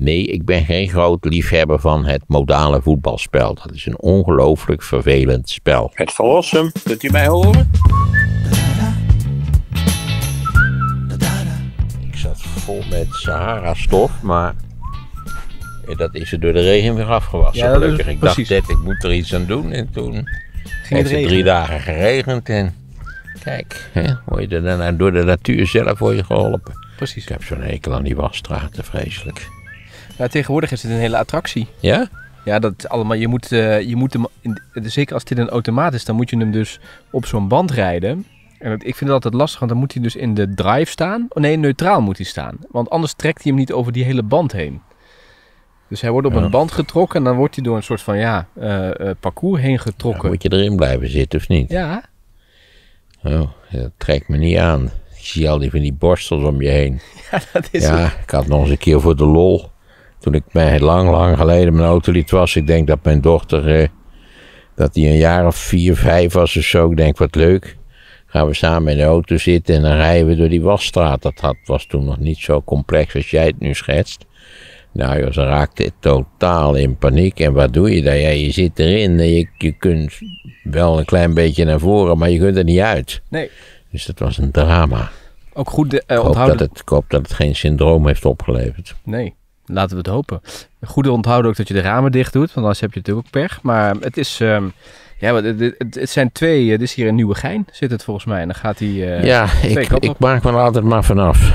Nee, ik ben geen groot liefhebber van het modale voetbalspel. Dat is een ongelooflijk vervelend spel. Het verlossen, kunt u mij horen? Ik zat vol met Sahara-stof, maar eh, dat is er door de regen weer afgewassen. Ja, gelukkig. Ik precies. dacht net, ik moet er iets aan doen. En toen Ging heeft het drie dagen geregend. En kijk, hè, word je er daarna door de natuur zelf voor je geholpen. Precies. Ik heb zo'n hekel aan die wasstraten, vreselijk. Ja, tegenwoordig is het een hele attractie. Ja? Ja, dat allemaal. Je moet, eh, je moet hem, in- zeker als dit een automaat is, dan moet je hem dus op zo'n band rijden. En ik vind het altijd lastig, want dan moet hij dus in de drive staan. Oh nee, neutraal moet hij staan. Want anders trekt hij hem niet over die hele band heen. Dus hij wordt op Ja. een band getrokken en dan wordt hij door een soort van ja, eh, eh, parcours heen getrokken. moet je erin blijven zitten of niet? Ja, Oh, dat trekt me niet aan. Ik zie al die van die borstels om je heen. ja, dat is Ja, ik had nog eens een keer voor de lol. Toen ik mij lang, lang geleden mijn auto liet wassen. Ik denk dat mijn dochter, eh, dat die een jaar of vier, vijf was of zo. Ik denk, wat leuk. Gaan we samen in de auto zitten en dan rijden we door die wasstraat. Dat had, was toen nog niet zo complex als jij het nu schetst. Nou joh, ze raakte totaal in paniek. En wat doe je dan? Ja, je zit erin en je, je kunt wel een klein beetje naar voren, maar je kunt er niet uit. Nee. Dus dat was een drama. ook goed eh, Ik hoop, onthouden. dat het, ik hoop dat het geen syndroom heeft opgeleverd. Nee, laten we het hopen. Goed onthouden ook dat je de ramen dicht doet, want anders heb je natuurlijk ook pech. Maar het is, ehm, ja, het, het, het zijn twee, eh, dit is hier een nieuwe gein, zit het volgens mij. En dan gaat hij, eh, ja, ik, ik maak me er altijd maar vanaf.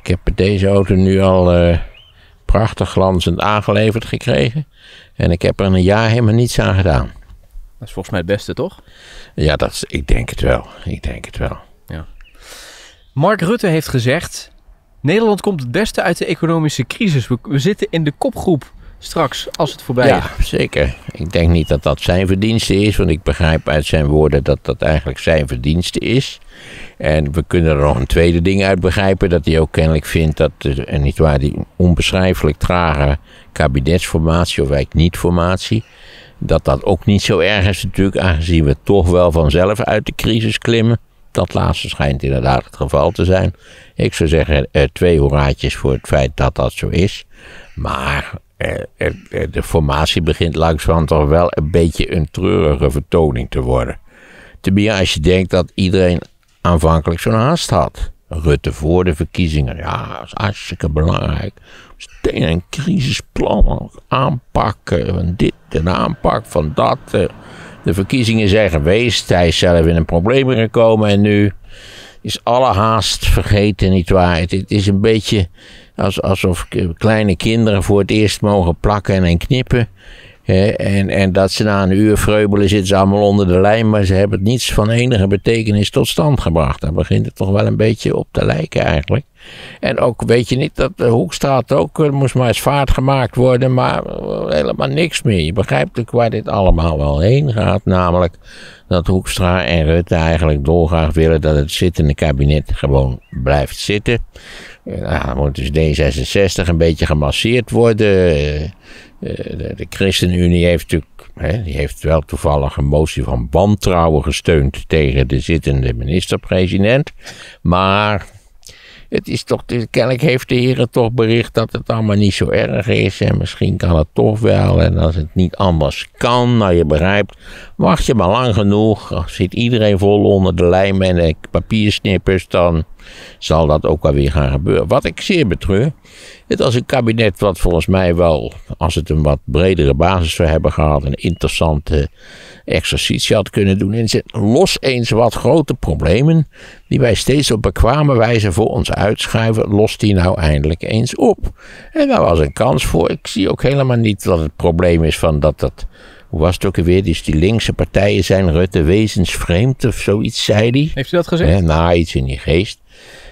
Ik heb deze auto nu al eh, prachtig glanzend aangeleverd gekregen. En ik heb er een jaar helemaal niets aan gedaan. dat is volgens mij het beste, toch? Ja, dat is, ik denk het wel. Ik denk het wel. Mark Rutte heeft gezegd, Nederland komt het beste uit de economische crisis. We, we zitten in de kopgroep straks, als het voorbij Ja, is. zeker. Ik denk niet dat dat zijn verdienste is, want ik begrijp uit zijn woorden dat dat eigenlijk zijn verdienste is. En we kunnen er nog een tweede ding uit begrijpen, dat hij ook kennelijk vindt dat, en niet waar, die onbeschrijfelijk trage kabinetsformatie of eigenlijk niet-formatie, dat dat ook niet zo erg is natuurlijk, aangezien we toch wel vanzelf uit de crisis klimmen. Dat laatste schijnt inderdaad het geval te zijn. Ik zou zeggen, eh, twee hoeraatjes voor het feit dat dat zo is. Maar eh, eh, de formatie begint langzaam toch wel een beetje een treurige vertoning te worden. Te meer als je denkt dat iedereen aanvankelijk zo'n haast had. Rutte voor de verkiezingen, ja, dat is hartstikke belangrijk. Meteen een crisisplan aanpakken, van dit en aanpak van dat. De verkiezingen zijn geweest, hij is zelf in een probleem gekomen en nu is alle haast vergeten, nietwaar? Het, het is een beetje als, alsof kleine kinderen voor het eerst mogen plakken en knippen. En, en dat ze na een uur vreubelen zitten ze allemaal onder de lijn, maar ze hebben niets van enige betekenis tot stand gebracht. Daar begint het toch wel een beetje op te lijken eigenlijk. En ook weet je niet dat de Hoekstraat ook, er moest maar eens vaart gemaakt worden, maar eh, helemaal niks meer. Je begrijpt natuurlijk waar dit allemaal wel heen gaat, namelijk dat Hoekstra en Rutte eigenlijk dolgraag willen dat het zittende kabinet gewoon blijft zitten. Eh, Nou, dan moet dus D66 een beetje gemasseerd worden. Eh, eh, de ChristenUnie heeft natuurlijk, hè, die heeft wel toevallig een motie van wantrouwen gesteund tegen de zittende minister-president. Maar het is toch, kennelijk heeft de heren toch bericht dat het allemaal niet zo erg is. En misschien kan het toch wel. En als het niet anders kan, nou je begrijpt, wacht je maar lang genoeg. Zit iedereen vol onder de lijm en de papiersnippers, dan zal dat ook wel weer gaan gebeuren. Wat ik zeer betreur. Het was een kabinet wat volgens mij wel, als het een wat bredere basis zou hebben gehad, een interessante exercitie had kunnen doen. En zet los eens wat grote problemen die wij steeds op bekwame wijze voor ons uitschuiven, lost die nou eindelijk eens op. En daar was een kans voor. Ik zie ook helemaal niet dat het probleem is van dat dat. Hoe was het ook alweer? Dus die linkse partijen zijn Rutte wezensvreemd of zoiets, zei hij. Heeft u dat gezegd? Hè, nou, iets in die geest.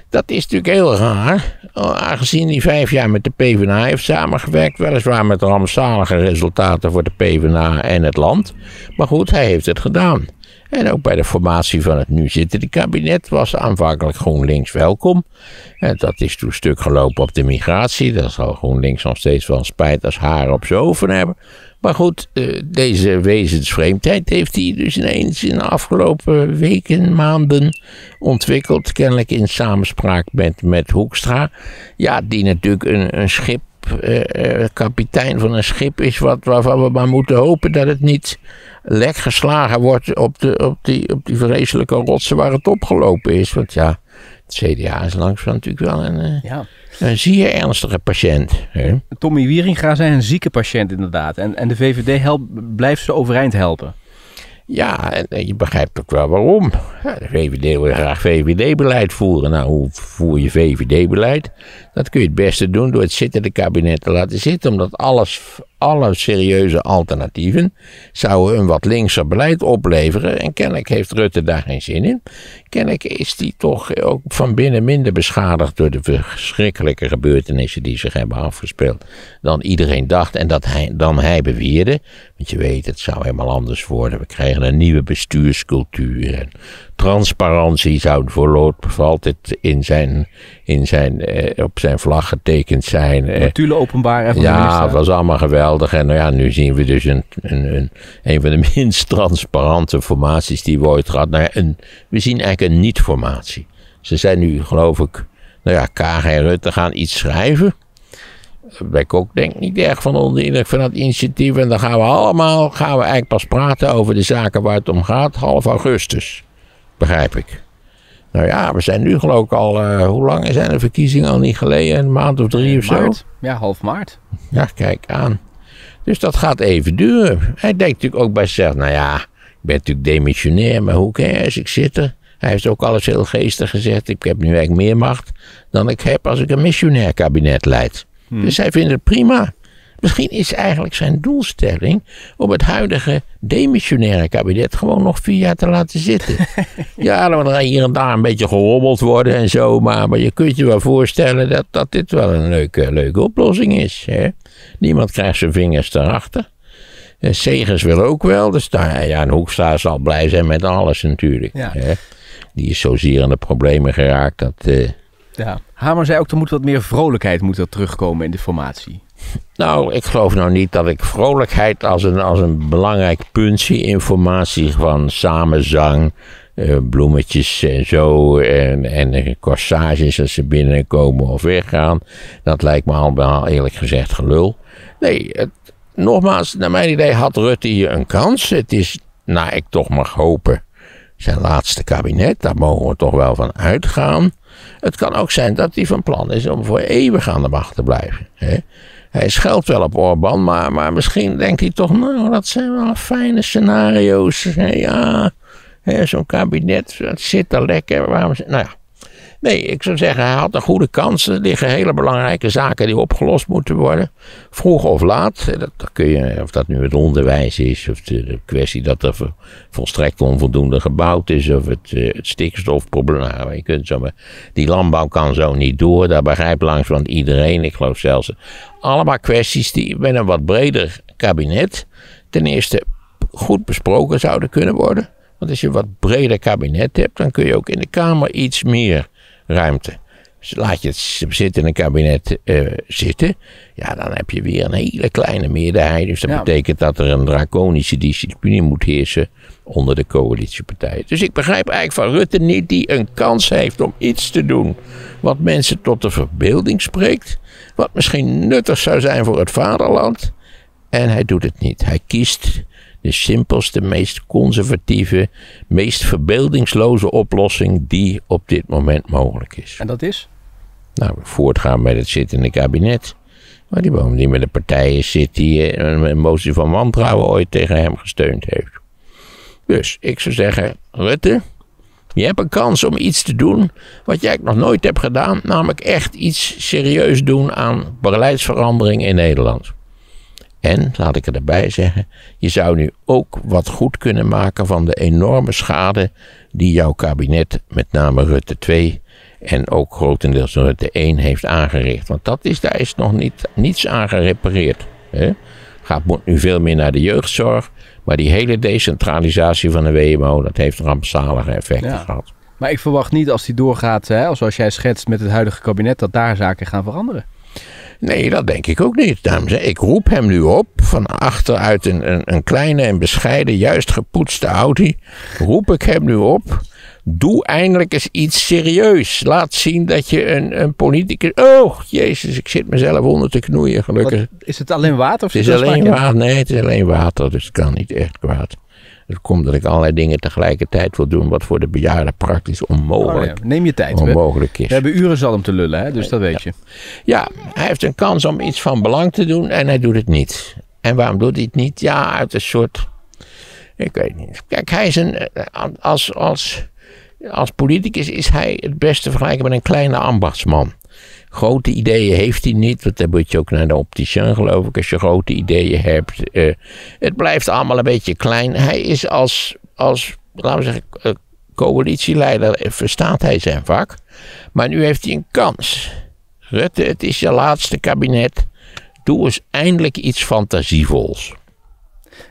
Dat is natuurlijk heel raar, aangezien hij vijf jaar met de PvdA heeft samengewerkt. Weliswaar met rampzalige resultaten voor de PvdA en het land. Maar goed, hij heeft het gedaan. En ook bij de formatie van het nu zittende kabinet was aanvankelijk GroenLinks welkom. En dat is toen stuk gelopen op de migratie. Daar zal GroenLinks nog steeds wel spijt als haar op zijn van hebben. Maar goed, eh, deze wezensvreemdheid heeft hij dus ineens in de afgelopen weken, maanden ontwikkeld. Kennelijk in samenspraak met, met Hoekstra. Ja, die natuurlijk een, een schip eh, eh, kapitein van een schip is wat, waarvan we maar moeten hopen dat het niet lek geslagen wordt op, de, op, die, op die vreselijke rotsen waar het opgelopen is. Want ja, het CDA is langzaam natuurlijk wel een, eh, Ja. een zeer ernstige patiënt. Hè? Tommy Wieringa zijn een zieke patiënt inderdaad. En, en de VVD helpt, blijft ze overeind helpen. Ja, en je begrijpt ook wel waarom. De VVD wil graag VVD-beleid voeren. Nou, hoe voer je VVD-beleid? Dat kun je het beste doen door het zittende kabinet te laten zitten. Omdat alles, alle serieuze alternatieven zouden een wat linkser beleid opleveren. En kennelijk heeft Rutte daar geen zin in. Kennelijk is die toch ook van binnen minder beschadigd door de verschrikkelijke gebeurtenissen die zich hebben afgespeeld. Dan iedereen dacht en dat hij, dan hij beweerde. Want je weet, het zou helemaal anders worden. We krijgen een nieuwe bestuurscultuur. Transparantie zou voorlopig altijd in zijn, in zijn, eh, op zijn vlag getekend zijn. Eh, Tulle openbaar ja, het was allemaal geweldig. En nou ja, nu zien we dus een, een, een, een van de minst transparante formaties die we ooit gehad. Nou ja, een, we zien eigenlijk een niet-formatie. Ze zijn nu, geloof ik, nou ja, Kaag en Rutte gaan iets schrijven. Daar ben ik ook denk niet erg van onder de indruk van dat initiatief. En dan gaan we allemaal, gaan we eigenlijk pas praten over de zaken waar het om gaat, half augustus. Begrijp ik. Nou ja, we zijn nu geloof ik al, eh, hoe lang zijn de verkiezingen al niet geleden? Een maand of drie of zo? Maart. Ja, half maart. Ja, kijk aan. Dus dat gaat even duren. Hij denkt natuurlijk ook bij zichzelf, nou ja, ik ben natuurlijk demissionair, maar hoe cares, ik zit er. Hij heeft ook alles heel geestig gezegd, ik heb nu eigenlijk meer macht dan ik heb als ik een missionair kabinet leid. Dus hij vindt het prima. Misschien is eigenlijk zijn doelstelling om het huidige demissionaire kabinet gewoon nog vier jaar te laten zitten. ja, dan er hier en daar een beetje gerommeld worden en zo, maar, maar je kunt je wel voorstellen dat, dat dit wel een leuke, leuke oplossing is. Hè? Niemand krijgt zijn vingers erachter. Segers wil ook wel, dus daar, ja, en Hoekstra zal blij zijn met alles natuurlijk. Ja. Hè? Die is zozeer aan de problemen geraakt dat... eh, Ja. Hamer zei ook, er moet wat meer vrolijkheid moet er terugkomen in de formatie. Nou, ik geloof nou niet dat ik vrolijkheid als een, als een belangrijk punt zie. Informatie van samenzang, eh, bloemetjes en zo. En, en corsages als ze binnenkomen of weggaan. Dat lijkt me allemaal eerlijk gezegd gelul. Nee, nogmaals, naar mijn idee had Rutte hier een kans. Het is, nou ik toch mag hopen, zijn laatste kabinet. Daar mogen we toch wel van uitgaan. Het kan ook zijn dat hij van plan is om voor eeuwig aan de macht te blijven. Hè? Hij scheldt wel op Orbán, maar, maar misschien denkt hij toch, nou, dat zijn wel fijne scenario's. Ja, zo'n kabinet, dat zit er lekker. Waarom, nou ja. Nee, ik zou zeggen, hij had een goede kans. Er liggen hele belangrijke zaken die opgelost moeten worden. Vroeg of laat. Dat, kun je, of dat nu het onderwijs is, of de, kwestie dat er vo- volstrekt onvoldoende gebouwd is, of het, eh, het stikstofprobleem. Nou, je kunt zo die landbouw kan zo niet door. Daar begrijpt langzamerhand iedereen. Ik geloof zelfs allemaal kwesties die met een wat breder kabinet ten eerste goed besproken zouden kunnen worden. Want als je een wat breder kabinet hebt, dan kun je ook in de Kamer iets meer ruimte. Dus laat je het zittende kabinet eh, zitten, ja, dan heb je weer een hele kleine meerderheid. Dus dat Ja. betekent dat er een draconische discipline moet heersen onder de coalitiepartijen. Dus ik begrijp eigenlijk van Rutte niet die een kans heeft om iets te doen wat mensen tot de verbeelding spreekt. Wat misschien nuttig zou zijn voor het vaderland. En hij doet het niet. Hij kiest de simpelste, meest conservatieve, meest verbeeldingsloze oplossing die op dit moment mogelijk is. En dat is? Nou, voortgaan met het zittende kabinet. Waar die bovendien met de partijen zit die eh, een, een motie van wantrouwen ooit tegen hem gesteund heeft. Dus ik zou zeggen, Rutte, je hebt een kans om iets te doen wat jij nog nooit hebt gedaan. Namelijk echt iets serieus doen aan beleidsverandering in Nederland. En, laat ik erbij zeggen, je zou nu ook wat goed kunnen maken van de enorme schade die jouw kabinet, met name Rutte 2 en ook grotendeels Rutte 1, heeft aangericht. Want dat is, daar is nog niet, niets aan gerepareerd. Hè? Gaat moet nu veel meer naar de jeugdzorg, maar die hele decentralisatie van de WMO, dat heeft rampzalige effecten Ja. gehad. Maar ik verwacht niet als die doorgaat, hè, zoals jij schetst met het huidige kabinet, dat daar zaken gaan veranderen. Nee, dat denk ik ook niet. Dames en heren. Ik roep hem nu op, van achteruit een, een, een kleine en bescheiden, juist gepoetste Audi, roep ik hem nu op Doe eindelijk eens iets serieus. Laat zien dat je een, een politicus. Oh, jezus, ik zit mezelf onder te knoeien, gelukkig. Wat- is het alleen water? Of Het is zit er alleen water. Nee, het is alleen water, dus het kan niet echt kwaad. Het komt dat ik allerlei dingen tegelijkertijd wil doen, wat voor de bejaarden praktisch Oh, onmogelijk, ja. Neem je tijd. Onmogelijk is. we hebben uren zat om te lullen, hè? dus dat weet je. Ja, hij heeft een kans om iets van belang te doen en hij doet het niet. En waarom doet hij het niet? Ja, uit een soort. Ik weet niet. Kijk, hij is een. eh, Als, als, als politicus is hij het beste te vergelijken met een kleine ambachtsman. Grote ideeën heeft hij niet, want dan moet je ook naar de opticien, geloof ik, als je grote ideeën hebt. Eh, het blijft allemaal een beetje klein. Hij is als, als laten we zeggen, eh, coalitieleider, eh, verstaat hij zijn vak. Maar nu heeft hij een kans. Rutte, het is je laatste kabinet. Doe eens eindelijk iets fantasievols.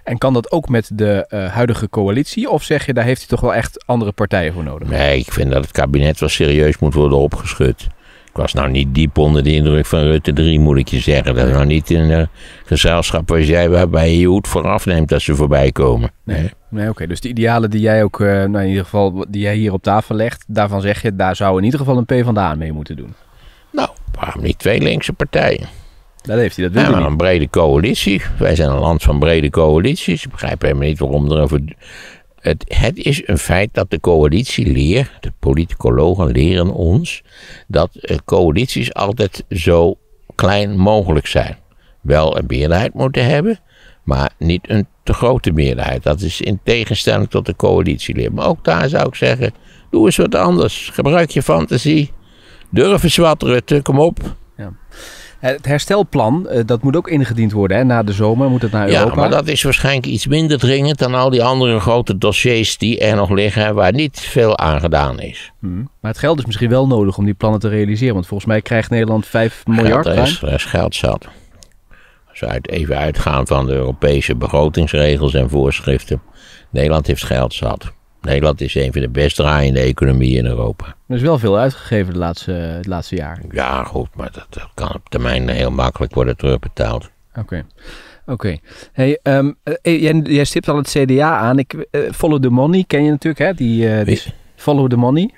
En kan dat ook met de huidige coalitie? Of zeg je, daar heeft hij toch wel echt andere partijen voor nodig? Nee, ik vind dat het kabinet wel serieus moet worden opgeschud. Ik was nou niet diep onder de indruk van Rutte 3, moet ik je zeggen. Dat is nou niet een eh, gezelschap waar jij, waarbij je je hoed voor afneemt als ze voorbij komen. Nee, nee oké. Dus de idealen die jij ook, eh, nou in ieder geval, die jij hier op tafel legt, daarvan zeg je, daar zou in ieder geval een PvdA mee moeten doen. Nou, waarom niet twee linkse partijen? Dat heeft hij, dat wil Ja, maar een brede coalitie. Wij zijn een land van brede coalities. Ik begrijp helemaal niet waarom er over. Het, is een feit dat de coalitie leert, de politicologen leren ons, dat eh, coalities altijd zo klein mogelijk zijn. Wel een meerderheid moeten hebben, maar niet een te grote meerderheid. Dat is in tegenstelling tot de coalitieleer. Maar ook daar zou ik zeggen, doe eens wat anders. Gebruik je fantasie. Durf eens wat, Rutte, kom op. Het herstelplan, eh, dat moet ook ingediend worden. Hè? Na de zomer moet het naar Ja, Europa. maar dat is waarschijnlijk iets minder dringend dan al die andere grote dossiers die er nog liggen waar niet veel aan gedaan is. Hm. Maar het geld is misschien wel nodig om die plannen te realiseren. Want volgens mij krijgt Nederland 5 miljard. Geld, er, is, er is geld zat. Als we uit, even uitgaan van de Europese begrotingsregels en voorschriften. Nederland heeft geld zat. Nederland is een van de best draaiende economieën in Europa. Er is wel veel uitgegeven de laatste, het laatste jaar. Ja, goed, maar dat, dat kan op termijn heel makkelijk worden terugbetaald. Oké. Oké. Hey, ehm, eh, jij, jij stipt al het CDA aan. Ik, eh, Follow the Money ken je natuurlijk, hè? Die, eh, die? Follow the Money.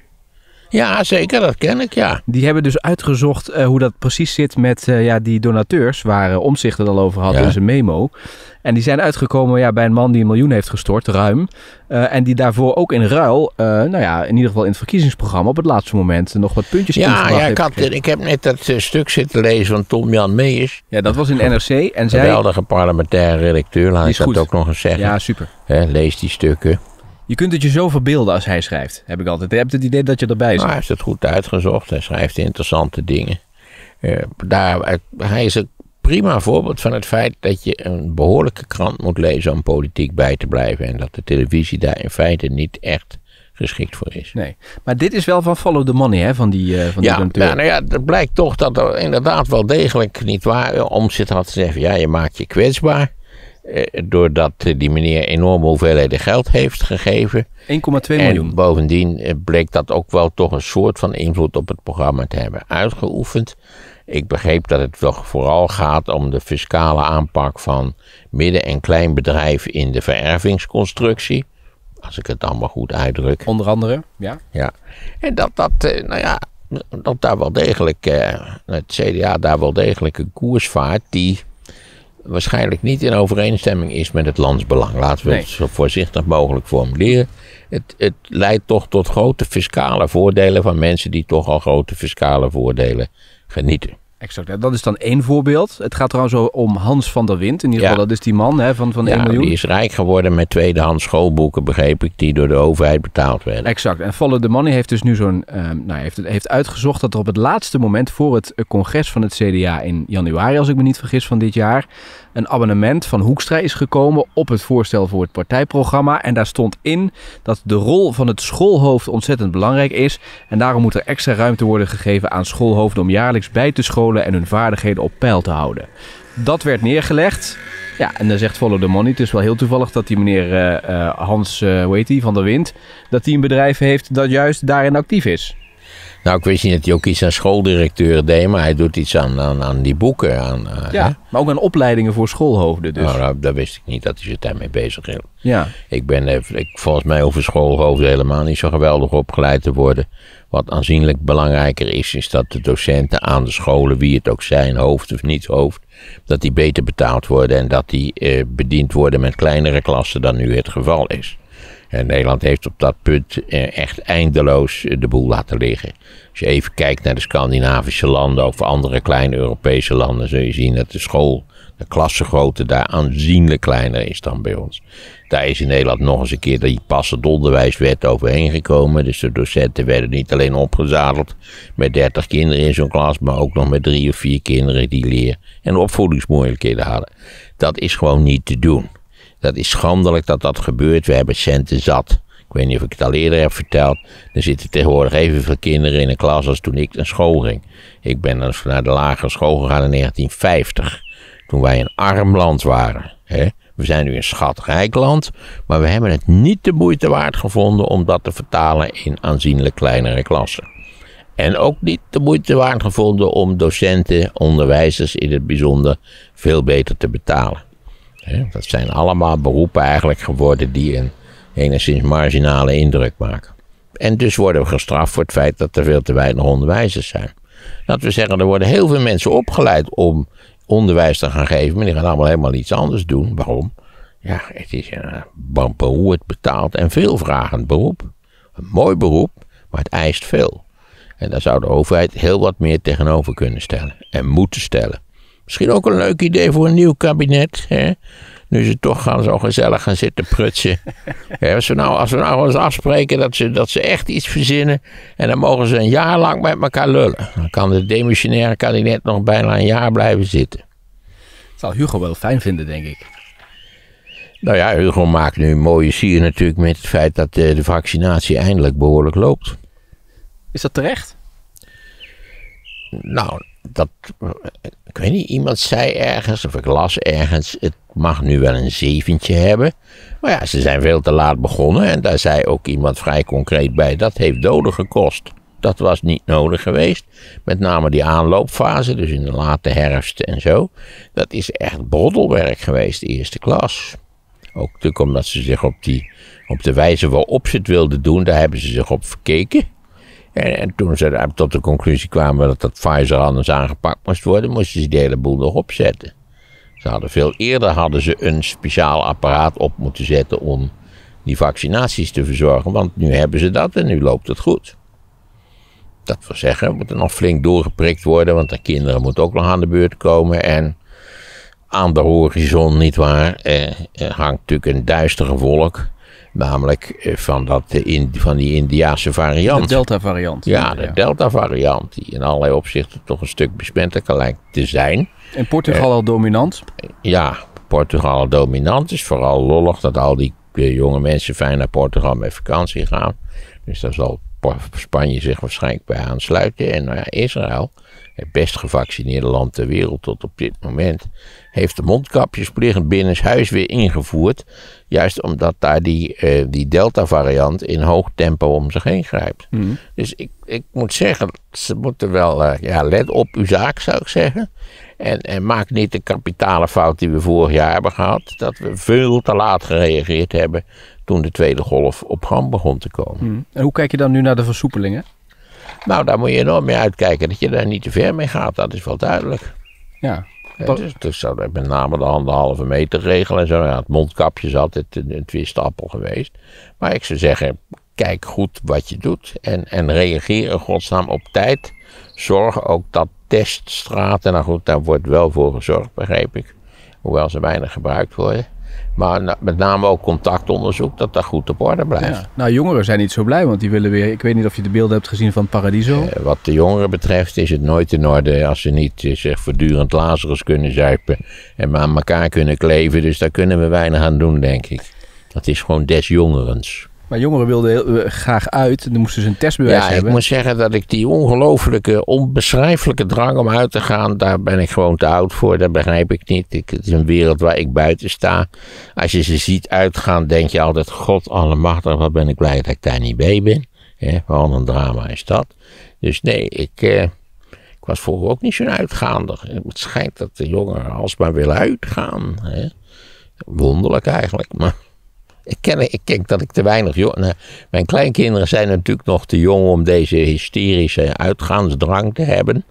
Ja, zeker, dat ken ik, ja. Die hebben dus uitgezocht eh, hoe dat precies zit met eh, ja, die donateurs, waar uh, Omzicht het al over had Ja. in zijn memo. En die zijn uitgekomen ja, bij een man die een miljoen heeft gestort, ruim. Eh, en die daarvoor ook in ruil, eh, nou ja, in ieder geval in het verkiezingsprogramma op het laatste moment nog wat puntjes Ja, ja ik, had, ik heb net dat eh, stuk zitten lezen van Tom-Jan Meijers. Ja, dat was in NRC. En zij... Geweldige parlementaire redacteur, laat ik dat ook nog eens zeggen. Ja, super. Lees die stukken. Je kunt het je zo verbeelden als hij schrijft, heb ik altijd. Je hebt het idee dat je erbij zit. hij heeft het goed uitgezocht. Hij schrijft interessante dingen. Eh, daar, hij is een prima voorbeeld van het feit dat je een behoorlijke krant moet lezen om politiek bij te blijven. En dat de televisie daar in feite niet echt geschikt voor is. Nee. Maar dit is wel van Follow the Money, hè, van die, eh van die Ja, nou, nou ja, het blijkt toch dat er inderdaad wel degelijk niet waar om zit had te zeggen. Ja, je maakt je kwetsbaar. Eh, doordat die meneer enorme hoeveelheden geld heeft gegeven. 1,2 miljoen. En bovendien eh, bleek dat ook wel toch een soort van invloed op het programma te hebben uitgeoefend. Ik begreep dat het toch vooral gaat om de fiscale aanpak van midden- en kleinbedrijven in de verervingsconstructie. Als ik het allemaal goed uitdruk. Onder andere, ja. Ja. En dat dat, eh, nou ja, dat daar wel degelijk, het CDA daar wel degelijk een koers vaart die waarschijnlijk niet in overeenstemming is met het landsbelang. Laten we Nee. het zo voorzichtig mogelijk formuleren. Het, het leidt toch tot grote fiscale voordelen van mensen die toch al grote fiscale voordelen genieten. Exact. Dat is dan één voorbeeld. Het gaat trouwens om Hans van der Wind. In ieder Ja. geval, dat is die man hè, van, van 1 Ja, miljoen. die is rijk geworden met tweedehands schoolboeken, begreep ik, die door de overheid betaald werden. Exact. En Follow the Money heeft dus nu zo'n. ehm, nou, heeft, heeft uitgezocht dat er op het laatste moment voor het eh, congres van het CDA in januari, als ik me niet vergis, van dit jaar. Een abonnement van Hoekstra is gekomen op het voorstel voor het partijprogramma. En daar stond in dat de rol van het schoolhoofd ontzettend belangrijk is. En daarom moet er extra ruimte worden gegeven aan schoolhoofden om jaarlijks bij te scholen en hun vaardigheden op peil te houden. Dat werd neergelegd. Ja, en dan zegt Follow the Money. Het is wel heel toevallig dat die meneer eh, eh, Hans, eh hoe heet van der Wind, dat hij een bedrijf heeft dat juist daarin actief is. Nou, ik wist niet dat hij ook iets aan schooldirecteuren deed, maar hij doet iets aan, aan, aan die boeken. Aan, eh, hè? Ja, maar ook aan opleidingen voor schoolhoofden dus. Nou, nou, dat wist ik niet dat hij zich daarmee bezig hield. Ja, Ik ben ik, volgens mij over schoolhoofden helemaal niet zo geweldig opgeleid te worden. Wat aanzienlijk belangrijker is, is dat de docenten aan de scholen, wie het ook zijn, hoofd of niet hoofd, dat die beter betaald worden en dat die eh, bediend worden met kleinere klassen dan nu het geval is. En Nederland heeft op dat punt eh, echt eindeloos eh, de boel laten liggen. Als je even kijkt naar de Scandinavische landen of andere kleine Europese landen, zul je zien dat de school, de klassengrootte daar aanzienlijk kleiner is dan bij ons. Daar is in Nederland nog eens een keer die passend onderwijswet overheen gekomen. Dus de docenten werden niet alleen opgezadeld met 30 kinderen in zo'n klas, maar ook nog met drie of vier kinderen die leer- en opvoedingsmoeilijkheden hadden. Dat is gewoon niet te doen. Dat is schandelijk dat dat gebeurt. We hebben centen zat. Ik weet niet of ik het al eerder heb verteld. Er zitten tegenwoordig evenveel kinderen in een klas als toen ik naar school ging. Ik ben dus naar de lagere school gegaan in 1950. Toen wij een arm land waren. Hè? We zijn nu een schatrijk land. Maar we hebben het niet de moeite waard gevonden om dat te vertalen in aanzienlijk kleinere klassen. En ook niet de moeite waard gevonden om docenten, onderwijzers in het bijzonder, veel beter te betalen. Dat zijn allemaal beroepen eigenlijk geworden die een enigszins marginale indruk maken. En dus worden we gestraft voor het feit dat er veel te weinig onderwijzers zijn. Laten we zeggen, er worden heel veel mensen opgeleid om onderwijs te gaan geven, maar die gaan allemaal helemaal iets anders doen. Waarom? Ja, het is een eh, beroerd betaald en veelvragend beroep. Een mooi beroep, maar het eist veel. En daar zou de overheid heel wat meer tegenover kunnen stellen. En moeten stellen. Misschien ook een leuk idee voor een nieuw kabinet. Hè? Nu ze toch gaan zo gezellig gaan zitten prutsen. Als, we nou, als we nou eens afspreken dat ze, dat ze echt iets verzinnen. En dan mogen ze een jaar lang met elkaar lullen. Dan kan het demissionaire kabinet nog bijna een jaar blijven zitten. dat zal Hugo wel fijn vinden, denk ik. Nou ja, Hugo maakt nu een mooie sier natuurlijk met het feit dat eh, de vaccinatie eindelijk behoorlijk loopt. Is dat terecht? Nou, dat, ik weet niet, iemand zei ergens, of ik las ergens, het mag nu wel een zeventje hebben. Maar ja, ze zijn veel te laat begonnen en daar zei ook iemand vrij concreet bij, dat heeft doden gekost. Dat was niet nodig geweest. Met name die aanloopfase, dus in de late herfst en zo. Dat is echt broddelwerk geweest, eerste klas. Ook natuurlijk omdat ze zich op, die, op de wijze waarop ze het wilden doen, daar hebben ze zich op verkeken. En, en toen ze tot de conclusie kwamen dat dat Pfizer anders aangepakt moest worden, moesten ze die hele boel nog opzetten. Ze hadden veel eerder hadden ze een speciaal apparaat op moeten zetten om die vaccinaties te verzorgen. Want nu hebben ze dat en nu loopt het goed. Dat wil zeggen, moet er nog flink doorgeprikt worden, want de kinderen moeten ook nog aan de beurt komen. En aan de horizon, nietwaar, eh, er hangt natuurlijk een duistere wolk. Namelijk eh, van, dat, eh, in, van die Indiaanse variant. De Delta-variant. Ja, de Delta-variant, die in allerlei opzichten toch een stuk besmettelijker lijkt te zijn. In Portugal al dominant. Ja, Portugal dominant is vooral lollig dat al die eh, jonge mensen fijn naar Portugal met vakantie gaan. Dus daar zal Spanje zich waarschijnlijk bij aansluiten. En nou ja, Israël, het best gevaccineerde land ter wereld tot op dit moment, heeft de mondkapjesplicht binnenshuis weer ingevoerd. Juist omdat daar die, eh, die Delta-variant in hoog tempo om zich heen grijpt. Dus ik, ik moet zeggen, ze moeten wel, eh, ja, let op uw zaak zou ik zeggen. En, en maak niet de kapitale fout die we vorig jaar hebben gehad. Dat we veel te laat gereageerd hebben toen de tweede golf op gang begon te komen. En hoe kijk je dan nu naar de versoepelingen? Nou, daar moet je enorm mee uitkijken dat je daar niet te ver mee gaat. Dat is wel duidelijk. Ja. Dus, dus zo, met name de anderhalve meter regel en zo. Ja, het mondkapje is altijd een, een twistappel geweest. Maar ik zou zeggen, kijk goed wat je doet. En, en reageer in godsnaam op tijd. Zorg ook dat teststraten, nou goed, daar wordt wel voor gezorgd, begreep ik. Hoewel ze weinig gebruikt worden. Maar met name ook contactonderzoek, dat dat goed op orde blijft. ja. Nou, jongeren zijn niet zo blij, want die willen weer... Ik weet niet of je de beelden hebt gezien van Paradiso. Eh, Wat de jongeren betreft is het nooit in orde als ze niet eh, zich voortdurend Lazarus kunnen zuipen en aan elkaar kunnen kleven. Dus daar kunnen we weinig aan doen, denk ik. Dat is gewoon des jongerens. Maar jongeren wilden heel, eh, graag uit. En dan moesten ze een testbewijs Ja, ik hebben. moet zeggen dat ik die ongelooflijke, onbeschrijfelijke drang om uit te gaan, daar ben ik gewoon te oud voor. Dat begrijp ik niet. Ik, het is een wereld waar ik buiten sta. Als je ze ziet uitgaan, denk je altijd, god allemachtig, wat ben ik blij dat ik daar niet bij ben. Hè, wat een drama is dat. Dus nee, ik, eh, ik was vroeger ook niet zo'n uitgaander. Het schijnt dat de jongeren alsmaar willen uitgaan. Hè? Wonderlijk eigenlijk, maar ik, ken, ik denk dat ik te weinig jong. Nou, mijn kleinkinderen zijn natuurlijk nog te jong om deze hysterische uitgaansdrang te hebben.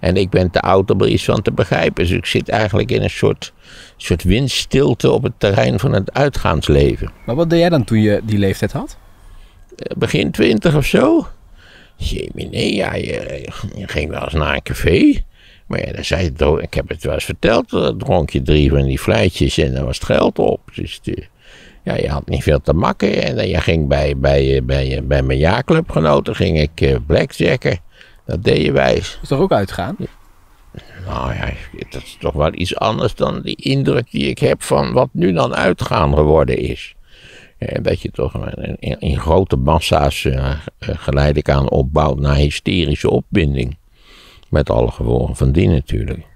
En ik ben te oud om er iets van te begrijpen. Dus ik zit eigenlijk in een soort, soort windstilte op het terrein van het uitgaansleven. Maar wat deed jij dan toen je die leeftijd had? Eh, Begin twintig of zo. Jemie, nee, ja, je, je ging wel eens naar een café. Maar ja, dan zei je, toch- ik heb het wel eens verteld, dan dronk je drie van die fluitjes en dan was het geld op. Dus de- ja, je had niet veel te makken. En dan je ging bij, bij, eh, bij, eh, bij mijn jaarclubgenoten ging ik eh, blackjacken. Dat deden wij. Is toch ook uitgaan? Nou ja, dat is toch wel iets anders dan die indruk die ik heb van wat nu dan uitgaan geworden is. Dat je toch in, in- grote massa's geleidelijk aan opbouwt naar hysterische opwinding. Met alle gevolgen van die natuurlijk.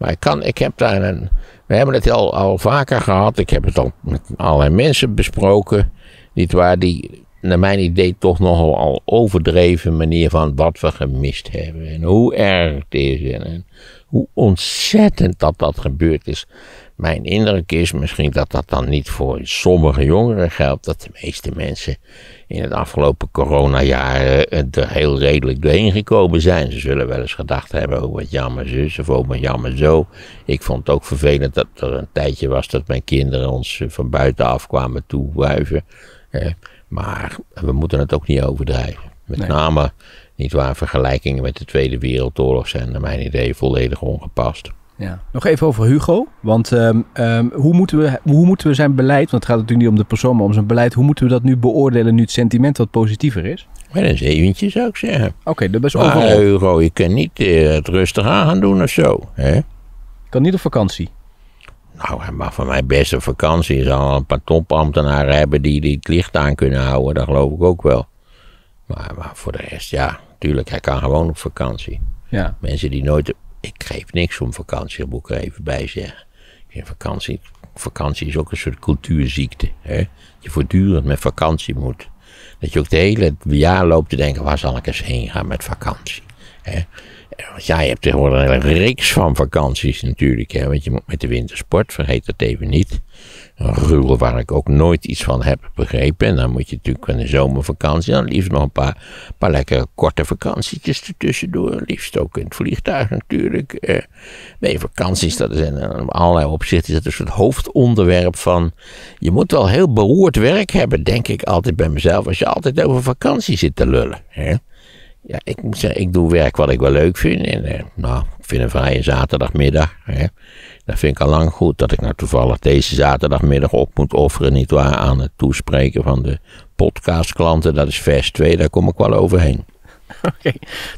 Maar ik, kan, ik heb daar een. We hebben het al, al vaker gehad. Ik heb het al met allerlei mensen besproken. Niet waar, die naar mijn idee toch nogal al overdreven manier van wat we gemist hebben. En hoe erg het is. En, hoe ontzettend dat dat gebeurd is. Mijn indruk is misschien dat dat dan niet voor sommige jongeren geldt. Dat de meeste mensen in het afgelopen coronajaar eh, er heel redelijk doorheen gekomen zijn. Ze zullen wel eens gedacht hebben, oh wat jammer zus of oh wat jammer zo. Ik vond het ook vervelend dat er een tijdje was dat mijn kinderen ons eh, van buitenaf kwamen toewuiven. Maar we moeten het ook niet overdrijven. Met Nee. name, niet waar, vergelijkingen met de Tweede Wereldoorlog zijn naar mijn idee volledig ongepast. Ja. Nog even over Hugo. Want ehm, ehm, hoe, moeten we, hoe moeten we zijn beleid, want het gaat natuurlijk niet om de persoon, maar om zijn beleid. Hoe moeten we dat nu beoordelen nu het sentiment wat positiever is? Met een zeventje zou ik zeggen. Oké, dat is Maar overal. eh, Hugo, je kunt niet eh, het rustig aan gaan doen of zo. Hè? Kan niet op vakantie. Nou, hij mag van mij best op vakantie. Je zal een paar topambtenaren hebben die, die het licht aan kunnen houden. Dat geloof ik ook wel. Maar, maar voor de rest, ja, tuurlijk, hij kan gewoon op vakantie. Ja. Mensen die nooit... Ik geef niks om vakantie, moet ik er even bij zeggen. Vakantie... Vakantie is ook een soort cultuurziekte. Hè? Dat je voortdurend met vakantie moet. Dat je ook de hele jaar loopt te denken, waar zal ik eens heen gaan met vakantie? Hè? Want ja, je hebt tegenwoordig een hele reeks van vakanties natuurlijk. Hè? Want je moet met de wintersport, vergeet dat even niet. Een gruwel waar ik ook nooit iets van heb begrepen. En dan moet je natuurlijk van de zomervakantie, dan liefst nog een paar, paar lekkere korte vakantietjes ertussendoor. Liefst ook in het vliegtuig natuurlijk. Eh, nee, vakanties, dat is in eh, allerlei opzichten is dat een soort hoofdonderwerp van... Je moet wel heel beroerd werk hebben, denk ik altijd bij mezelf, als je altijd over vakantie zit te lullen. Hè? Ja, ik moet zeggen, ik doe werk wat ik wel leuk vind. En eh, nou, ik vind een vrije zaterdagmiddag. Hè, dat vind ik al lang goed. Dat ik nou toevallig deze zaterdagmiddag op moet offeren, nietwaar, aan het toespreken van de podcastklanten. Dat is vers 2, daar kom ik wel overheen. Oké,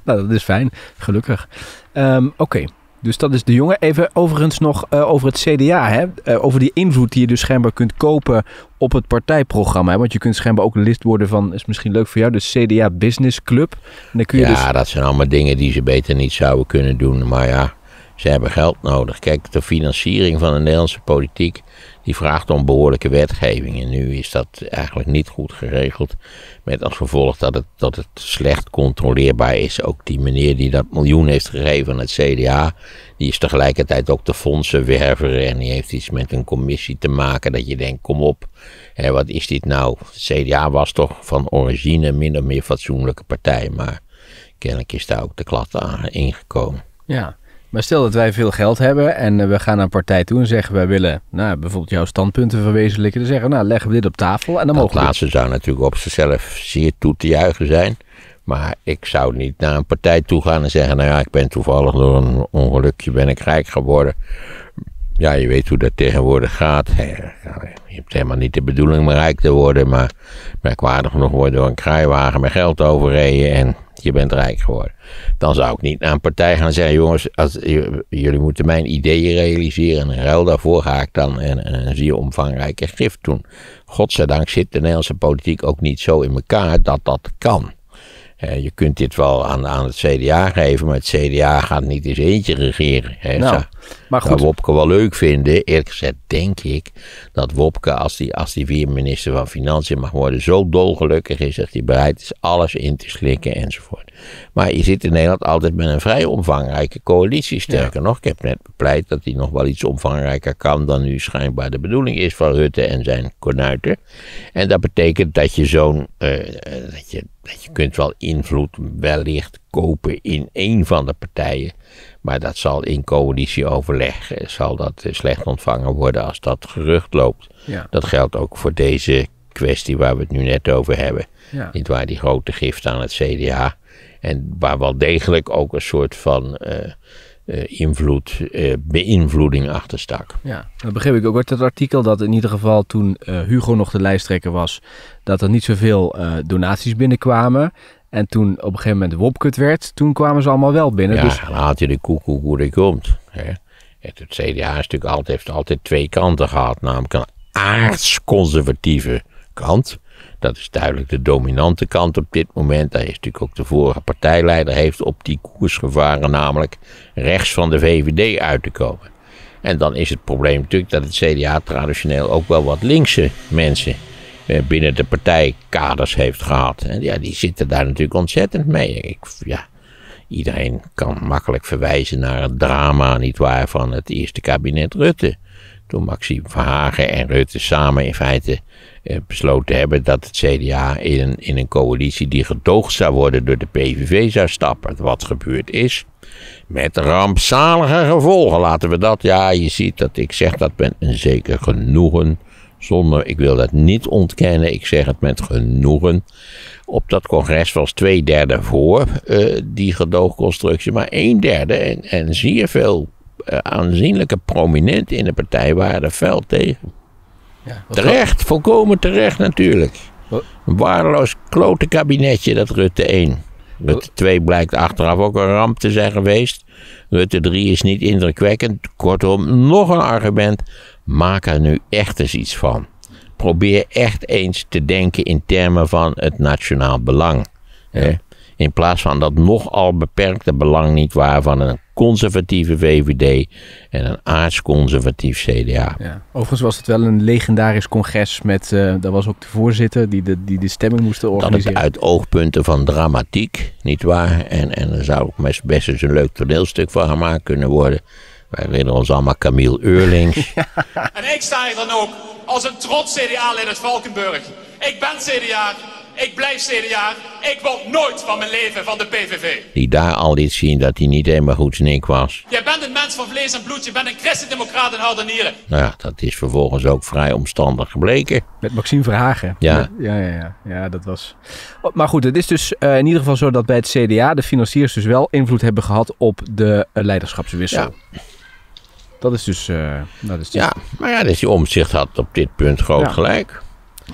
nou dat is fijn. Gelukkig. Ehm, Oké, dus dat is de jongen. Even overigens nog eh, over het CDA. Hè? Eh, over die invloed die je dus schijnbaar kunt kopen op het partijprogramma. Hè? Want je kunt schijnbaar ook lid worden van, is misschien leuk voor jou, de CDA Business Club. En dan kun je Ja, dus... dat zijn allemaal dingen die ze beter niet zouden kunnen doen. Maar ja, ze hebben geld nodig. Kijk, de financiering van de Nederlandse politiek, die vraagt om behoorlijke wetgeving. En nu is dat eigenlijk niet goed geregeld. Met als gevolg dat het, dat het slecht controleerbaar is. Ook die meneer die dat miljoen heeft gegeven aan het CDA, die is tegelijkertijd ook de fondsenwerver. En die heeft iets met een commissie te maken dat je denkt, kom op. Hè, wat is dit nou? Het CDA was toch van origine min of meer fatsoenlijke partij. Maar kennelijk is daar ook de klad aan ingekomen. Ja, maar stel dat wij veel geld hebben en eh, we gaan naar een partij toe en zeggen wij willen nou, bijvoorbeeld jouw standpunten verwezenlijken. Dan zeggen we, nou leggen we dit op tafel en dan Dat mogen we... laatste zou natuurlijk op zichzelf zeer toe te juichen zijn. Maar ik zou niet naar een partij toe gaan en zeggen: Nou ja, ik ben toevallig door een ongelukje ben ik rijk geworden. Ja, je weet hoe dat tegenwoordig gaat. Je hebt helemaal niet de bedoeling om rijk te worden, maar merkwaardig genoeg wordt door een kruiwagen met geld overreden en je bent rijk geworden. Dan zou ik niet naar een partij gaan zeggen: jongens, als, jullie moeten mijn ideeën realiseren en ruil daarvoor ga ik dan een, een zeer omvangrijke gift doen. Godzijdank zit de Nederlandse politiek ook niet zo in elkaar dat dat kan. Je kunt dit wel aan, aan het CDA geven, maar het CDA gaat niet eens eentje regeren. Hè. Nou, Zou- Maar zou goed, Wopke wel leuk vinden. Eerlijk gezegd denk ik dat Wopke, als die, als die weer minister van Financiën mag worden, zo dolgelukkig is dat hij bereid is alles in te slikken enzovoort. Maar je zit in Nederland altijd met een vrij omvangrijke coalitie. Sterker nog, ik heb net bepleit dat hij nog wel iets omvangrijker kan dan nu schijnbaar de bedoeling is van Rutte en zijn konuiten. En dat betekent dat je zo'n, eh, eh, dat, je, dat je kunt wel invloed wellicht kopen in één van de partijen. Maar dat zal in coalitieoverleg, zal dat eh, slecht ontvangen worden als dat gerucht loopt. ja, Dat geldt ook voor deze kwestie waar we het nu net over hebben. ja. Niet waar die grote gift aan het CDA. En waar wel degelijk ook een soort van eh, eh, invloed, eh, beïnvloeding achter stak. Ja, dat begreep ik ook uit het artikel dat in ieder geval toen Hugo nog de lijsttrekker was, dat er niet zoveel donaties binnenkwamen. En toen op een gegeven moment Wopke het werd, toen kwamen ze allemaal wel binnen. Ja, Dus dan haalt je de koekoek hoe die komt. Hè. Het, het CDA is natuurlijk altijd, heeft altijd twee kanten gehad. Namelijk een aardsconservatieve kant. Dat is duidelijk de dominante kant op dit moment. Daar is natuurlijk ook de vorige partijleider heeft op die koers gevaren. Namelijk rechts van de VVD uit te komen. En dan is het probleem natuurlijk dat het CDA traditioneel ook wel wat linkse mensen eh, binnen de partijkaders heeft gehad. En ja, die zitten daar natuurlijk ontzettend mee. Ik, ja, iedereen kan makkelijk verwijzen naar het drama, nietwaar, van het eerste kabinet Rutte. Toen Maxime Verhagen en Rutte samen in feite eh, besloten hebben dat het CDA in een, in een coalitie die gedoogd zou worden door de PVV zou stappen. Wat gebeurd is. Met rampzalige gevolgen. Laten we dat, ja, je ziet dat ik zeg dat met een zeker genoegen. Zonder, ik wil dat niet ontkennen, ik zeg het met genoegen. Op dat congres was twee derde voor eh, die gedoogconstructie, maar een derde en, en zeer veel aanzienlijke prominenten in de partij waren er fel tegen. ja, Terecht, volkomen terecht natuurlijk. Een waardeloos klote kabinetje, dat Rutte 1. Rutte 2 blijkt achteraf ook een ramp te zijn geweest. Rutte 3 is niet indrukwekkend. Kortom, nog een argument. Maak er nu echt eens iets van. Probeer echt eens te denken in termen van het nationaal belang. In plaats van dat nogal beperkte belang niet waar van een conservatieve VVD en een aardsconservatief CDA. Ja. Overigens was het wel een legendarisch congres met, eh daar was ook de voorzitter die de, die de stemming moest Dat het organiseren. uit oogpunten van dramatiek, nietwaar? En, en er zou ook best- best eens een leuk toneelstuk van gemaakt kunnen worden. Wij herinneren ons allemaal Camille Eurlings. En ik sta hier dan ook als een trots CDA-lid uit Valkenburg. Ik ben CDA, ik blijf CDA, ik word nooit van mijn leven van de PVV. Die daar al liet zien dat hij niet helemaal goed snik was. Jij bent een mens van vlees en bloed, je bent een christendemocraat in en nieren. Nou ja, dat is vervolgens ook vrij omstandig gebleken. Met Maxime Verhagen. Ja. Ja, ja, ja. ja dat was... Oh, Maar goed, het is dus eh, in ieder geval zo dat bij het CDA de financiers dus wel invloed hebben gehad op de eh, leiderschapswissel. Ja. Dat is dus... eh, dat is dus Ja, maar ja, dus die omzicht had op dit punt groot Ja. gelijk.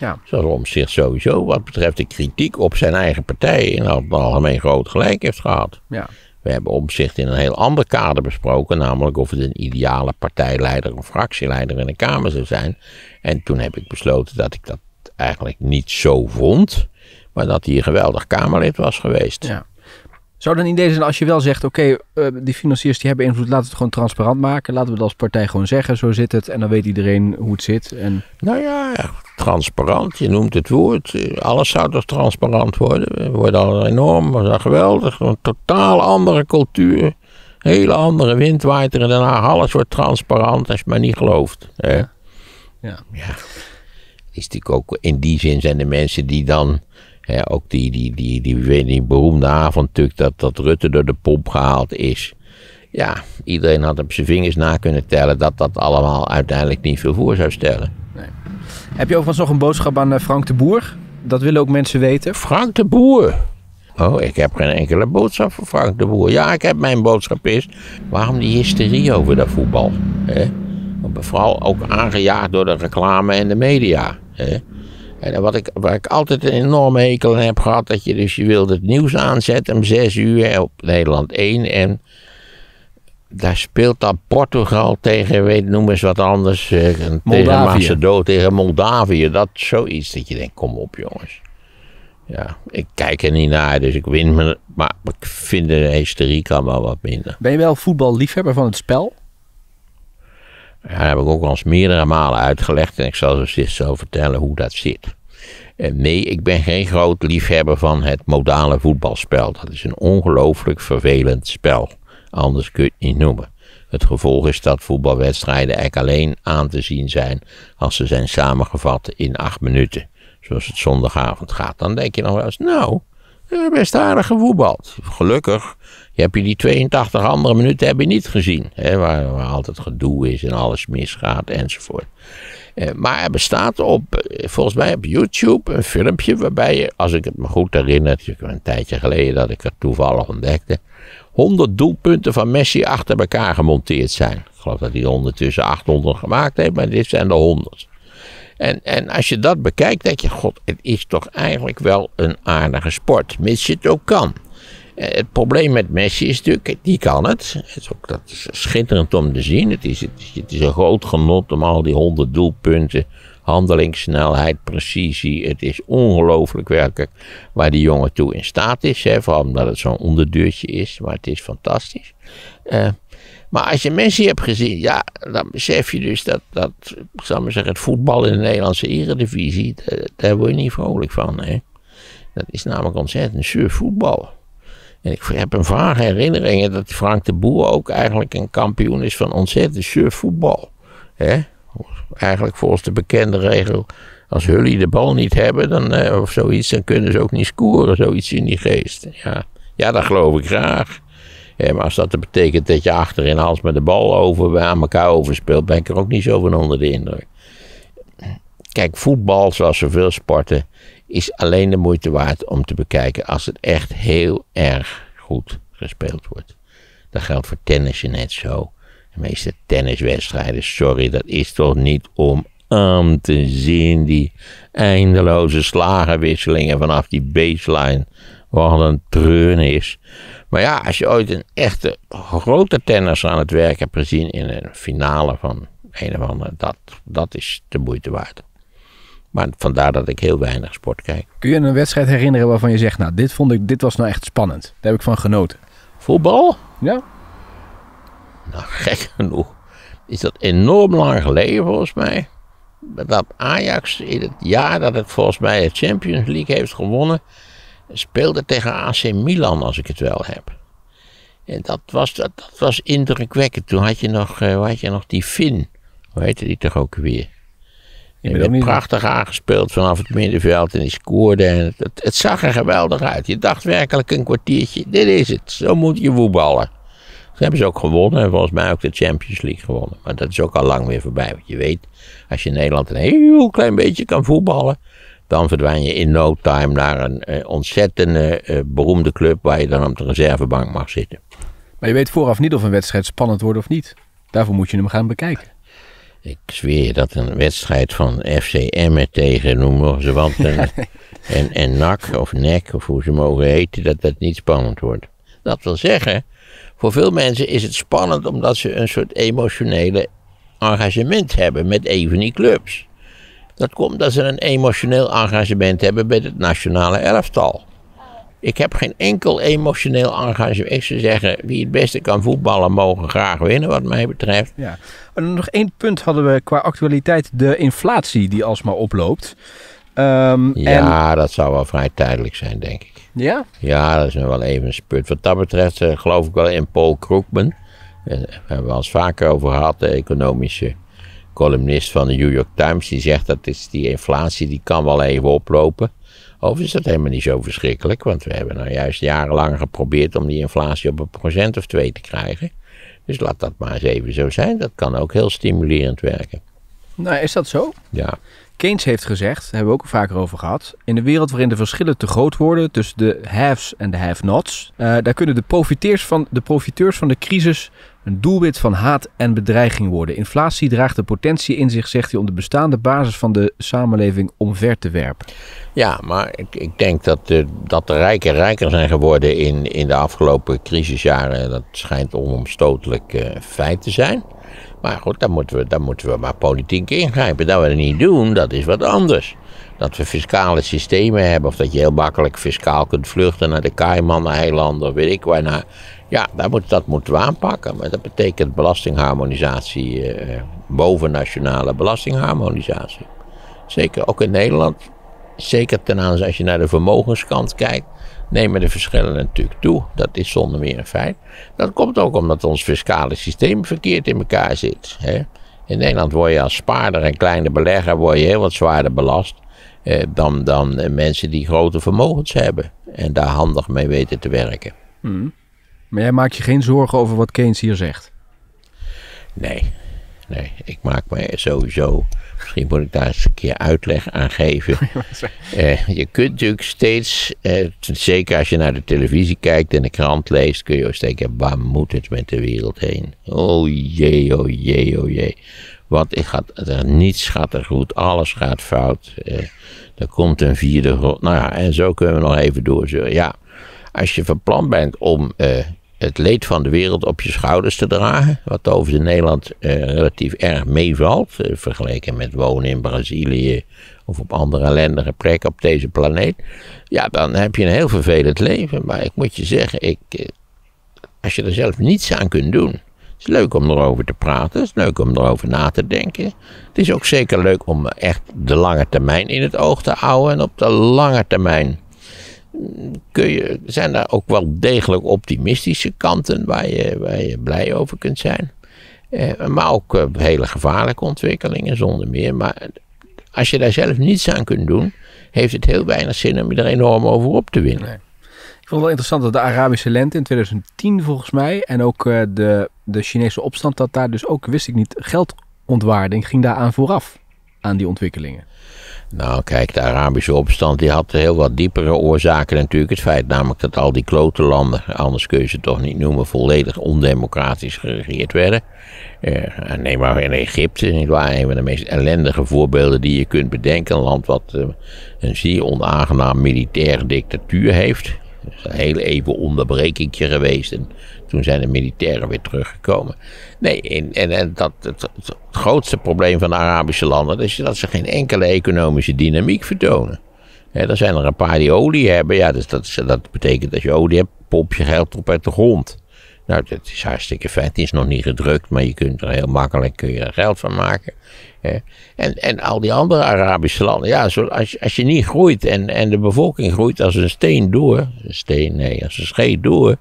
Ja. Zoals omzicht sowieso wat betreft de kritiek op zijn eigen partij in het algemeen groot gelijk heeft gehad. ja. We hebben omzicht in een heel ander kader besproken, namelijk of het een ideale partijleider of fractieleider in de Kamer zou zijn. En toen heb ik besloten dat ik dat eigenlijk niet zo vond, maar dat hij een geweldig Kamerlid was geweest. Ja. Zou dan in deze zin, als je wel zegt, oké, eh, die financiers die hebben invloed, laten we het gewoon transparant maken. Laten we het als partij gewoon zeggen, zo zit het. En dan weet iedereen hoe het zit. En Nou ja, transparant, je noemt het woord. Alles zou toch transparant worden? We worden al enorm, we zijn geweldig. Een totaal andere cultuur. Hele andere wind waait er in Den Haag. Alles wordt transparant als je maar niet gelooft. Hè? Ja. Ja. Het is natuurlijk ook in die zin zijn de mensen die dan. Hè, ook die, die, die, die, die, die beroemde avond natuurlijk dat, dat Rutte door de pomp gehaald is. Ja, iedereen had op zijn vingers na kunnen tellen dat dat allemaal uiteindelijk niet veel voor zou stellen. Heb je overigens nog een boodschap aan eh, Frank de Boer? Dat willen ook mensen weten. Frank de Boer. Oh, ik heb geen enkele boodschap voor Frank de Boer. Ja, ik heb mijn boodschap is, waarom die hysterie over dat voetbal? Hè? Vooral ook aangejaagd door de reclame en de media. En wat ik, waar ik altijd een enorme hekel aan heb gehad, dat je dus je wilde het nieuws aanzetten om zes uur op Nederland 1 en daar speelt dan Portugal tegen, weet, noem eens wat anders, eh, tegen. Macedonië, tegen Moldavië. Dat is zoiets dat je denkt, kom op jongens. Ja, ik kijk er niet naar, dus ik win me. Maar ik vind de hysteriek allemaal wat minder. Ben je wel voetballiefhebber van het spel? Ja, dat heb ik ook al eens meerdere malen uitgelegd. En ik zal zo zo vertellen hoe dat zit. En nee, ik ben geen groot liefhebber van het modale voetbalspel. Dat is een ongelooflijk vervelend spel. Anders kun je het niet noemen. Het gevolg is dat voetbalwedstrijden eigenlijk alleen aan te zien zijn als ze zijn samengevat in acht minuten. Zoals het zondagavond gaat. Dan denk je nog wel eens, nou, best aardig. Gelukkig je hebt je die 82 andere minuten heb je niet gezien. Hè, waar, waar, altijd gedoe is en alles misgaat enzovoort. Eh, maar er bestaat op, eh, volgens mij op YouTube een filmpje waarbij je, als ik het me goed herinner, het is een tijdje geleden dat ik het toevallig ontdekte, 100 doelpunten van Messi achter elkaar gemonteerd zijn. Ik geloof dat hij ondertussen 800 gemaakt heeft, maar dit zijn de 100. En, en als je dat bekijkt, denk je, god, het is toch eigenlijk wel een aardige sport, mits je het ook kan. Eh, het probleem met Messi is natuurlijk, die kan het. het is ook, dat is schitterend om te zien. Het is, het is een groot genot om al die honderd doelpunten, handelingssnelheid, precisie. Het is ongelooflijk werkelijk waar die jongen toe in staat is. Hè, vooral omdat het zo'n onderdeurtje is, maar het is fantastisch. Uh, maar als je Messi hebt gezien, ja, dan besef je dus dat, dat ik zal maar zeggen, het voetbal in de Nederlandse eredivisie, daar, word je niet vrolijk van. Hè. Dat is namelijk ontzettend zuur voetbal. En ik heb een vage herinneringen dat Frank de Boer ook eigenlijk een kampioen is van ontzettend surfvoetbal. Hè? Eigenlijk volgens de bekende regel, als Hully de bal niet hebben dan, eh, of zoiets, dan kunnen ze ook niet scoren, zoiets in die geest. Ja, ja dat geloof ik graag. maar als dat betekent dat je achterin als met de bal over, aan elkaar overspeelt, ben ik er ook niet zo van onder de indruk. Kijk, voetbal, zoals zoveel sporten, is alleen de moeite waard om te bekijken als het echt heel erg goed gespeeld wordt. Dat geldt voor tennissen net zo. De meeste tenniswedstrijden, sorry, dat is toch niet om aan te zien. Die eindeloze slagenwisselingen vanaf die baseline. Wat een treun is. Maar ja, als je ooit een echte grote tennis aan het werk hebt gezien in een finale van een of andere, dat, dat is de moeite waard. Maar vandaar dat ik heel weinig sport kijk. Kun je een wedstrijd herinneren waarvan je zegt, nou, dit vond ik, dit was nou echt spannend. Daar heb ik van genoten. Voetbal? Ja. Nou, gek genoeg. Is dat enorm lang geleden volgens mij. Dat Ajax in het jaar dat het volgens mij de Champions League heeft gewonnen, speelde tegen AC Milan als ik het wel heb. En dat was, dat, dat was indrukwekkend. Toen had je nog, uh, had je nog die Fin. Hoe heette die toch ook weer? Ben werd prachtig aangespeeld vanaf het middenveld en die scoorde. En het, het, zag er geweldig uit. Je dacht werkelijk een kwartiertje, dit is het. Zo moet je voetballen. Ze hebben ze ook gewonnen en volgens mij ook de Champions League gewonnen. Maar dat is ook al lang weer voorbij. Want je weet, als je in Nederland een heel klein beetje kan voetballen, dan verdwijn je in no time naar een uh, ontzettend uh, beroemde club waar je dan op de reservebank mag zitten. Maar je weet vooraf niet of een wedstrijd spannend wordt of niet. Daarvoor moet je hem gaan bekijken. Ik zweer je dat een wedstrijd van FC Emmen tegen, noem nog ze wat, en, en, en NAC of NEC of hoe ze mogen heten, dat dat niet spannend wordt. Dat wil zeggen, voor veel mensen is het spannend omdat ze een soort emotionele engagement hebben met een van die clubs. Dat komt dat ze een emotioneel engagement hebben met het nationale elftal. Ik heb geen enkel emotioneel engagement. Ik zou zeggen, wie het beste kan voetballen, mogen graag winnen, wat mij betreft. Ja. En nog één punt hadden we qua actualiteit: de inflatie die alsmaar oploopt. Um, ja, dat zou wel vrij tijdelijk zijn, denk ik. Ja? Ja, dat is nog wel even een spurt. Wat dat betreft uh, geloof ik wel in Paul Krugman. Daar hebben we al eens vaker over gehad, de economische columnist van de New York Times. Die zegt dat is die inflatie die kan wel even oplopen. Of is dat helemaal niet zo verschrikkelijk? Want we hebben nou juist jarenlang geprobeerd om die inflatie op een procent of twee te krijgen. Dus laat dat maar eens even zo zijn. Dat kan ook heel stimulerend werken. Nou, is dat zo? Ja. Keynes heeft gezegd, daar hebben we ook vaker over gehad. In een wereld waarin de verschillen te groot worden tussen de haves en de have-nots, uh, daar kunnen de profiteurs, van, de profiteurs van de crisis een doelwit van haat en bedreiging worden. Inflatie draagt de potentie in zich, zegt hij, om de bestaande basis van de samenleving omver te werpen. Ja, maar ik, ik denk dat de, dat de rijken rijker zijn geworden in, in de afgelopen crisisjaren. Dat schijnt onomstotelijk eh, feit te zijn. Maar goed, dan moeten, we, dan moeten we maar politiek ingrijpen. Dat we dat niet doen, dat is wat anders. Dat we fiscale systemen hebben, of dat je heel makkelijk fiscaal kunt vluchten naar de Cayman-eilanden, of weet ik waar. naar. Ja, dat, moet, dat moeten we aanpakken. Maar dat betekent belastingharmonisatie, eh, bovennationale belastingharmonisatie. Zeker ook in Nederland. Zeker ten aanzien als je naar de vermogenskant kijkt, nemen de verschillen natuurlijk toe. Dat is zonder meer een feit. Dat komt ook omdat ons fiscale systeem verkeerd in elkaar zit. Hè? In Nederland word je als spaarder en kleine belegger word je heel wat zwaarder belast eh, dan, dan eh, mensen die grote vermogens hebben en daar handig mee weten te werken. Maar jij maakt je geen zorgen over wat Keynes hier zegt. Nee, nee, ik maak me sowieso. Misschien moet ik daar eens een keer uitleg aan geven. Eh, je kunt natuurlijk steeds, eh, zeker als je naar de televisie kijkt en de krant leest, kun je ook denken: waar moet het met de wereld heen? Oh jee, oh jee, oh jee. Want ik gaat, er, niets gaat er goed, alles gaat fout. Eh, er komt een vierde grond. Nou ja, en zo kunnen we nog even doorzeuren. Ja, als je van plan bent om het leed van de wereld op je schouders te dragen, wat overigens in Nederland eh, relatief erg meevalt, eh, vergeleken met wonen in Brazilië of op andere ellendige plekken op deze planeet, ja, dan heb je een heel vervelend leven. Maar ik moet je zeggen, ik, eh, als je er zelf niets aan kunt doen, het is leuk om erover te praten, het is leuk om erover na te denken. Het is ook zeker leuk om echt de lange termijn in het oog te houden en op de lange termijn kun je, zijn daar ook wel degelijk optimistische kanten waar je, waar je blij over kunt zijn. Eh, maar ook eh, hele gevaarlijke ontwikkelingen zonder meer. Maar als je daar zelf niets aan kunt doen, heeft het heel weinig zin om je er enorm over op te winnen. Ik vond het wel interessant dat de Arabische lente in 2010 volgens mij en ook eh, de, de Chinese opstand, dat daar dus ook, wist ik niet, geldontwaarding ging daar aan vooraf aan die ontwikkelingen. Nou, kijk, de Arabische opstand die had heel wat diepere oorzaken natuurlijk. Het feit namelijk dat al die klote landen, anders kun je ze toch niet noemen, volledig ondemocratisch geregeerd werden. Eh, neem maar in Egypte, nietwaar, een van de meest ellendige voorbeelden die je kunt bedenken. Een land wat eh, een zeer onaangenaam militaire dictatuur heeft. Dat is een heel even onderbrekingje geweest toen zijn de militairen weer teruggekomen. Nee, en, en, dat, het, het grootste probleem van de Arabische landen is dat ze geen enkele economische dynamiek vertonen. Hè, er zijn er een paar die olie hebben. Ja, dus dat, dat betekent dat je olie hebt, pomp je geld op uit de grond. Nou, dat is hartstikke fijn. Het is nog niet gedrukt, maar je kunt er heel makkelijk kun je er geld van maken. En, en al die andere Arabische landen, ja, als, je- als je niet groeit en, en de bevolking groeit als een steen door, een steen, nee, als een scheet door,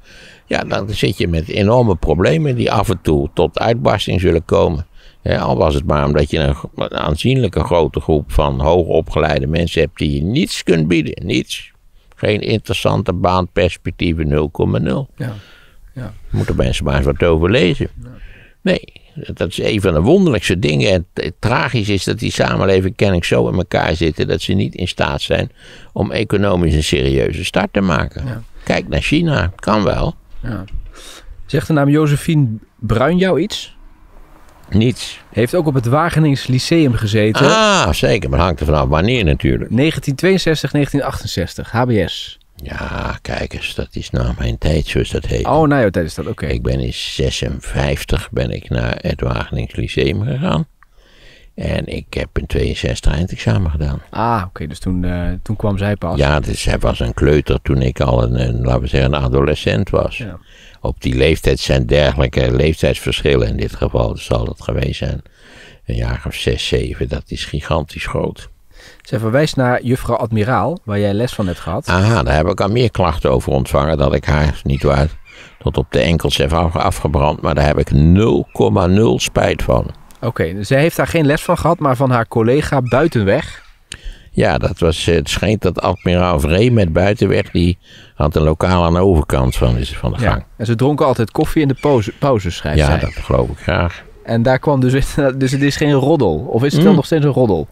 ja, dan zit je met enorme problemen die af en toe tot uitbarsting zullen komen. Al was het maar omdat je een, aanzienlijke grote groep van hoogopgeleide mensen hebt die je niets kunt bieden. Niets. Geen interessante baanperspectieven 0,0. Ja. Ja. Moeten mensen maar eens wat over lezen. Nee, dat is een van de wonderlijkste dingen. En het tragisch is dat die samenleving kennelijk zo in elkaar zitten dat ze niet in staat zijn om economisch een serieuze start te maken. Ja. Kijk naar China, kan wel. Ja. Zegt de naam Josephine Bruin jou iets? Niets. Heeft ook op het Wageningen Lyceum gezeten. Ah, zeker, maar hangt er vanaf wanneer natuurlijk. 1962, 1968, HBS. Ja, kijk eens, dat is nou mijn tijd, zoals dat heet. Oh, nou ja, tijdens dat, oké. Ik ben in 56 ben ik naar het Wageningen Lyceum gegaan. En ik heb in 62 eindexamen gedaan. Ah, oké, dus toen, eh, toen kwam zij pas. Ja, dus hij was een kleuter toen ik al een, een, laten we zeggen, een adolescent was. Ja. Op die leeftijd zijn dergelijke leeftijdsverschillen in dit geval, dus zal het geweest zijn. Een jaar of zes, zeven, dat is gigantisch groot. Zij verwijst naar juffrouw Admiraal, waar jij les van hebt gehad. Aha, daar heb ik al meer klachten over ontvangen dat ik haar, niet waar, tot op de enkels heb af- afgebrand. Maar daar heb ik 0,0 spijt van. Oké, zij heeft daar geen les van gehad, maar van haar collega buitenweg. Ja, dat was, eh, het schijnt dat admiraal Vree met buitenweg, die had een lokaal aan de overkant van, de- van de gang. En ze dronken altijd koffie in de pauze, pauzes, schrijft Ja, zij. dat geloof ik graag. En daar kwam dus, dus het is geen roddel. Of is het Mm. wel nog steeds een roddel?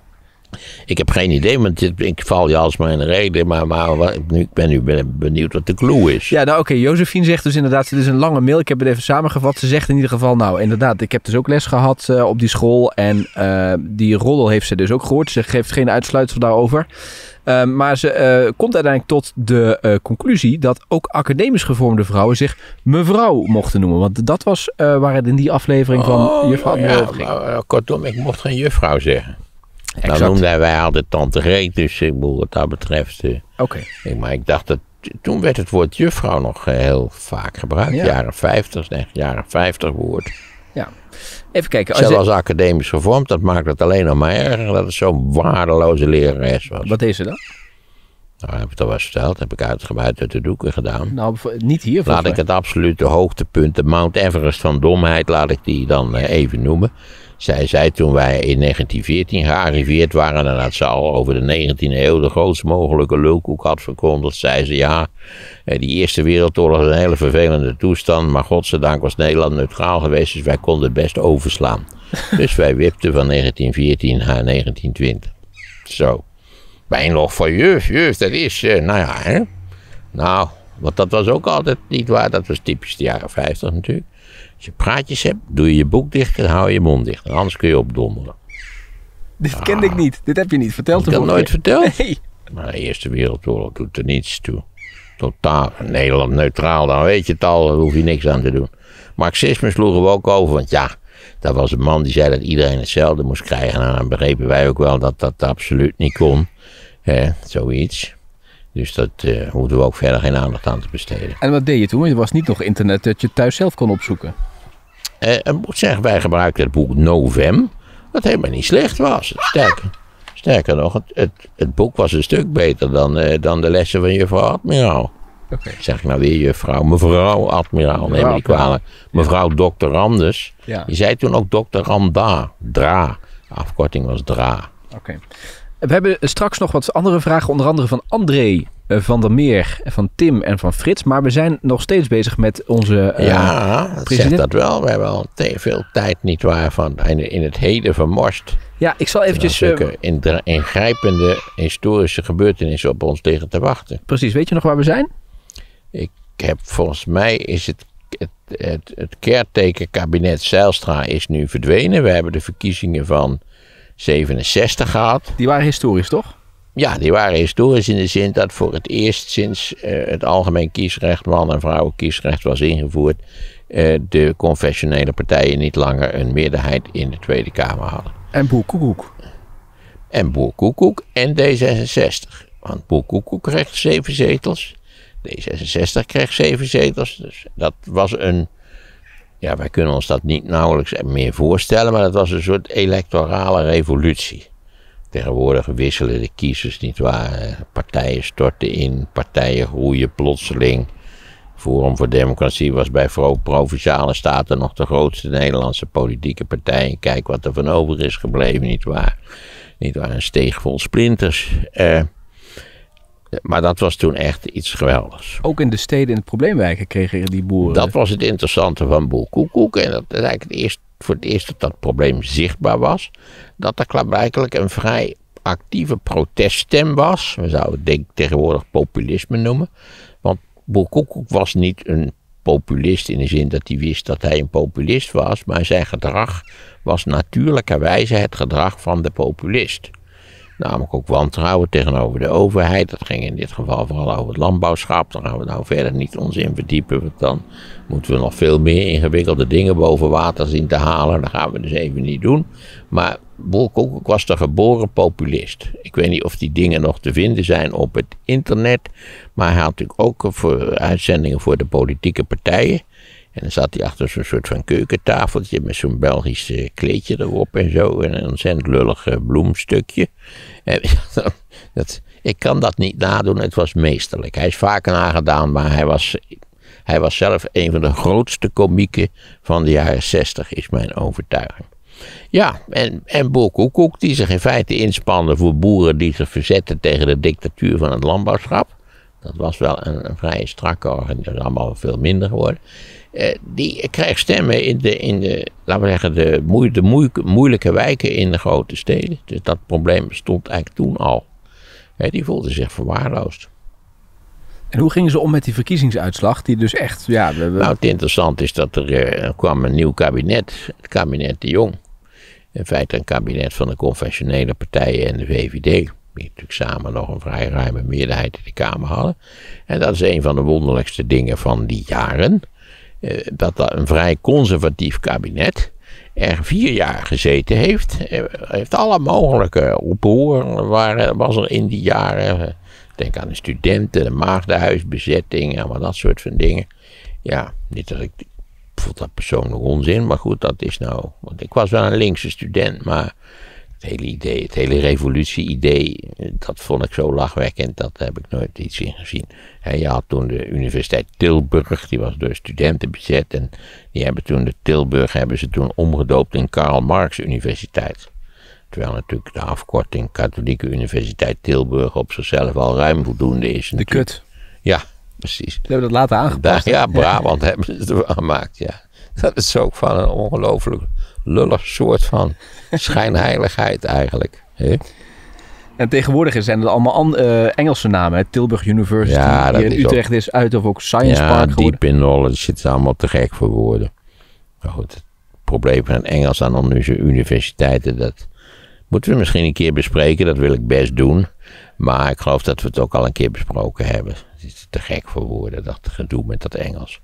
Ik heb geen idee, want dit- ik val je alsmaar in de reden. Maar, maar wat- ik ben nu ben- benieuwd wat de clue is. Ja, nou oké, Josephine zegt dus inderdaad, het is een lange mail. Ik heb het even samengevat. Ze zegt in ieder geval, nou inderdaad, ik heb dus ook les gehad eh, op die school. En eh, die roddel heeft ze dus ook gehoord. Ze geeft geen uitsluitsel daarover. Eh, maar ze eh, komt uiteindelijk tot de conclusie dat ook academisch gevormde vrouwen zich mevrouw mochten noemen. Want dat was waar het in die aflevering van Oh, Juffrouw ja, ging. kortom, ik mocht geen juffrouw zeggen. Exact. noemden wij altijd tante Greet, dus ik bedoel, wat dat betreft... eh, Oké. maar ik dacht dat... Toen werd het woord juffrouw nog eh, heel vaak gebruikt. Ja. Jaren 50, echt jaren 50 woord. Ja. Even kijken. Als Zelfs je- als academisch gevormd, dat maakt het alleen nog maar erger dat het zo'n waardeloze lerares was. wat is er dan? Nou, heb ik dat wel verteld, heb ik uitgebreid uit de doeken gedaan. Nou, niet hier Laat ik het absolute hoogtepunt, de Mount Everest van domheid, laat ik die dan eh, even noemen. Zij zei toen wij in 1914 gearriveerd waren en dat ze al over de 19e eeuw de grootst mogelijke lulkoek had verkondigd, zei ze ja, eh, die Eerste Wereldoorlog is een hele vervelende toestand, maar godzijdank was Nederland neutraal geweest, dus wij konden het best overslaan. dus wij wipten van 1914 naar 1920. Zo. Bijnlog van juf, juf, dat is, eh, nou ja, hè. Nou, want dat was ook altijd niet waar. Dat was typisch de jaren 50 natuurlijk. Als je praatjes hebt, doe je je boek dicht en hou je mond dicht. Anders kun je opdonderen. Dit kende ik niet. Dit heb je niet verteld. Ik vorige nooit verteld. Nee. Maar de Eerste Wereldoorlog doet er niets toe. Totaal. Nederland neutraal, dan weet je het al, daar hoef je niks aan te doen. Marxisme sloegen we ook over, want ja, dat was een man die zei dat iedereen hetzelfde moest krijgen. En dan begrepen wij ook wel dat dat absoluut niet kon. Hè, zoiets. Dus dat eh hoeven we ook verder geen aandacht aan te besteden. En wat deed je toen? Er was niet nog internet dat je thuis zelf kon opzoeken. Ik moet zeggen, wij gebruikten het boek Novem, wat helemaal niet slecht was. Sterker, sterker nog, het, het, het boek was een stuk beter dan, eh, dan de lessen van juffrouw Admiraal. Oké. Zeg ik nou weer juffrouw, mevrouw Admiraal, neem me niet kwalijk. Mevrouw Dr. Randers. Ja. Je zei toen ook Dr. Randa, Dra. De afkorting was Dra. Oké. We hebben straks nog wat andere vragen, onder andere van André, eh, van der Meer, van Tim en van Frits. Maar we zijn nog steeds bezig met onze... eh, ja, president- zegt dat wel. We hebben al te veel tijd, niet waar, van in, in het heden vermorst. ja, ik zal eventjes... Eventjes, eh, ingrijpende historische gebeurtenissen op ons liggen te wachten. precies, weet je nog waar we zijn? Ik heb volgens mij is het, het, het, het caretaker-kabinet Zijlstra is nu verdwenen. We hebben de verkiezingen van 67 gehad. Die waren historisch, toch? Ja, die waren historisch in de zin dat voor het eerst sinds eh, het algemeen kiesrecht, man- en vrouwenkiesrecht was ingevoerd, eh, de confessionele partijen niet langer een meerderheid in de Tweede Kamer hadden. En Boer Koekoek. En Boer Koekoek en D66. Want Boer Koekoek kreeg zeven zetels. D66 kreeg zeven zetels. Dus dat was een. Ja, wij kunnen ons dat niet nauwelijks meer voorstellen, maar dat was een soort electorale revolutie. Tegenwoordig wisselen de kiezers niet waar. Partijen storten in, partijen groeien plotseling. Forum voor Democratie was bij Pro- Provinciale Staten nog de grootste Nederlandse politieke partij. Kijk wat er van over is gebleven, niet waar. Een steeg vol splinters. Eh, maar dat was toen echt iets geweldigs. Ook in de steden in het probleemwijken kregen die boeren... Dat was het interessante van Boel Koekoek. En dat is eigenlijk het eerst, voor het eerst dat dat probleem zichtbaar was. Dat er klaarblijkelijk een vrij actieve proteststem was. We zouden het denk ik tegenwoordig populisme noemen. Want Boel Koekoek was niet een populist in de zin dat hij wist dat hij een populist was. Maar zijn gedrag was natuurlijkerwijze het gedrag van de populist. Namelijk ook wantrouwen tegenover de overheid. Dat ging in dit geval vooral over het landbouwschap. Daar gaan we nou verder niet ons in verdiepen. Want dan moeten we nog veel meer ingewikkelde dingen boven water zien te halen. Dat gaan we dus even niet doen. Maar Boel Koekoek was de geboren populist. Ik weet niet of die dingen nog te vinden zijn op het internet. Maar hij had natuurlijk ook voor uitzendingen voor de politieke partijen. En dan zat hij achter zo'n soort van keukentafeltje met zo'n Belgisch eh, kleedje erop en zo. En een ontzettend lullig eh, bloemstukje. En, ik kan dat niet nadoen, het was meesterlijk. Hij is vaker nagedaan, maar hij was, hij was zelf een van de grootste komieken van de jaren zestig, is mijn overtuiging. Ja, en, en Boer Koekoek, die zich in feite inspande voor boeren die zich verzetten tegen de dictatuur van het landbouwschap. Dat was wel een, een vrij strakke organisatie, dat is allemaal veel minder geworden. Eh, die krijgt stemmen in de, in de laten we zeggen, de, moe, de moeilijke, moeilijke wijken in de grote steden. Dus dat probleem bestond eigenlijk toen al. Hè, die voelden zich verwaarloosd. En hoe gingen ze om met die verkiezingsuitslag? Die dus echt, ja... We, we- Nou, het interessante is dat er eh, kwam een nieuw kabinet, het kabinet De Jong. In feite een kabinet van de conventionele partijen en de VVD. Die natuurlijk samen nog een vrij ruime meerderheid in de Kamer hadden. En dat is een van de wonderlijkste dingen van die jaren. Eh, dat dat een vrij conservatief kabinet er vier jaar gezeten heeft. Eh, heeft alle mogelijke oproer waren, was er in die jaren. eh, Denk aan de studenten, de maagdenhuisbezetting, allemaal dat soort van dingen. Ja, niet dat ik ik vond dat persoonlijk onzin, maar goed, dat is nou. Want ik was wel een linkse student, maar hele idee, het hele revolutie-idee, eh, dat vond ik zo lachwekkend, dat heb ik nooit iets in gezien. Hè, je had toen de Universiteit Tilburg, die was door studenten bezet, en die hebben toen de Tilburg hebben ze toen omgedoopt in Karl Marx Universiteit. Terwijl natuurlijk de afkorting Katholieke Universiteit Tilburg op zichzelf al ruim voldoende is. de natuurlijk. kut. Ja, preeg. Ze hebben dat later Daar, aangepast. ja, Brabant hebben ze wel gemaakt, ja. Dat is ook van een ongelooflijk lullig soort van schijnheiligheid eigenlijk. hè? En tegenwoordig zijn het allemaal eh, Engelse namen. Hè? Tilburg University, Ja, hier in is Utrecht is uit of ook Science Ja, Park geworden. deep in knowledge, het is allemaal te gek voor woorden. Maar goed, het probleem van het Engels aan onze universiteiten, dat moeten we misschien een keer bespreken. Dat wil ik best doen. Maar ik geloof dat we het ook al een keer besproken hebben. Het is te gek voor woorden, dat gedoe met dat Engels.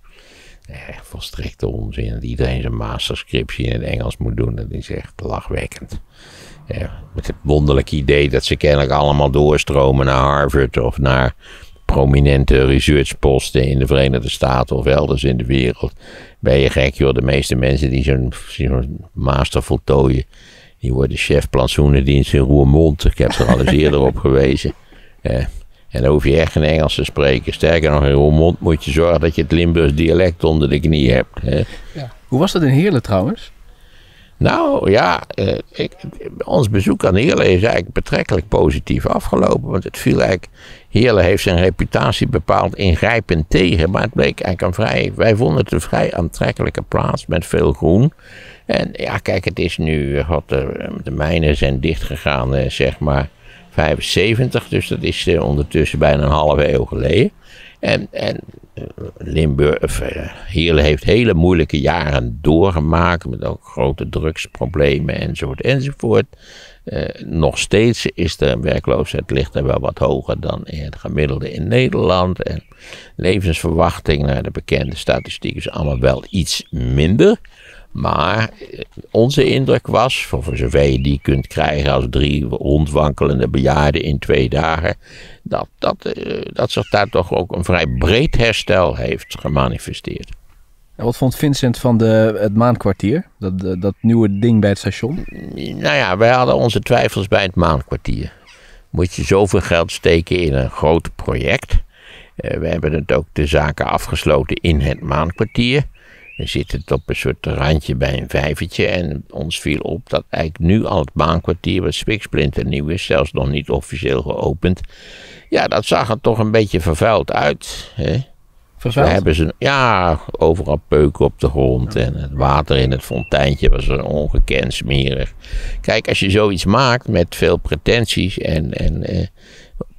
Echt volstrekte onzin. Dat iedereen zijn masterscriptie in het Engels moet doen. Dat is echt lachwekkend. Ja, met het wonderlijke idee dat ze kennelijk allemaal doorstromen naar Harvard of naar prominente researchposten in de Verenigde Staten of elders in de wereld. Ben je gek, joh. De meeste mensen die zo'n master voltooien, die worden chef plantsoenendienst in Roermond. Ik heb er al eens eerder op gewezen. Eh, en dan hoef je echt geen Engels te spreken. Sterker nog, in Roermond moet je zorgen dat je het Limburgs dialect onder de knie hebt. Hè. Hoe was dat in Heerlen trouwens? Nou ja, eh, ik, ons bezoek aan Heerlen is eigenlijk betrekkelijk positief afgelopen. Want het viel eigenlijk. Heerlen heeft zijn reputatie bepaald ingrijpend tegen. Maar het bleek eigenlijk een vrij. Wij vonden het een vrij aantrekkelijke plaats met veel groen. En ja, kijk, het is nu. eh, God, de, de mijnen zijn dichtgegaan, eh, zeg maar. 75, dus dat is eh, ondertussen bijna een halve eeuw geleden. En, en eh, Limburg, of, eh, heeft hele moeilijke jaren doorgemaakt. Met ook grote drugsproblemen enzovoort enzovoort. Eh, nog steeds is de werkloosheid ligt er wel wat hoger dan in het gemiddelde in Nederland. En levensverwachting, naar de bekende statistiek, is allemaal wel iets minder. Maar eh, onze indruk was, voor zover je die kunt krijgen als drie rondwankelende bejaarden in twee dagen, dat, dat, eh, dat zich daar toch ook een vrij breed herstel heeft gemanifesteerd. En wat vond Vincent van de, het maankwartier? Dat, dat, dat nieuwe ding bij het station? Nou ja, wij hadden onze twijfels bij het maankwartier. Moet je zoveel geld steken in een groot project? Eh, we hebben het ook de zaken afgesloten in het maankwartier. We zitten op een soort randje bij een vijvertje. En ons viel op dat eigenlijk nu al het maankwartier, wat spiksplinter nieuw is, zelfs nog niet officieel geopend. Ja, dat zag er toch een beetje vervuild uit. Hè? We Vervuild? hebben ze, ja, overal peuken op de grond en het water in het fonteintje was er ongekend smerig. Kijk, als je zoiets maakt met veel pretenties en, en eh,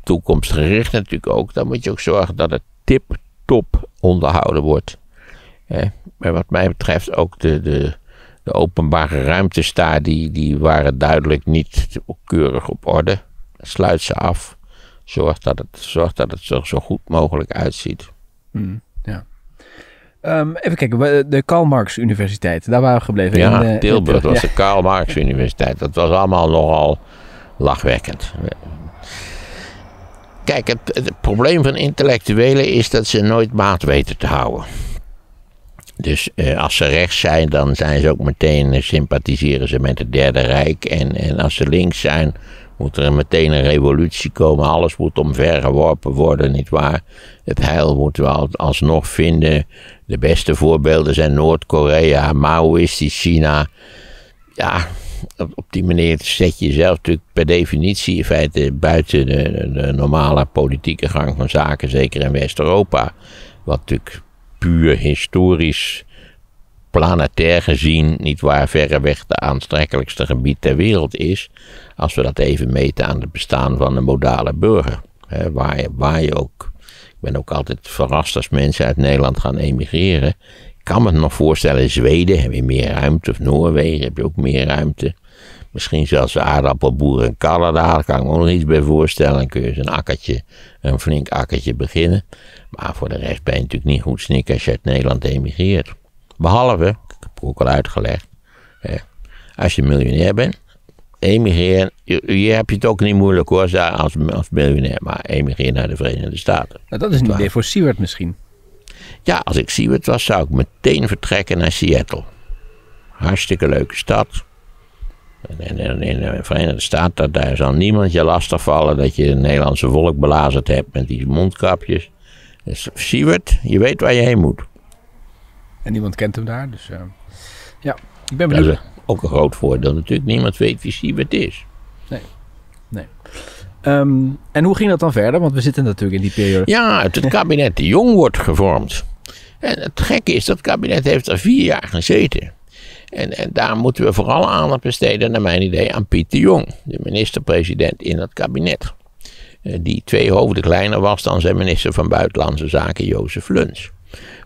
toekomstgericht natuurlijk ook, dan moet je ook zorgen dat het tip-top onderhouden wordt. Eh, maar wat mij betreft ook de, de, de openbare ruimtes daar, die, die waren duidelijk niet keurig op orde. Sluit ze af. Zorg dat het, zorg dat het er zo goed mogelijk uitziet. Ehm, even kijken, de Karl Marx Universiteit, daar waren we gebleven. Ja, in, eh, Tilburg, was ja. de Karl Marx Universiteit. Dat was allemaal nogal lachwekkend. Kijk, het, het probleem van intellectuelen is dat ze nooit maat weten te houden. Dus eh, als ze rechts zijn, dan zijn ze ook meteen, eh, sympathiseren ze met het Derde Rijk. En, en als ze links zijn, moet er meteen een revolutie komen. Alles moet omvergeworpen worden, nietwaar? Het heil moeten we al- alsnog vinden. De beste voorbeelden zijn Noord-Korea, Maoïstisch China. Ja, op, die manier zet je jezelf natuurlijk per definitie in feite buiten de normale politieke gang van zaken, zeker in West-Europa. Wat natuurlijk puur historisch, planetair gezien, niet waar verreweg de aantrekkelijkste gebied ter wereld is. Als we dat even meten aan het bestaan van een modale burger. Waar, je, waar ook. Ik ben ook altijd verrast als mensen uit Nederland gaan emigreren. Ik kan me het nog voorstellen, Zweden heb je meer ruimte, of Noorwegen heb je ook meer ruimte. Misschien zelfs aardappelboeren in Canada, daar kan ik me ook nog iets bij voorstellen. Dan kun je eens een akkertje, een flink akkertje beginnen. Maar voor de rest ben je natuurlijk niet goed snikken als je uit Nederland emigreert. Behalve, ik heb het ook al uitgelegd, hè, als je miljonair bent, emigreren, hier heb je het ook niet moeilijk hoor, als, als miljonair, maar emigreer naar de Verenigde Staten. Nou, dat is niet meer voor Siewert misschien. Ja, als ik Siewert was, zou ik meteen vertrekken naar Seattle. Hartstikke leuke stad. En in, in de Verenigde Staten, daar zal niemand je lastigvallen dat je het Nederlandse volk belazerd hebt met die mondkapjes. Dus Siewert, je weet waar je heen moet. En niemand kent hem daar, dus uh, ja, ik ben benieuwd. Dat is ook een groot voordeel natuurlijk. Niemand weet wie Siewert is. Nee, nee. Um, en hoe ging dat dan verder? Want we zitten natuurlijk in die periode. Ja, het kabinet de Jong wordt gevormd. En het gekke is, dat kabinet heeft er vier jaar gezeten. En, en daar moeten we vooral aandacht besteden, naar mijn idee, aan Piet de Jong, de minister-president in het kabinet. Uh, die twee hoofden kleiner was dan zijn minister van Buitenlandse Zaken, Jozef Luns.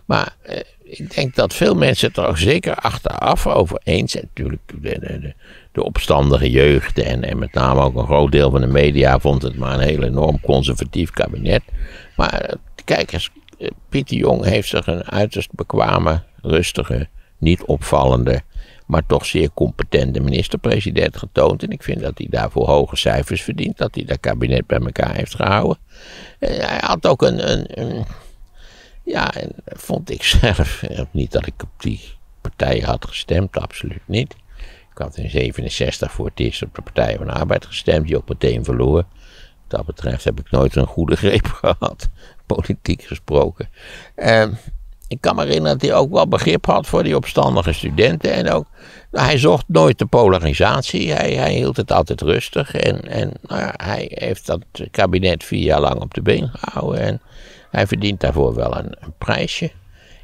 Maar uh, ik denk dat veel mensen het er zeker achteraf over eens zijn. Natuurlijk, de, de, de opstandige jeugd en, en, met name ook een groot deel van de media vond het maar een heel enorm conservatief kabinet. Maar kijk eens, Piet de Jong heeft zich een uiterst bekwame, rustige, niet opvallende, maar toch zeer competente minister-president getoond. En ik vind dat hij daarvoor hoge cijfers verdient, dat hij dat kabinet bij elkaar heeft gehouden. En hij had ook een, een, ja, vond ik zelf, niet dat ik op die partij had gestemd, absoluut niet. Ik had in 67 voor het eerst op de Partij van de Arbeid gestemd, die ook meteen verloor. Wat dat betreft heb ik nooit een goede greep gehad, politiek gesproken. Uh, ik kan me herinneren dat hij ook wel begrip had voor die opstandige studenten. En ook, hij zocht nooit de polarisatie. Hij, hij hield het altijd rustig. En, en nou ja, hij heeft dat kabinet vier jaar lang op de been gehouden. En hij verdient daarvoor wel een, een prijsje.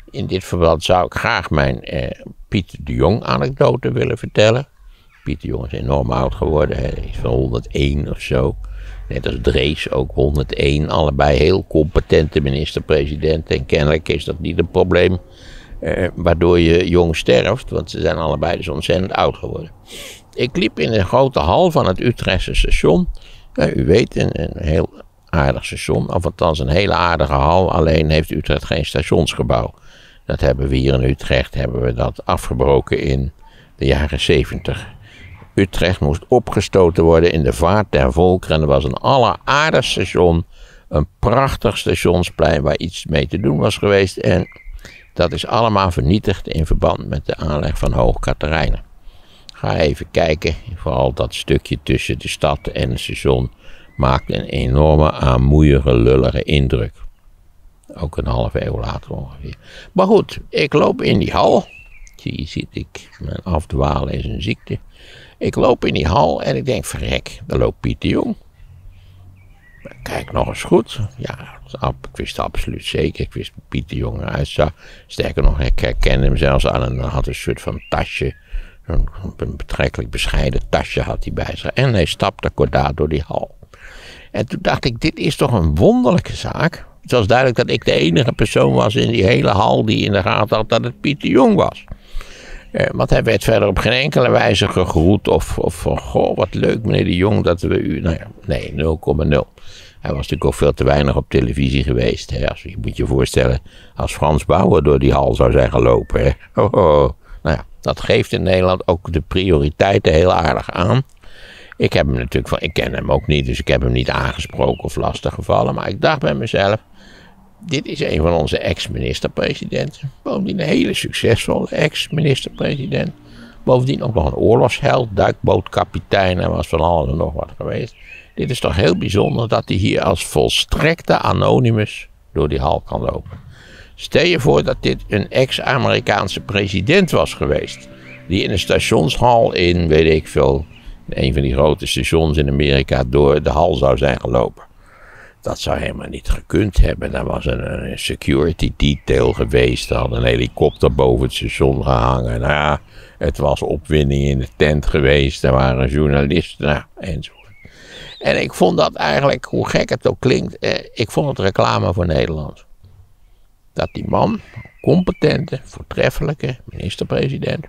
In dit verband zou ik graag mijn eh, Piet de Jong anekdote willen vertellen. Piet de Jong is enorm oud geworden. Hij is van 101 of zo. Net als Drees ook 101. Allebei heel competente minister-presidenten. En kennelijk is dat niet een probleem eh, waardoor je jong sterft. Want ze zijn allebei dus ontzettend oud geworden. Ik liep in de grote hal van het Utrechtse station. u weet, een, een heel aardig station. Of althans een hele aardige hal. Alleen heeft Utrecht geen stationsgebouw. Dat hebben we hier in Utrecht hebben we dat afgebroken in de jaren 70. Utrecht moest opgestoten worden in de vaart der volkeren. En er was een alleraardig station. Een prachtig stationsplein waar iets mee te doen was geweest. En dat is allemaal vernietigd in verband met de aanleg van Hoog Katerijnen. Ga even kijken. Vooral dat stukje tussen de stad en het station maakt een enorme aanmoeige, lullige indruk. Ook een halve eeuw later ongeveer. Maar goed, ik loop in die hal. Hier zit ik, mijn afdwalen is een ziekte. Ik loop in die hal en ik denk, verrek, daar loopt Piet de Jong. Kijk nog eens goed. Ja, ik wist absoluut zeker. Ik wist hoe Piet de Jong eruit zag. Sterker nog, ik herkende hem zelfs aan een, had een soort van tasje. Een, een betrekkelijk bescheiden tasje had hij bij zich. En hij stapte kordaat door die hal. En toen dacht ik, dit is toch een wonderlijke zaak. Het was duidelijk dat ik de enige persoon was in die hele hal die in de gaten had dat het Piet de Jong was. Eh, want hij werd verder op geen enkele wijze gegroet of, of van, goh, wat leuk meneer de Jong dat we u... Nou ja, nee, 0,0. Hij was natuurlijk ook veel te weinig op televisie geweest. Hè. Als, je moet je voorstellen, als Frans Bauer door die hal zou zijn gelopen. Oh. Nou ja, dat geeft in Nederland ook de prioriteiten heel aardig aan. Ik heb hem natuurlijk van, ik ken hem ook niet, dus ik heb hem niet aangesproken of lastig gevallen. Maar ik dacht bij mezelf, dit is een van onze ex-minister-presidenten. Bovendien een hele succesvolle ex-minister-president. Bovendien ook nog een oorlogsheld, duikbootkapitein en was van alles en nog wat geweest. Dit is toch heel bijzonder dat hij hier als volstrekte anonimus door die hal kan lopen. Stel je voor dat dit een ex-Amerikaanse president was geweest. Die in een stationshal in, weet ik veel, een van die grote stations in Amerika door de hal zou zijn gelopen. Dat zou helemaal niet gekund hebben. Daar was een, security detail geweest. Er had een helikopter boven het station gehangen. Nou ja, het was opwinding in de tent geweest. Er waren journalisten nou, enzovoort. En ik vond dat eigenlijk, hoe gek het ook klinkt, eh, ik vond het reclame voor Nederland. Dat die man, competente, voortreffelijke minister-president,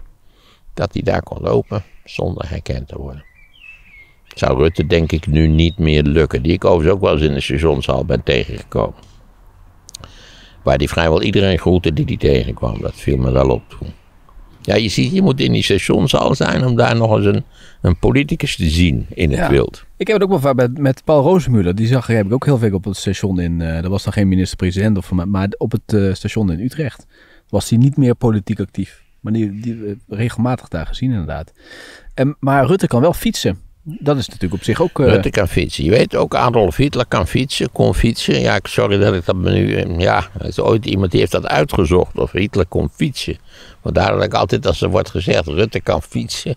dat hij daar kon lopen zonder herkend te worden. Zou Rutte denk ik nu niet meer lukken. Die ik overigens ook wel eens in de stationshal ben tegengekomen. Waar die vrijwel iedereen groette die die tegenkwam. Dat viel me wel op toen. Ja, je ziet, je moet in die stationshal zijn om daar nog eens een, een politicus te zien in het Ja. wild. Ik heb het ook wel vaak met, met Paul Rozemuller. Die zag heb ik ook heel veel op het station in. eh dat was dan geen minister-president of maar, maar op het eh, station in Utrecht was hij niet meer politiek actief. Maar die, die eh, regelmatig daar gezien inderdaad. En, maar Rutte kan wel fietsen. Dat is natuurlijk op zich ook. eh, Rutte kan fietsen. Je weet ook, Adolf Hitler kan fietsen, kon fietsen. Ja, sorry dat ik dat nu... eh, Ja, er is ooit iemand die heeft dat uitgezocht of Hitler kon fietsen. Vandaar dat ik altijd, als er wordt gezegd, Rutte kan fietsen.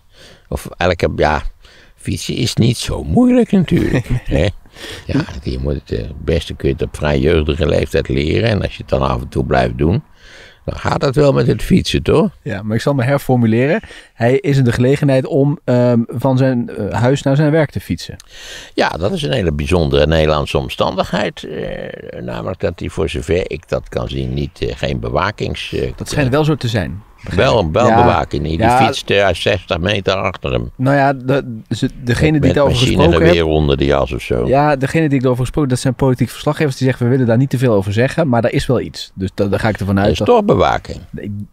Of elke, ja, fietsen is niet zo moeilijk natuurlijk. hè? Ja, je moet het, eh, het beste kun je het op vrij jeugdige leeftijd leren. En als je het dan af en toe blijft doen, dan gaat het wel met het fietsen, toch? Ja, maar ik zal me herformuleren. Hij is in de gelegenheid om ehm, van zijn eh, huis naar zijn werk te fietsen. Ja, dat is een hele bijzondere Nederlandse omstandigheid. Eh, namelijk dat hij, voor zover ik dat kan zien, niet, eh, geen bewakings... eh, Dat schijnt wel zo te zijn. Wel, wel Ja, bewaking. Die ja. fietst eh, 60 meter achter hem. Nou ja, de, ze- degene die daarover gesproken heeft. onder de jas of zo. Ja, degene die ik erover gesproken dat zijn politieke verslaggevers die zeggen we willen daar niet te veel over zeggen, maar daar is wel iets. Dus da- daar ga ik ervan dat uit. is Dat, toch bewaking.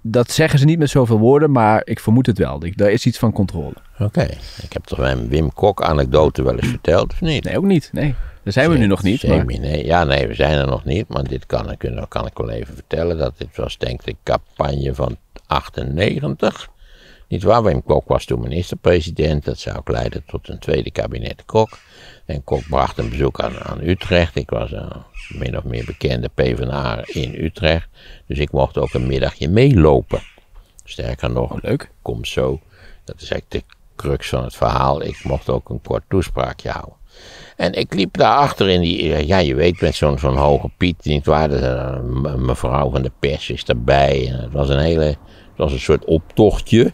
dat zeggen ze niet met zoveel woorden, maar ik vermoed het wel. Daar is iets van controle. Oké. Ik heb toch mijn Wim Kok anekdote wel eens verteld, of niet? Nee, ook niet. Nee, daar zijn we nu nog niet. Maar, nee. Ja, nee, we zijn er nog niet. Maar dit kan, kan, kan ik wel even vertellen. Dat dit was denk ik de campagne van 98. Niet waar? Wim Kok was toen minister-president. Dat zou ook leiden tot een tweede kabinet Kok. En Kok bracht een bezoek aan, aan Utrecht. Ik was een min of meer bekende PvdA in Utrecht. Dus ik mocht ook een middagje meelopen. Sterker nog, oh, leuk. komt zo. Dat is eigenlijk de crux van het verhaal. Ik mocht ook een kort toespraakje houden. En ik liep daarachter in die, ja je weet met zo'n zo'n hoge piet, niet waar, Er, eh, mevrouw van de pers is erbij. En het was een hele, het was een soort optochtje.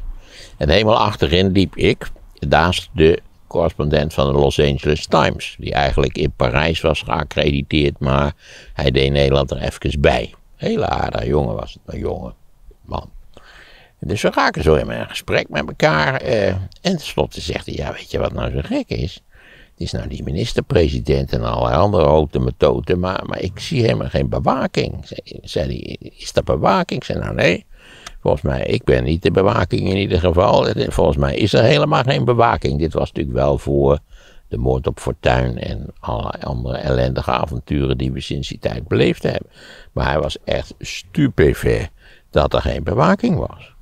En helemaal achterin liep ik, naast de correspondent van de Los Angeles Times. Die eigenlijk in Parijs was geaccrediteerd, maar hij deed Nederland er even bij. Hele aardige jongen was het, een jonge man. Dus we raken zo in een gesprek met elkaar. eh, en tenslotte zegt hij, ja weet je wat nou zo gek is? Het is nou die minister-president en allerlei andere houten methoden, maar, maar ik zie helemaal geen bewaking. Zei hij, is dat bewaking? Ik zei, nou nee, volgens mij, ik ben niet de bewaking in ieder geval. Volgens mij is er helemaal geen bewaking. Dit was natuurlijk wel voor de moord op Fortuin en allerlei andere ellendige avonturen die we sinds die tijd beleefd hebben. Maar hij was echt stupefait dat er geen bewaking was.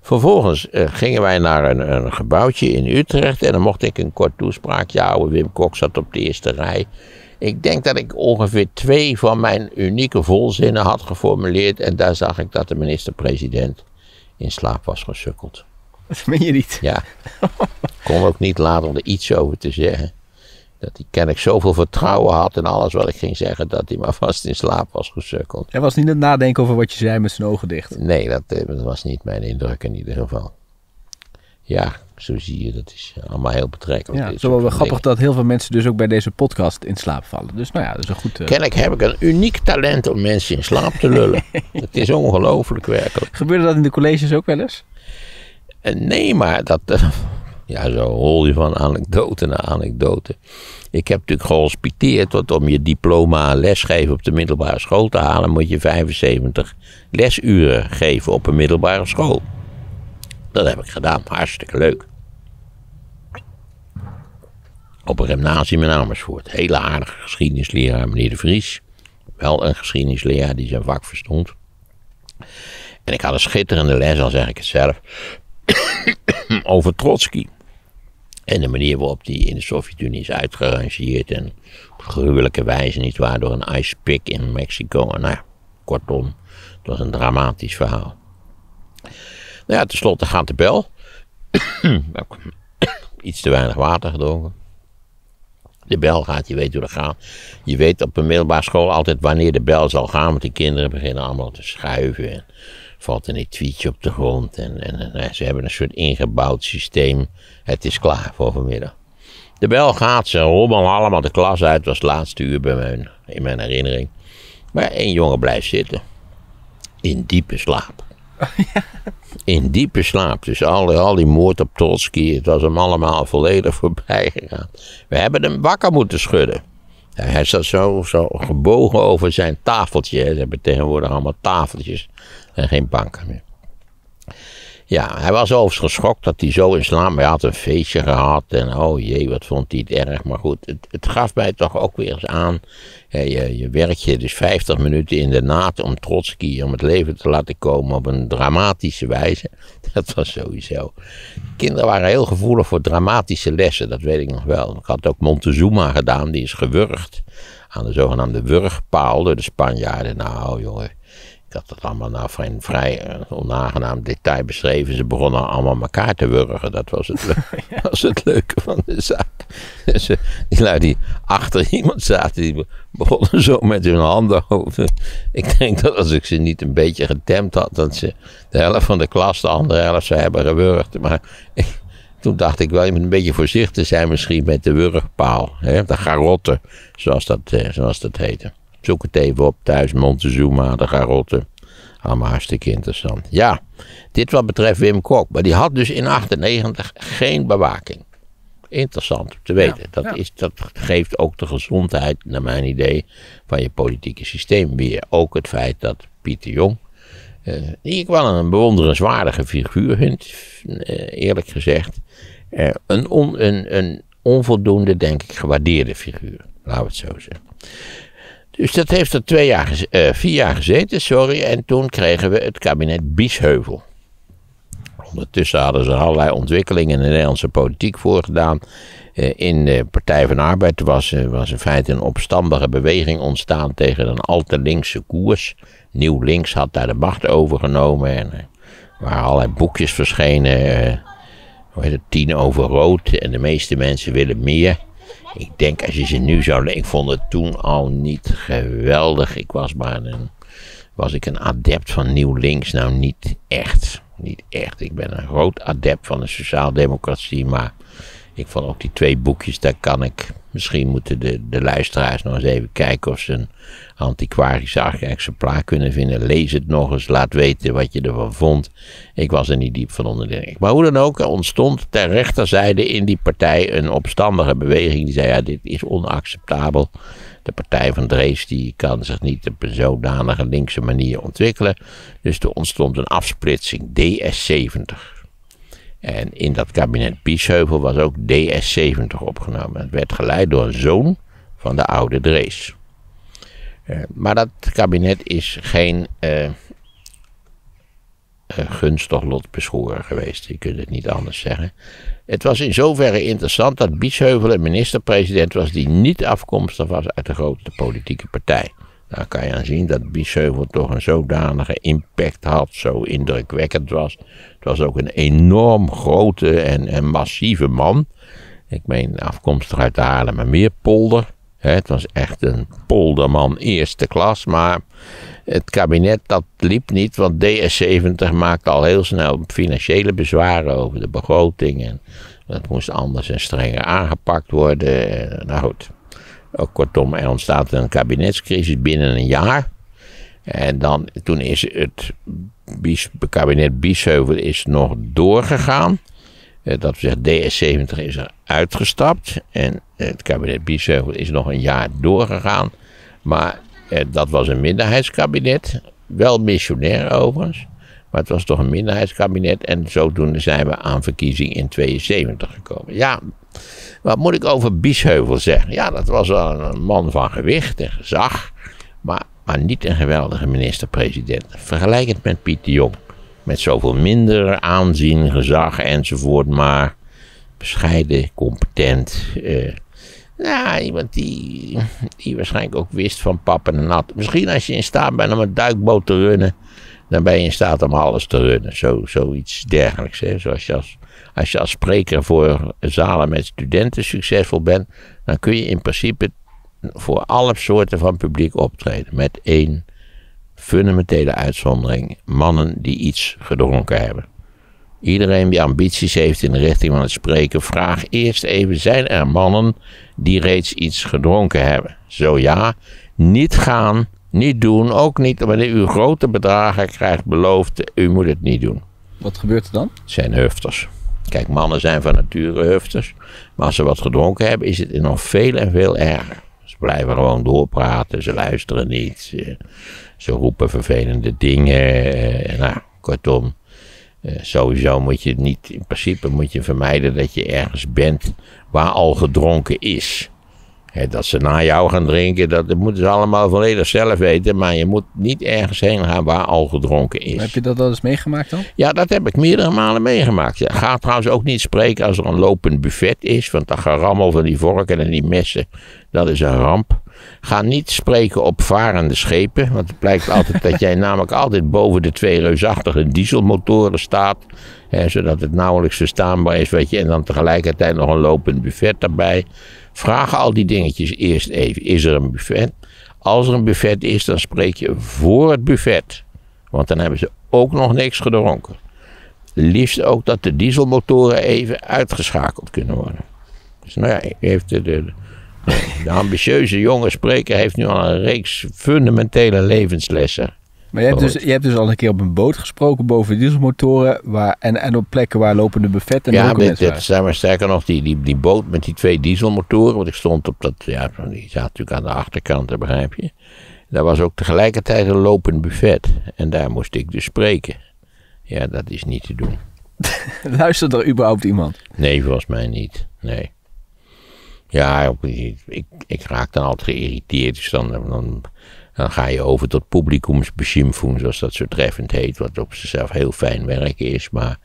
Vervolgens eh, gingen wij naar een, een gebouwtje in Utrecht en dan mocht ik een kort toespraakje houden. Wim Kok zat op de eerste rij. Ik denk dat ik ongeveer twee van mijn unieke volzinnen had geformuleerd en daar zag ik dat de minister-president in slaap was gesukkeld. Dat meen je niet. Ja, kon ook niet laten om er iets over te zeggen. Dat hij kennelijk zoveel vertrouwen had in alles wat ik ging zeggen, dat hij maar vast in slaap was gesukkeld. Hij was niet aan het nadenken over wat je zei met zijn ogen dicht. Nee, dat, eh, dat was niet mijn indruk in ieder geval. Ja, zo zie je, dat is allemaal heel betrekkelijk. Ja, het is wel grappig dingen. dat heel veel mensen dus ook bij deze podcast in slaap vallen. Dus nou ja, dat is een goed... eh, Kennelijk heb ik een uniek talent om mensen in slaap te lullen. het is ongelooflijk werkelijk. Gebeurde dat in de colleges ook wel eens? En nee, maar dat. eh, ja, zo hol je van anekdote naar anekdote. Ik heb natuurlijk gehospiteerd, want om je diploma lesgeven op de middelbare school te halen, moet je 75 lesuren geven op een middelbare school. Dat heb ik gedaan, hartstikke leuk. Op een gymnasium in Amersfoort. Hele aardige geschiedenisleraar, meneer De Vries. Wel een geschiedenisleraar die zijn vak verstond. En ik had een schitterende les, al zeg ik het zelf over Trotsky. En de manier waarop die in de Sovjet-Unie is uitgerangeerd. En op gruwelijke wijze, niet waar, door een ice pick in Mexico. En nou kortom, het was een dramatisch verhaal. Nou ja, tenslotte gaat de bel. Iets te weinig water gedronken. De bel gaat, je weet hoe dat gaat. Je weet op een middelbare school altijd wanneer de bel zal gaan, want die kinderen beginnen allemaal te schuiven. En valt een tweetje op de grond. En, en, ze hebben een soort ingebouwd systeem. Het is klaar voor vanmiddag. De bel gaat, ze rommelen allemaal de klas uit. Was het laatste uur bij mijn, in mijn herinnering. Maar één jongen blijft zitten. In diepe slaap. In diepe slaap. Dus al, al die moord op Trotsky, het was hem allemaal volledig voorbij gegaan. We hebben hem wakker moeten schudden. Hij zat zo, zo gebogen over zijn tafeltje. Ze hebben tegenwoordig allemaal tafeltjes en geen banken meer. Ja, hij was overigens geschokt dat hij zo in slaap... Hij had een feestje gehad en oh jee, wat vond hij het erg. Maar goed, het, het gaf mij toch ook weer eens aan... je, werkt je dus 50 minuten in de naad om Trotsky... om het leven te laten komen op een dramatische wijze. Dat was sowieso... Kinderen waren heel gevoelig voor dramatische lessen, dat weet ik nog wel. Ik had ook Montezuma gedaan, die is gewurgd aan de zogenaamde wurgpaal door de Spanjaarden. Nou jongen, ik had dat allemaal nou vrij, vrij uh, onaangenaam detail beschreven. Ze begonnen allemaal elkaar te wurgen. Dat was het, ja. was het leuke van de zaak. Dus, uh, die lui die achter iemand zaten, die begonnen zo met hun handen over. Ik denk dat als ik ze niet een beetje getemd had, dat ze de helft van de klas de andere helft zou hebben gewurgd. Maar ik, toen dacht ik wel, je moet een beetje voorzichtig zijn misschien met de wurgpaal. Hè? De garotte, zoals dat, uh, zoals dat heette. Zoek het even op thuis, Montezuma, de garotte. Allemaal hartstikke interessant. Ja, dit wat betreft Wim Kok. Maar die had dus in 98 geen bewaking. Interessant om te weten. Ja, dat, ja. Is, dat geeft ook de gezondheid, naar mijn idee, van je politieke systeem weer. Ook het feit dat Pieter Jong, uh, die ik wel een bewonderenswaardige figuur vind, uh, eerlijk gezegd, uh, een, on, een, een onvoldoende, denk ik, gewaardeerde figuur. Laten we het zo zeggen. Dus dat heeft er twee jaar, uh, vier jaar gezeten, sorry. En toen kregen we het kabinet Biesheuvel. Ondertussen hadden ze allerlei ontwikkelingen in de Nederlandse politiek voorgedaan. Uh, in de Partij van Arbeid was, uh, was in feite een opstandige beweging ontstaan tegen een al te linkse koers. Nieuw Links had daar de macht overgenomen en er waren allerlei boekjes verschenen. hoe heet het, tien over rood en de meeste mensen willen meer. Ik denk als je ze nu zou lezen, ik vond het toen al niet geweldig. Ik was maar een, was ik een adept van Nieuw Links? Nou, niet echt. Niet echt. Ik ben een groot adept van de sociaaldemocratie, maar ik vond ook die twee boekjes, daar kan ik. Misschien moeten de, de luisteraars nog eens even kijken of ze een antiquarisch exemplaar kunnen vinden. Lees het nog eens, laat weten wat je ervan vond. Ik was er niet diep van onder de. Maar hoe dan ook, er ontstond ter rechterzijde in die partij een opstandige beweging. Die zei, ja, dit is onacceptabel. De partij van Drees die kan zich niet op een zodanige linkse manier ontwikkelen. Dus er ontstond een afsplitsing, DS70. En in dat kabinet Biesheuvel was ook DS70 opgenomen. Het werd geleid door een zoon van de oude Drees. Uh, maar dat kabinet is geen uh, gunstig lot beschoren geweest. Je kunt het niet anders zeggen. Het was in zoverre interessant dat Biesheuvel een minister-president was die niet afkomstig was uit de grootste politieke partij. Daar kan je aan zien dat Biesheuvel toch een zodanige impact had, zo indrukwekkend was. Het was ook een enorm grote en, en massieve man. Ik meen afkomstig uit de Haarlemmermeerpolder. Het was echt een polderman eerste klas, maar het kabinet dat liep niet, want DS70 maakte al heel snel financiële bezwaren over de begroting en dat moest anders en strenger aangepakt worden. Nou goed, kortom, er ontstaat een kabinetscrisis binnen een jaar. En dan, toen is het kabinet Biesheuvel is nog doorgegaan. Eh, dat zeggen, DS70 is er uitgestapt. En het kabinet Biesheuvel is nog een jaar doorgegaan. Maar eh, dat was een minderheidskabinet. Wel missionair overigens. Maar het was toch een minderheidskabinet. En zodoende zijn we aan verkiezing in 72 gekomen. Ja, wat moet ik over Biesheuvel zeggen? Ja, dat was wel een man van gewicht en gezag. Maar, maar niet een geweldige minister-president. Vergelijk het met Pieter Jong. Met zoveel minder aanzien, gezag enzovoort. Maar bescheiden, competent. Uh, ja, iemand die, die waarschijnlijk ook wist van pap en nat. Misschien als je in staat bent om een duikboot te runnen dan ben je in staat om alles te runnen. Zo, zoiets dergelijks. Hè? Zoals je als, Als je als spreker voor zalen met studenten succesvol bent, dan kun je in principe voor alle soorten van publiek optreden. Met één fundamentele uitzondering: mannen die iets gedronken hebben. Iedereen die ambities heeft in de richting van het spreken, vraag eerst even: zijn er mannen die reeds iets gedronken hebben? Zo ja, niet gaan, niet doen, ook niet wanneer u grote bedragen krijgt beloofd, u moet het niet doen. Wat gebeurt er dan? Het zijn hufters. Kijk, mannen zijn van nature hufters, maar als ze wat gedronken hebben, is het nog veel en veel erger. Ze blijven gewoon doorpraten, ze luisteren niet, ze, roepen vervelende dingen. eh, nou, kortom, eh, sowieso moet je niet, in principe moet je vermijden dat je ergens bent waar al gedronken is. Dat ze na jou gaan drinken, dat, moeten ze allemaal volledig zelf weten. Maar je moet niet ergens heen gaan waar al gedronken is. Heb je dat wel eens meegemaakt dan? Ja, dat heb ik meerdere malen meegemaakt. Ja. Ga trouwens ook niet spreken als er een lopend buffet is. Want dat gerammel van die vorken en die messen, dat is een ramp. Ga niet spreken op varende schepen. Want het blijkt altijd dat jij namelijk altijd boven de twee reusachtige dieselmotoren staat. Zodat het nauwelijks verstaanbaar is. Weet je, en dan tegelijkertijd nog een lopend buffet erbij. Vraag al die dingetjes eerst even. Is er een buffet? Als er een buffet is, dan spreek je voor het buffet. Want dan hebben ze ook nog niks gedronken. Liefst ook dat de dieselmotoren even uitgeschakeld kunnen worden. Dus nou ja, heeft de, de ambitieuze jonge spreker heeft nu al een reeks fundamentele levenslessen. Maar je hebt, dus, je hebt dus al een keer op een boot gesproken boven dieselmotoren waar, en, en op plekken waar lopende buffet en ja, dit, zijn maar sterker nog, die, die, die boot met die twee dieselmotoren. Want ik stond op dat, ja, die zat natuurlijk aan de achterkant, begrijp je. Daar was ook tegelijkertijd een lopend buffet. En daar moest ik dus spreken. Ja, dat is niet te doen. Luistert er überhaupt iemand? Nee, volgens mij niet. Nee. Ja, ik, ik raak dan altijd geïrriteerd. Dus dan, dan, dan ga je over tot publicumsbeschimpfung, zoals dat zo treffend heet. Wat op zichzelf heel fijn werken is. Maar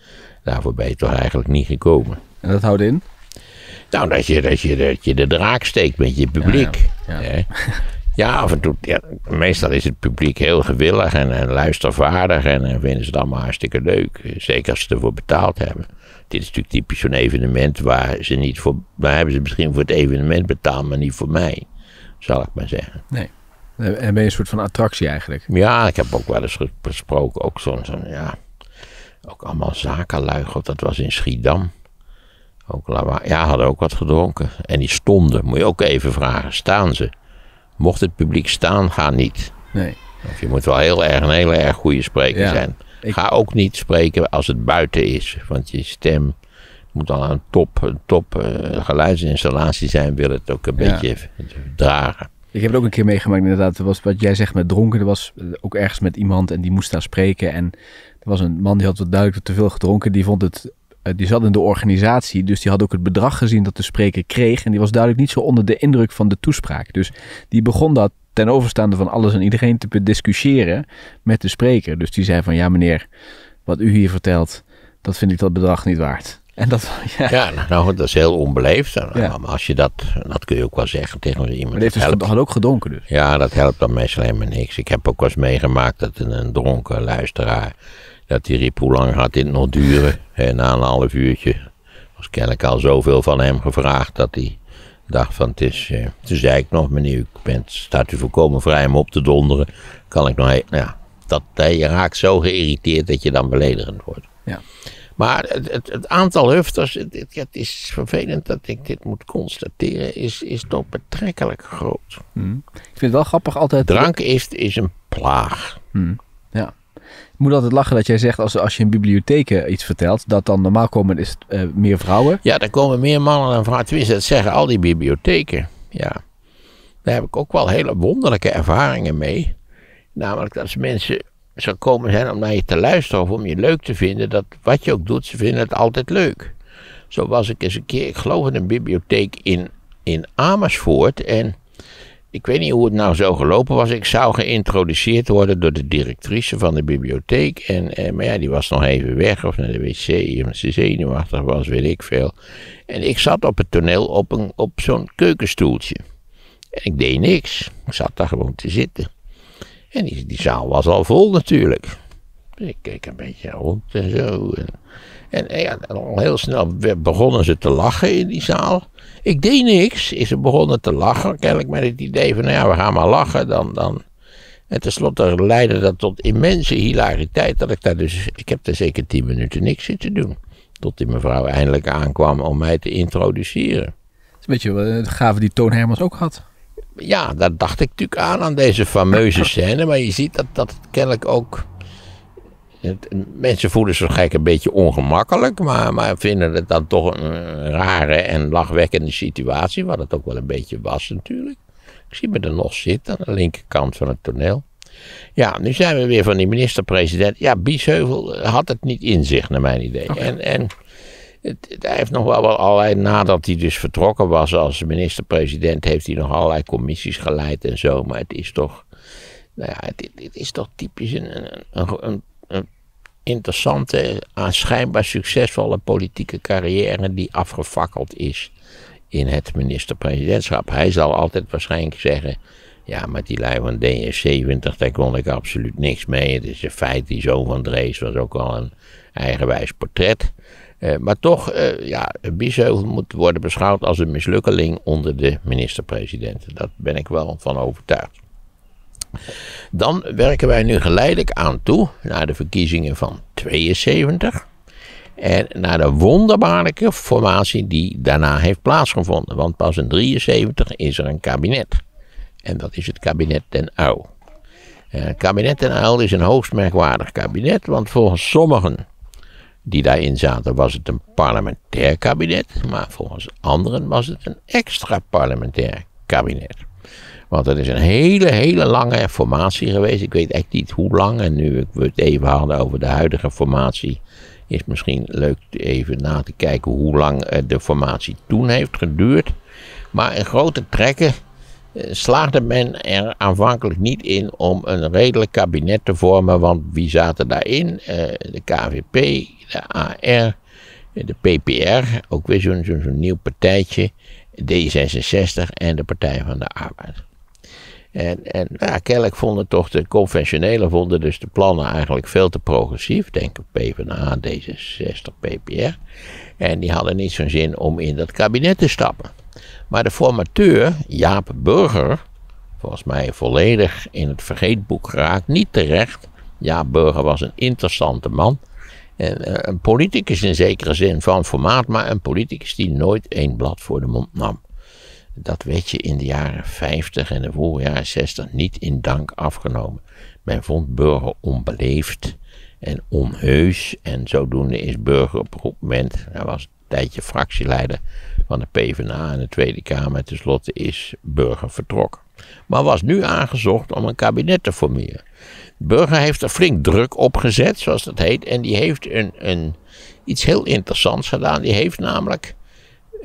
daarvoor ben je toch eigenlijk niet gekomen. En dat houdt in? Nou, dat je, dat je, dat je de draak steekt met je publiek. Ja, ja. Ja, af en toe. Meestal is het publiek heel gewillig en, en luistervaardig. En, en vinden ze het allemaal hartstikke leuk. Zeker als ze ervoor betaald hebben. Dit is natuurlijk typisch zo'n evenement waar ze niet voor. Waar hebben ze misschien voor het evenement betaald, maar niet voor mij. Zal ik maar zeggen. Nee. En ben je een soort van attractie eigenlijk. Ja, ik heb ook wel eens gesproken. Ook zo'n. zo'n ja, ook allemaal zakenlui. God, dat was in Schiedam. Ook, ja, hadden ook wat gedronken. En die stonden. Moet je ook even vragen. Staan ze? Mocht het publiek staan, ga niet. Nee. Of je moet wel heel erg, een heel erg goede spreker Ja, zijn. Ik- Ga ook niet spreken als het buiten is. Want je stem moet al een top, een top eh, geluidsinstallatie zijn. Wil het ook een Ja. beetje dragen. Ik heb het ook een keer meegemaakt inderdaad. Er was wat jij zegt met dronken. Er was eh, ook ergens met iemand en die moest daar spreken. En er was een man die had wat duidelijk te veel gedronken. Die vond het... eh, Die zat in de organisatie, dus die had ook het bedrag gezien dat de spreker kreeg. En die was duidelijk niet zo onder de indruk van de toespraak. Dus die begon dat ten overstaande van alles en iedereen te discussiëren met de spreker. Dus die zei van, ja meneer, wat u hier vertelt, dat vind ik dat bedrag niet waard. En dat, ja, Ja, nou, dat is heel onbeleefd. Ja. Maar als je dat, dat kun je ook wel zeggen tegen iemand. maar heeft dus helpt. had ook gedronken dus. Ja, dat helpt dan meestal helemaal niks. Ik heb ook wel eens meegemaakt dat een, een dronken luisteraar, dat die riep hoe lang gaat dit nog duren? En na een half uurtje was kennelijk al zoveel van hem gevraagd dat hij dacht van het is, eh, toen zei ik nog meneer, u bent, staat u volkomen vrij om op te donderen. Kan ik nog, he- nou ja, dat, eh, je raakt zo geïrriteerd dat je dan beledigend wordt. Ja. Maar het, het, het aantal hufters, het, is vervelend dat ik dit moet constateren, is, is toch betrekkelijk groot. Ik vind het wel grappig altijd. Drank is, is een plaag. Ja. Ik moet altijd lachen dat jij zegt als, als je in bibliotheken iets vertelt, dat dan normaal komen is eh, meer vrouwen. Ja, er komen meer mannen dan vrouwen. Tenminste, dat zeggen al die bibliotheken. Ja. Daar heb ik ook wel hele wonderlijke ervaringen mee. Namelijk dat als mensen zo komen zijn om naar je te luisteren of om je leuk te vinden, dat wat je ook doet, ze vinden het altijd leuk. Zo was ik eens een keer, ik geloof in een bibliotheek in, in Amersfoort. En ik weet niet hoe het nou zo gelopen was. Ik zou geïntroduceerd worden door de directrice van de bibliotheek. En, eh, maar ja, die was nog even weg of naar de wc, omdat ze zenuwachtig was, weet ik veel. En ik zat op het toneel op, een, op zo'n keukenstoeltje. En ik deed niks. Ik zat daar gewoon te zitten. En die, zaal was al vol natuurlijk. Dus ik keek een beetje rond en zo. En, en, en ja, al heel snel begonnen ze te lachen in die zaal. Ik deed niks. Ze begonnen te lachen. Kennelijk met het idee van, nou ja, we gaan maar lachen. Dan, dan. En tenslotte leidde dat tot immense hilariteit. Dat ik daar dus, ik heb daar zeker tien minuten niks zitten doen. Tot die mevrouw eindelijk aankwam om mij te introduceren. Dat is een beetje eh, de gave die Toon Hermans ook had. Ja, daar dacht ik natuurlijk aan, aan deze fameuze scène. Maar je ziet dat, dat kennelijk ook... Het, mensen voelen zich gek een beetje ongemakkelijk, maar, maar vinden het dan toch een rare en lachwekkende situatie. Wat het ook wel een beetje was natuurlijk. Ik zie me er nog zitten aan de linkerkant van het toneel. Ja, nu zijn we weer van die minister-president. Ja, Biesheuvel had het niet in zich, naar mijn idee. En, en het, het- hij heeft nog wel, wel allerlei, nadat hij dus vertrokken was als minister-president, heeft hij nog allerlei commissies geleid en zo. Maar het is toch, nou ja, het, het is toch typisch een, een, een interessante, aanschijnbaar succesvolle politieke carrière die afgefakkeld is in het minister-presidentschap. Hij zal altijd waarschijnlijk zeggen, ja, met die lui van DS70, daar kon ik absoluut niks mee. Het is een feit, die zoon van Drees was ook al een eigenwijs portret. Eh, maar toch, eh, ja, Biesheuvel moet worden beschouwd als een mislukkeling onder de minister-president. Daar ben ik wel van overtuigd. Dan werken wij nu geleidelijk aan toe naar de verkiezingen van 72. En naar de wonderbaarlijke formatie die daarna heeft plaatsgevonden. Want pas in 73 is er een kabinet. En dat is het kabinet ten Uil. Het kabinet ten Uil is een hoogst merkwaardig kabinet. Want volgens sommigen die daarin zaten was het een parlementair kabinet. Maar volgens anderen was het een extra parlementair kabinet. Want het is een hele, hele lange formatie geweest. Ik weet echt niet hoe lang. En nu we het even hadden over de huidige formatie. Is misschien leuk even na te kijken hoe lang eh, de formatie toen heeft geduurd. Maar in grote trekken eh, slaagde men er aanvankelijk niet in om een redelijk kabinet te vormen. Want wie zaten daarin? Eh, de KVP, de AR, de PPR, ook weer zo'n nieuw partijtje. D66 en de Partij van de Arbeid. En, en ja, kennelijk vonden toch de conventionelen vonden dus de plannen eigenlijk veel te progressief. Denk op PvdA, D66, PPR. En die hadden niet zo'n zin om in dat kabinet te stappen. Maar de formateur, Jaap Burger, volgens mij volledig in het vergeetboek geraakt, niet terecht. Jaap Burger was een interessante man. En, eh, een politicus in zekere zin van formaat, maar een politicus die nooit één blad voor de mond nam. Dat werd je in de jaren 50 en de vroege jaren 60 niet in dank afgenomen. Men vond Burger onbeleefd en onheus. En zodoende is Burger op een goed moment, hij was een tijdje fractieleider van de PvdA in de Tweede Kamer. Ten slotte is Burger vertrokken. Maar was nu aangezocht om een kabinet te formeren. Burger heeft er flink druk op gezet, zoals dat heet. En die heeft een, een, iets heel interessants gedaan. Die heeft namelijk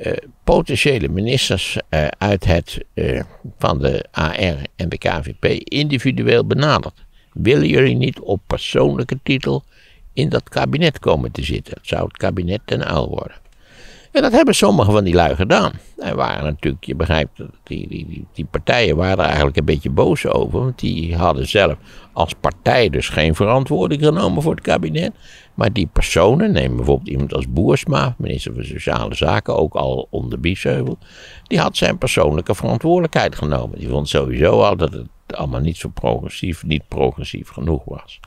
eh, potentiële ministers eh, uit het, eh, van de AR en de KVP individueel benaderd. Willen jullie niet op persoonlijke titel in dat kabinet komen te zitten? Het zou het kabinet ten uil worden. En dat hebben sommige van die lui gedaan. En waren natuurlijk, je begrijpt, die, die, die, partijen waren er eigenlijk een beetje boos over. Want die hadden zelf als partij dus geen verantwoording genomen voor het kabinet. Maar die personen, neem bijvoorbeeld iemand als Boersma, minister van Sociale Zaken, ook al onder Biesheuvel. Die had zijn persoonlijke verantwoordelijkheid genomen. Die vond sowieso al dat het allemaal niet zo progressief, niet progressief genoeg was.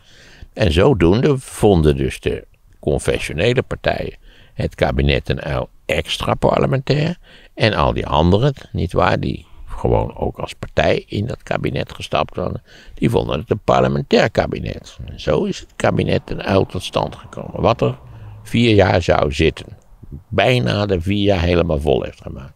En zodoende vonden dus de confessionele partijen het kabinet een uil extra parlementair. En al die anderen, nietwaar, die gewoon ook als partij in dat kabinet gestapt hadden, die vonden het een parlementair kabinet. En zo is het kabinet een uil tot stand gekomen. Wat er vier jaar zou zitten. Bijna de vier jaar helemaal vol heeft gemaakt.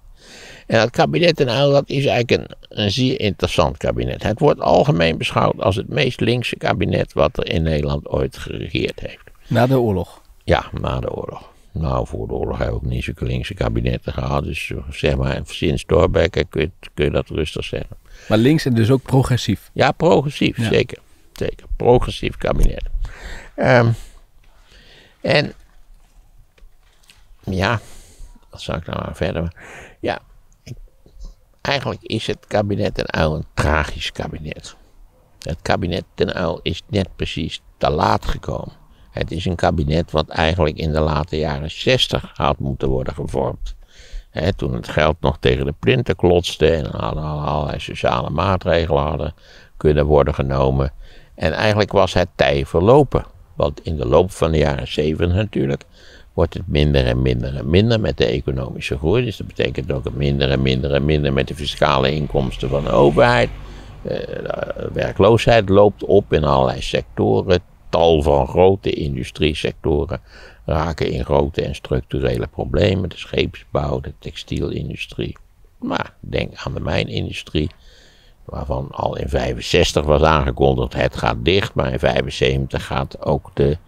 En dat kabinet een uil, dat is eigenlijk een, een zeer interessant kabinet. Het wordt algemeen beschouwd als het meest linkse kabinet wat er in Nederland ooit geregeerd heeft. Na de oorlog. Ja, na de oorlog. Nou, voor de oorlog hebben we ook niet zulke linkse kabinetten gehad. Dus eh, zeg maar, sinds Thorbecke kun je, kun je dat rustig zeggen. Maar links en dus ook progressief. Ja, progressief, Ja. zeker. Zeker, progressief kabinet. Ehm, en ja, wat zou ik nou maar verder... Ja, ik- eigenlijk is het kabinet een uil een tragisch kabinet. Het kabinet ten Uyl is net precies te laat gekomen. Het is een kabinet wat eigenlijk in de late jaren 60 had moeten worden gevormd. toen het geld nog tegen de plinten klotste en allerlei sociale maatregelen hadden kunnen worden genomen. En eigenlijk was het tij verlopen. Want in de loop van de jaren 70 natuurlijk wordt het minder en minder en minder met de economische groei. Dus dat betekent ook minder en minder en minder met de fiscale inkomsten van de overheid. Eh, werkloosheid loopt op in allerlei sectoren. Tal van grote industriesectoren raken in grote en structurele problemen. De scheepsbouw, de textielindustrie. Maar denk aan de mijnindustrie, waarvan al in 65 was aangekondigd het gaat dicht, maar in 75 gaat ook de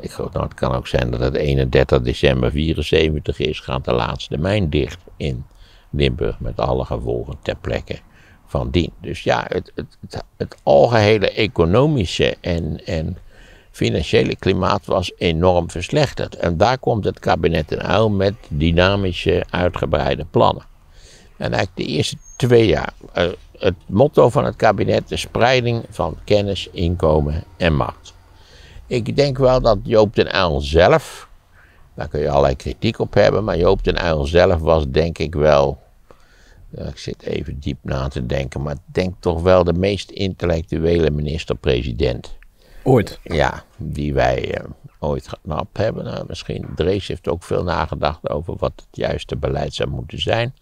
ik geloof, nou, het kan ook zijn dat het 31 december 74 is, gaat de laatste mijn dicht in Limburg met alle gevolgen ter plekke van dien. Dus ja, het, het, het, het algehele economische en, en financiële klimaat was enorm verslechterd. En daar komt het kabinet in uil met dynamische, uitgebreide plannen. En eigenlijk de eerste twee jaar, eh, het motto van het kabinet, de spreiding van kennis, inkomen en macht. Ik denk wel dat Joop den Uyl zelf, daar kun je allerlei kritiek op hebben, maar Joop den Uyl zelf was denk ik wel, ik zit even diep na te denken, maar denk toch wel de meest intellectuele minister-president. Ooit? Ja, die wij uh, ooit geknapt hebben. Nou, misschien Drees heeft ook veel nagedacht over wat het juiste beleid zou moeten zijn.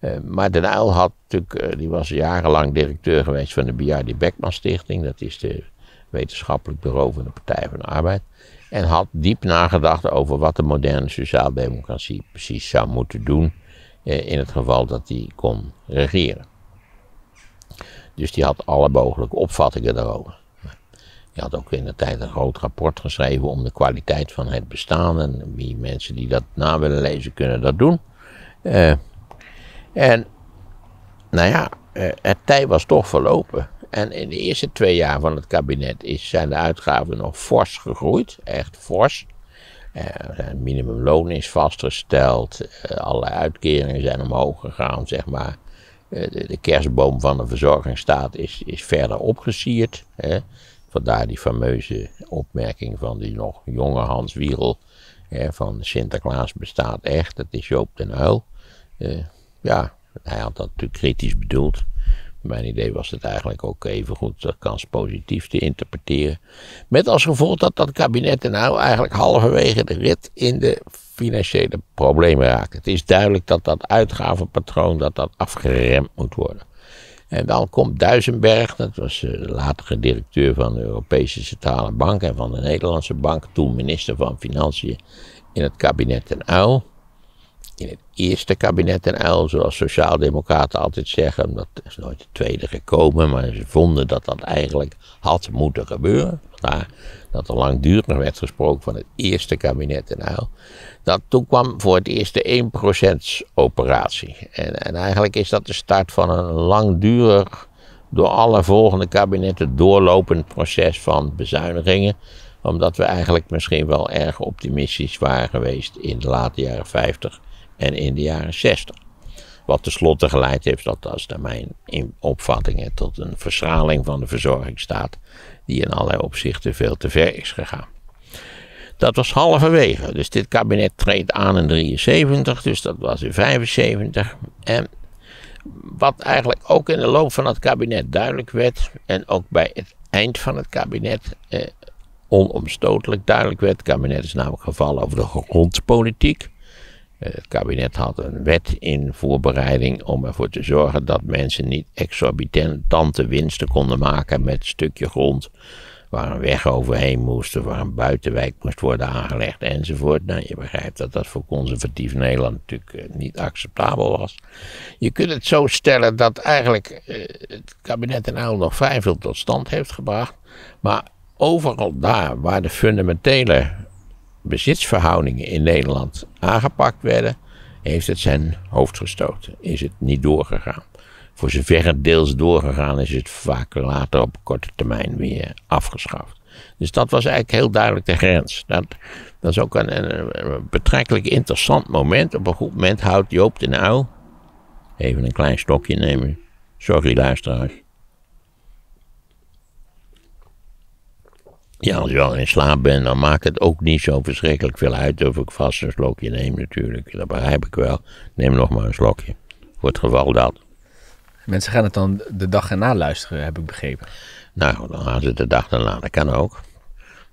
Uh, maar Den Uyl had natuurlijk, uh, die was jarenlang directeur geweest van de Biardi Beckman Stichting. Dat is de wetenschappelijk bureau van de Partij van de Arbeid. En had diep nagedacht over wat de moderne sociaaldemocratie precies zou moeten doen. Eh, in het geval dat die kon regeren. Dus die had alle mogelijke opvattingen daarover. Die had ook in de tijd een groot rapport geschreven om de kwaliteit van het bestaan. En wie mensen die dat na willen lezen, kunnen dat doen. Uh, en, nou ja, uh, het tijd was toch verlopen. En in de eerste twee jaar van het kabinet is, zijn de uitgaven nog fors gegroeid, echt fors. Het minimumloon is vastgesteld, eh, allerlei uitkeringen zijn omhoog gegaan, zeg maar. Eh, de, de kerstboom van de verzorgingsstaat is, is verder opgesierd. Vandaar die fameuze opmerking van die nog jonge Hans Wiegel. Hè, van Sinterklaas bestaat echt, dat is Joop den Uil. Uh, ja, hij had dat natuurlijk kritisch bedoeld. Mijn idee was het eigenlijk ook even goed kans positief te interpreteren. Met als gevolg dat dat kabinet nou eigenlijk halverwege de rit in de financiële problemen raakt. Het is duidelijk dat dat uitgavenpatroon dat dat afgeremd moet worden. En dan komt Duisenberg, dat was eh, de latere directeur van de Europese Centrale Bank en van de Nederlandse Bank, toen minister van Financiën in het kabinet ten Uil in het eerste kabinet en uil, zoals sociaaldemocraten altijd zeggen, omdat is nooit de tweede gekomen, maar ze vonden dat dat eigenlijk had moeten gebeuren. Vandaar dat er langdurig werd gesproken van het eerste kabinet en uil. Dat toen kwam voor het eerst de 1% operatie. En, en eigenlijk is dat de start van een langdurig, door alle volgende kabinetten doorlopend proces van bezuinigingen omdat we eigenlijk misschien wel erg optimistisch waren geweest in de late jaren 50 en in de jaren 60. Wat tenslotte geleid heeft, dat is naar mijn opvattingen, tot een verschraling van de verzorgingsstaat, die in allerlei opzichten veel te ver is gegaan. Dat was halverwege. Dus dit kabinet treedt aan in 73, dus dat was in 75. En wat eigenlijk ook in de loop van het kabinet duidelijk werd, en ook bij het eind van het kabinet eh, onomstotelijk duidelijk werd, het kabinet is namelijk gevallen over de grondpolitiek. Het kabinet had een wet in voorbereiding om ervoor te zorgen dat mensen niet exorbitante winsten konden maken met een stukje grond waar een weg overheen moest, waar een buitenwijk moest worden aangelegd enzovoort. Nou, je begrijpt dat dat voor conservatief Nederland natuurlijk eh, niet acceptabel was. Je kunt het zo stellen dat eigenlijk eh, het kabinet in Uil nog vrij veel tot stand heeft gebracht, maar overal daar waar de fundamentele bezitsverhoudingen in Nederland aangepakt werden, heeft het zijn hoofd gestoten. Is het niet doorgegaan. Voor zover het deels doorgegaan is, het vaak later op korte termijn weer afgeschaft. Dus dat was eigenlijk heel duidelijk de grens. Dat, dat is ook een, betrekkelijk interessant moment. Op een goed moment houdt Joop de Uyl. Even een klein stokje nemen. Sorry luisteraars. Ja, als je al in slaap bent, dan maakt het ook niet zo verschrikkelijk veel uit of ik vast een slokje neem natuurlijk. Dat begrijp ik wel. Neem nog maar een slokje. Voor het geval dat. Mensen gaan het dan de dag erna luisteren, heb ik begrepen. Nou, dan gaan ze de dag daarna. Dat kan ook.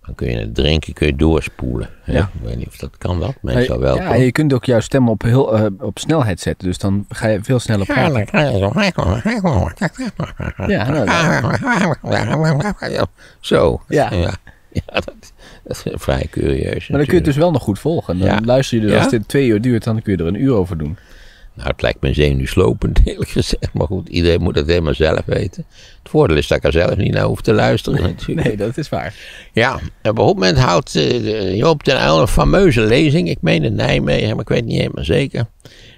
Dan kun je het drinken kun je doorspoelen. hè? Ja. Ik weet niet of dat kan dat. Meestal wel. ja, je kunt ook jouw stem op, heel, eh, op snelheid zetten. Dus dan ga je veel sneller praten. Ja, nou, Zo. Ja. ja. Ja, dat, dat is vrij curieus. Maar dan kun je het dus wel nog goed volgen. Dan Ja. luister je dus, als dit twee uur duurt, dan kun je er een uur over doen. Nou, het lijkt me zenuwslopend, eerlijk gezegd. Maar goed, iedereen moet het helemaal zelf weten. Het voordeel is dat ik er zelf niet naar hoef te luisteren natuurlijk. Nee, dat is waar. Ja, en op een moment houdt eh, Joop ten Uyl een fameuze lezing. Ik meen in Nijmegen, maar ik weet niet helemaal zeker.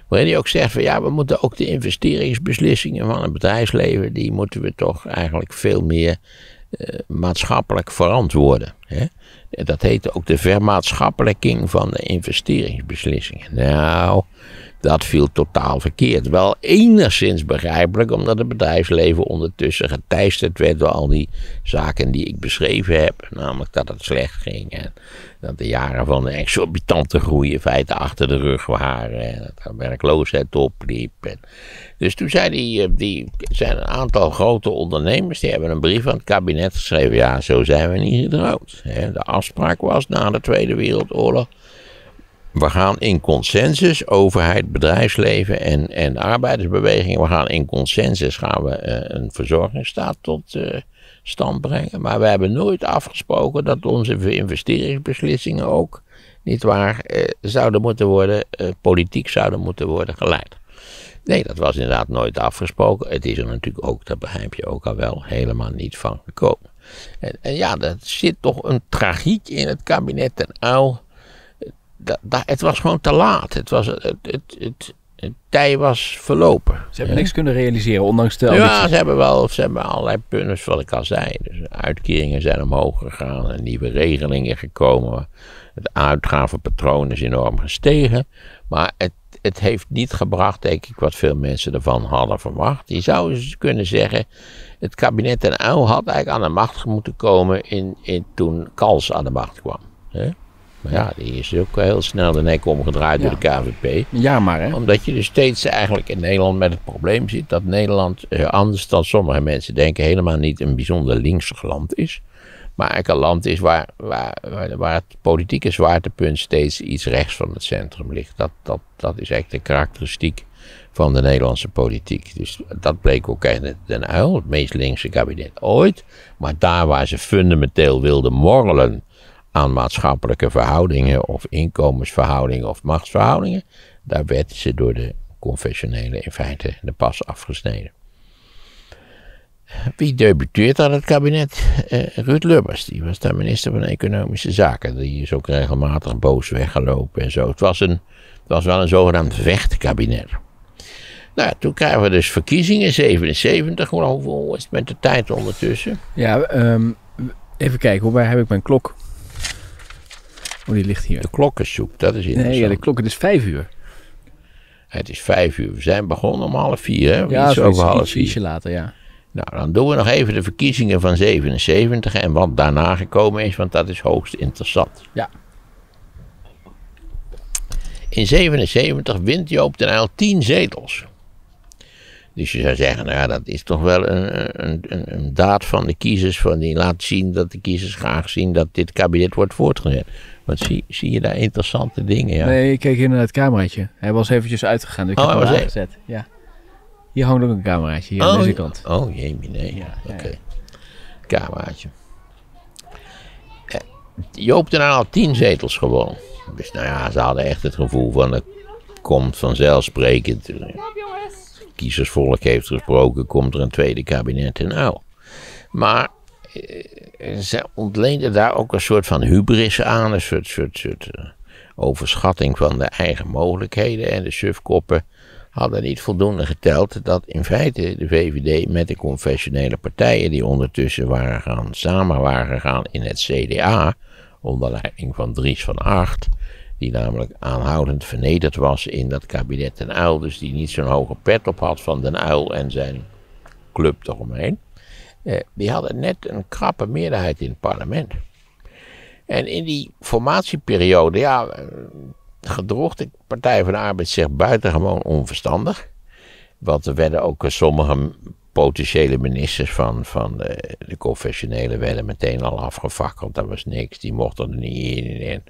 Waarin hij ook zegt van ja, we moeten ook de investeringsbeslissingen van het bedrijfsleven, die moeten we toch eigenlijk veel meer eh, maatschappelijk verantwoorden. Hè? Dat heette ook de vermaatschappelijking van de investeringsbeslissingen. Nou, dat viel totaal verkeerd. Wel enigszins begrijpelijk, omdat het bedrijfsleven ondertussen geteisterd werd door al die zaken die ik beschreven heb. Namelijk dat het slecht ging en dat de jaren van exorbitante groei in feite achter de rug waren. En dat werkloosheid opliep. Dus toen zei die, eh, die, zijn een aantal grote ondernemers, die hebben een brief aan het kabinet geschreven. Ja, zo zijn we niet getrouwd. De afspraak was na de Tweede Wereldoorlog. We gaan in consensus, overheid, bedrijfsleven en, en arbeidersbeweging, we gaan in consensus gaan we eh, een verzorgingsstaat tot eh, stand brengen. Maar we hebben nooit afgesproken dat onze investeringsbeslissingen ook, niet waar, eh, zouden moeten worden, politiek zouden moeten worden geleid. Nee, dat was inderdaad nooit afgesproken. Het is er natuurlijk ook, dat begrijp je ook al wel, helemaal niet van gekomen. En, en ja, er zit toch een tragiek in het kabinet ten uil. Dat, dat, het was gewoon te laat. Het, was, het, het, het, het tij was verlopen. Ze hebben niks kunnen realiseren, ondanks de Ja, ze hebben wel ze hebben allerlei punten, wat ik al zei. Dus uitkeringen zijn omhoog gegaan en nieuwe regelingen gekomen. Het uitgavenpatroon is enorm gestegen. Maar het, het heeft niet gebracht, denk ik, wat veel mensen ervan hadden verwacht. Je zou eens kunnen zeggen, het kabinet ten Uyl had eigenlijk aan de macht moeten komen in, in, toen Kals aan de macht kwam. Hè? Maar ja, die is ook heel snel de nek omgedraaid door de KVP Ja, maar hè. omdat je dus steeds eigenlijk in Nederland met het probleem zit dat Nederland, eh, anders dan sommige mensen denken, helemaal niet een bijzonder linksig land is. Maar eigenlijk een land is waar, waar, waar, waar het politieke zwaartepunt steeds iets rechts van het centrum ligt. Dat, dat, dat is echt de karakteristiek van de Nederlandse politiek. Dus dat bleek ook in Den Uyl, het meest linkse kabinet ooit. Maar daar waar ze fundamenteel wilden morrelen aan maatschappelijke verhoudingen of inkomensverhoudingen of machtsverhoudingen, daar werd ze door de confessionele in feite de pas afgesneden. Wie debuteert aan het kabinet? Eh, Ruud Lubbers, die was daar minister van Economische Zaken. Die is ook regelmatig boos weggelopen en zo. Het was, een, was wel een zogenaamd vechtkabinet. Nou, toen krijgen we dus verkiezingen, 77, geloof ik. Hoe is het met de tijd ondertussen? Ja, ehm, even kijken, waar heb ik mijn klok? Oh, die ligt hier. De klokkensoep, dat is interessant. Nee, ja, de klok, het is vijf uur. Het is vijf uur. We zijn begonnen om half vier, hè? Ja, Iets over half vier. ietsje later, ja. Nou, dan doen we nog even de verkiezingen van 77 en wat daarna gekomen is, want dat is hoogst interessant. Ja. In 77 wint Joop den Uyl 10 zetels. Dus je zou zeggen, nou ja, dat is toch wel een, een, een, daad van de kiezers, van die laat zien dat de kiezers graag zien dat dit kabinet wordt voortgezet. Want zie, zie je daar interessante dingen, ja? Nee, ik keek hier naar het cameraatje. Hij was eventjes uitgegaan, dus ik Oh, heb hij hem was aangezet. Ja. Hier hangt ook een cameraatje, hier aan deze kant. Oh, jee, nee. Ja, ja, Oké. Cameraatje. Eh, Joop Uyl had tien zetels gewonnen. Dus nou ja, ze hadden echt het gevoel van het komt vanzelfsprekend. Kiezersvolk heeft gesproken, komt er een tweede kabinet in Uyl. Maar eh, ze ontleenden daar ook een soort van hubris aan, een soort, soort, soort eh, overschatting van de eigen mogelijkheden. En de sufkoppen hadden niet voldoende geteld dat in feite de VVD met de confessionele partijen die ondertussen waren gaan, samen waren gegaan in het CDA, onder leiding van Dries van Acht, die namelijk aanhoudend vernederd was in dat kabinet Den Uyl, dus die niet zo'n hoge pet op had van Den Uyl en zijn club eromheen. Eh, die hadden net een krappe meerderheid in het parlement. En in die formatieperiode, ja, eh, gedroeg de Partij van de Arbeid zich buitengewoon onverstandig. Want er werden ook sommige potentiële ministers van, van de, de confessionele werden meteen al afgefakkeld. Dat was niks, die mochten er niet in. En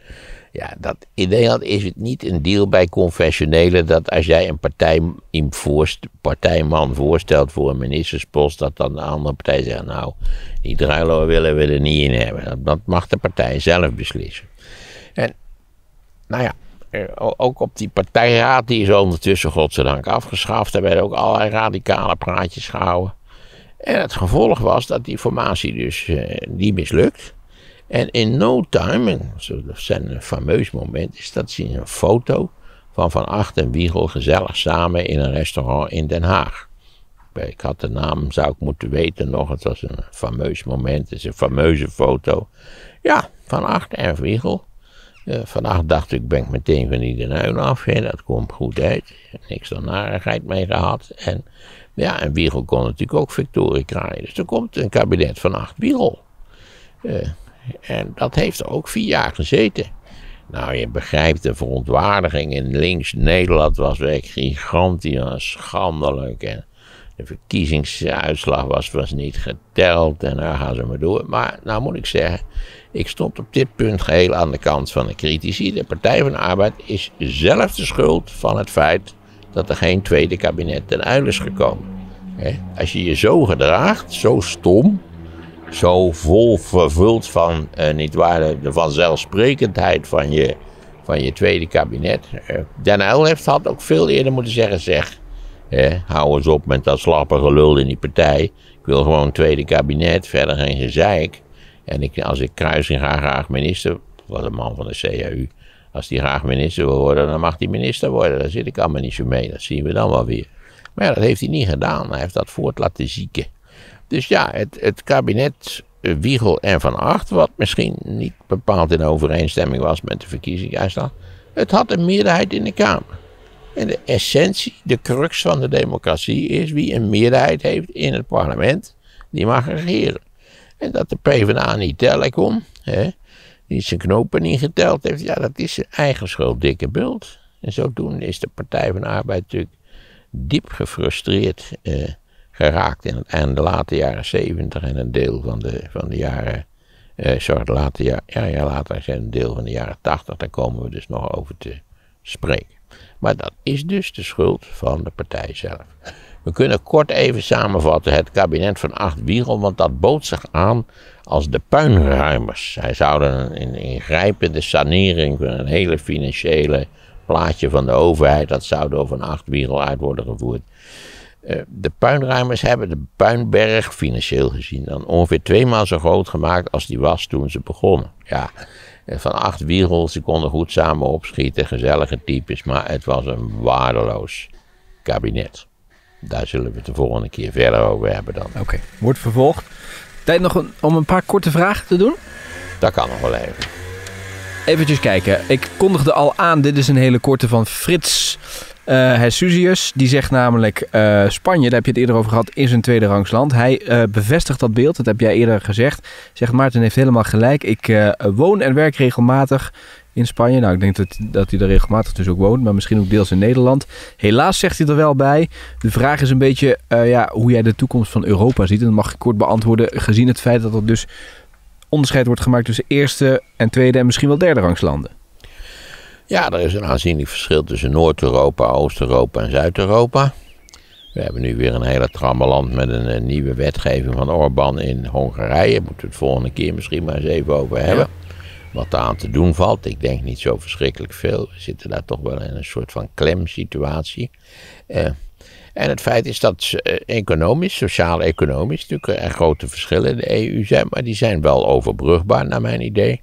ja, dat, in Nederland is het niet een deal bij confessionele dat als jij een partij, voorst, partijman voorstelt voor een ministerspost, dat dan de andere partij zegt, nou, die druilen willen we er niet in hebben. Dat, mag de partij zelf beslissen. En, nou ja, ook op die partijraad, die is ondertussen godzijdank afgeschaft. Daar werden ook allerlei radicale praatjes gehouden. En het gevolg was dat die formatie dus uh, niet mislukt. En in no time, en zijn een fameus moment, is dat zien een foto van Van Acht en Wiegel gezellig samen in een restaurant in Den Haag. Ik had de naam, zou ik moeten weten nog. Het was een fameus moment, het is een fameuze foto. Ja, Van Acht en Wiegel. Uh, vandaag dacht ik, ben ik meteen van die de af. Hè, dat komt goed uit. Niks dan narigheid mee gehad. En ja, en Wiegel kon natuurlijk ook victorie krijgen. Dus er komt een kabinet van acht Wiegel. Uh, en dat heeft ook vier jaar gezeten. Nou, je begrijpt, de verontwaardiging in links-Nederland was werkelijk gigantisch schandelijk. En de verkiezingsuitslag was, was niet geteld en daar gaan ze maar door. Maar nou moet ik zeggen, ik stond op dit punt geheel aan de kant van de critici. De Partij van de Arbeid is zelf de schuld van het feit dat er geen tweede kabinet ten uil is gekomen. Als je je zo gedraagt, zo stom, zo vol vervuld van, uh, de vanzelfsprekendheid van je, van je tweede kabinet. Uh, Den Uyl heeft had ook veel eerder moeten zeggen, zeg, hou eens op met dat slappe gelul in die partij. Ik wil gewoon een tweede kabinet, verder geen gezeik. En ik, als ik Kruising graag, graag minister, was een man van de CAU, als die graag minister wil worden, dan mag hij minister worden. Daar zit ik allemaal niet zo mee, dat zien we dan wel weer. Maar dat heeft hij niet gedaan, hij heeft dat voort laten zieken. Dus ja, het, het kabinet eh, Wiegel en Van Acht, wat misschien niet bepaald in overeenstemming was met de verkiezingsuitslag, het had een meerderheid in de Kamer. En de essentie, de crux van de democratie is wie een meerderheid heeft in het parlement, die mag regeren. En dat de PvdA niet tellen kon, hè, die zijn knopen niet geteld heeft, ja, dat is zijn eigen schuld, dikke bult. En zodoende is de Partij van de Arbeid natuurlijk diep gefrustreerd eh, geraakt in de late jaren 70 en een deel van de, van de jaren. Eh, de late ja, later zijn een deel van de jaren 80, daar komen we dus nog over te spreken. Maar dat is dus de schuld van de partij zelf. We kunnen kort even samenvatten het kabinet van Acht Wiegel, want dat bood zich aan als de puinruimers. Zij zouden een ingrijpende sanering van een hele financiële plaatje van de overheid, dat zou door Van Acht Wiegel uit worden gevoerd. Eh, de puinruimers hebben de puinberg, financieel gezien, dan ongeveer tweemaal zo groot gemaakt als die was toen ze begonnen. Ja, van acht wiegel, ze konden goed samen opschieten, gezellige types, maar het was een waardeloos kabinet. Daar zullen we het de volgende keer verder over hebben dan. Oké, wordt vervolgd. Tijd nog een, om een paar korte vragen te doen? Dat kan nog wel even. Even kijken. Ik kondigde al aan, dit is een hele korte van Frits uh, Die zegt namelijk, uh, Spanje, daar heb je het eerder over gehad, is een tweede rangsland. Hij uh, bevestigt dat beeld, dat heb jij eerder gezegd. Zegt Maarten heeft helemaal gelijk. Ik woon en werk regelmatig in Spanje. Nou, ik denk dat, dat hij er regelmatig dus ook woont, maar misschien ook deels in Nederland. Helaas zegt hij er wel bij. De vraag is een beetje ja, hoe jij de toekomst van Europa ziet. En dat mag ik kort beantwoorden, gezien het feit dat er dus onderscheid wordt gemaakt tussen eerste en tweede en misschien wel derde rangslanden. Ja, er is een aanzienlijk verschil tussen Noord-Europa, Oost-Europa en Zuid-Europa. We hebben nu weer een hele trammeland met een, een, nieuwe wetgeving van Orbán in Hongarije. Moeten we het volgende keer misschien maar eens even over hebben. Wat daar aan te doen valt. Ik denk niet zo verschrikkelijk veel. We zitten daar toch wel in een soort van klemsituatie. Uh, en het feit is dat uh, economisch, sociaal-economisch, natuurlijk er grote verschillen in de EU zijn. Maar die zijn wel overbrugbaar, naar mijn idee.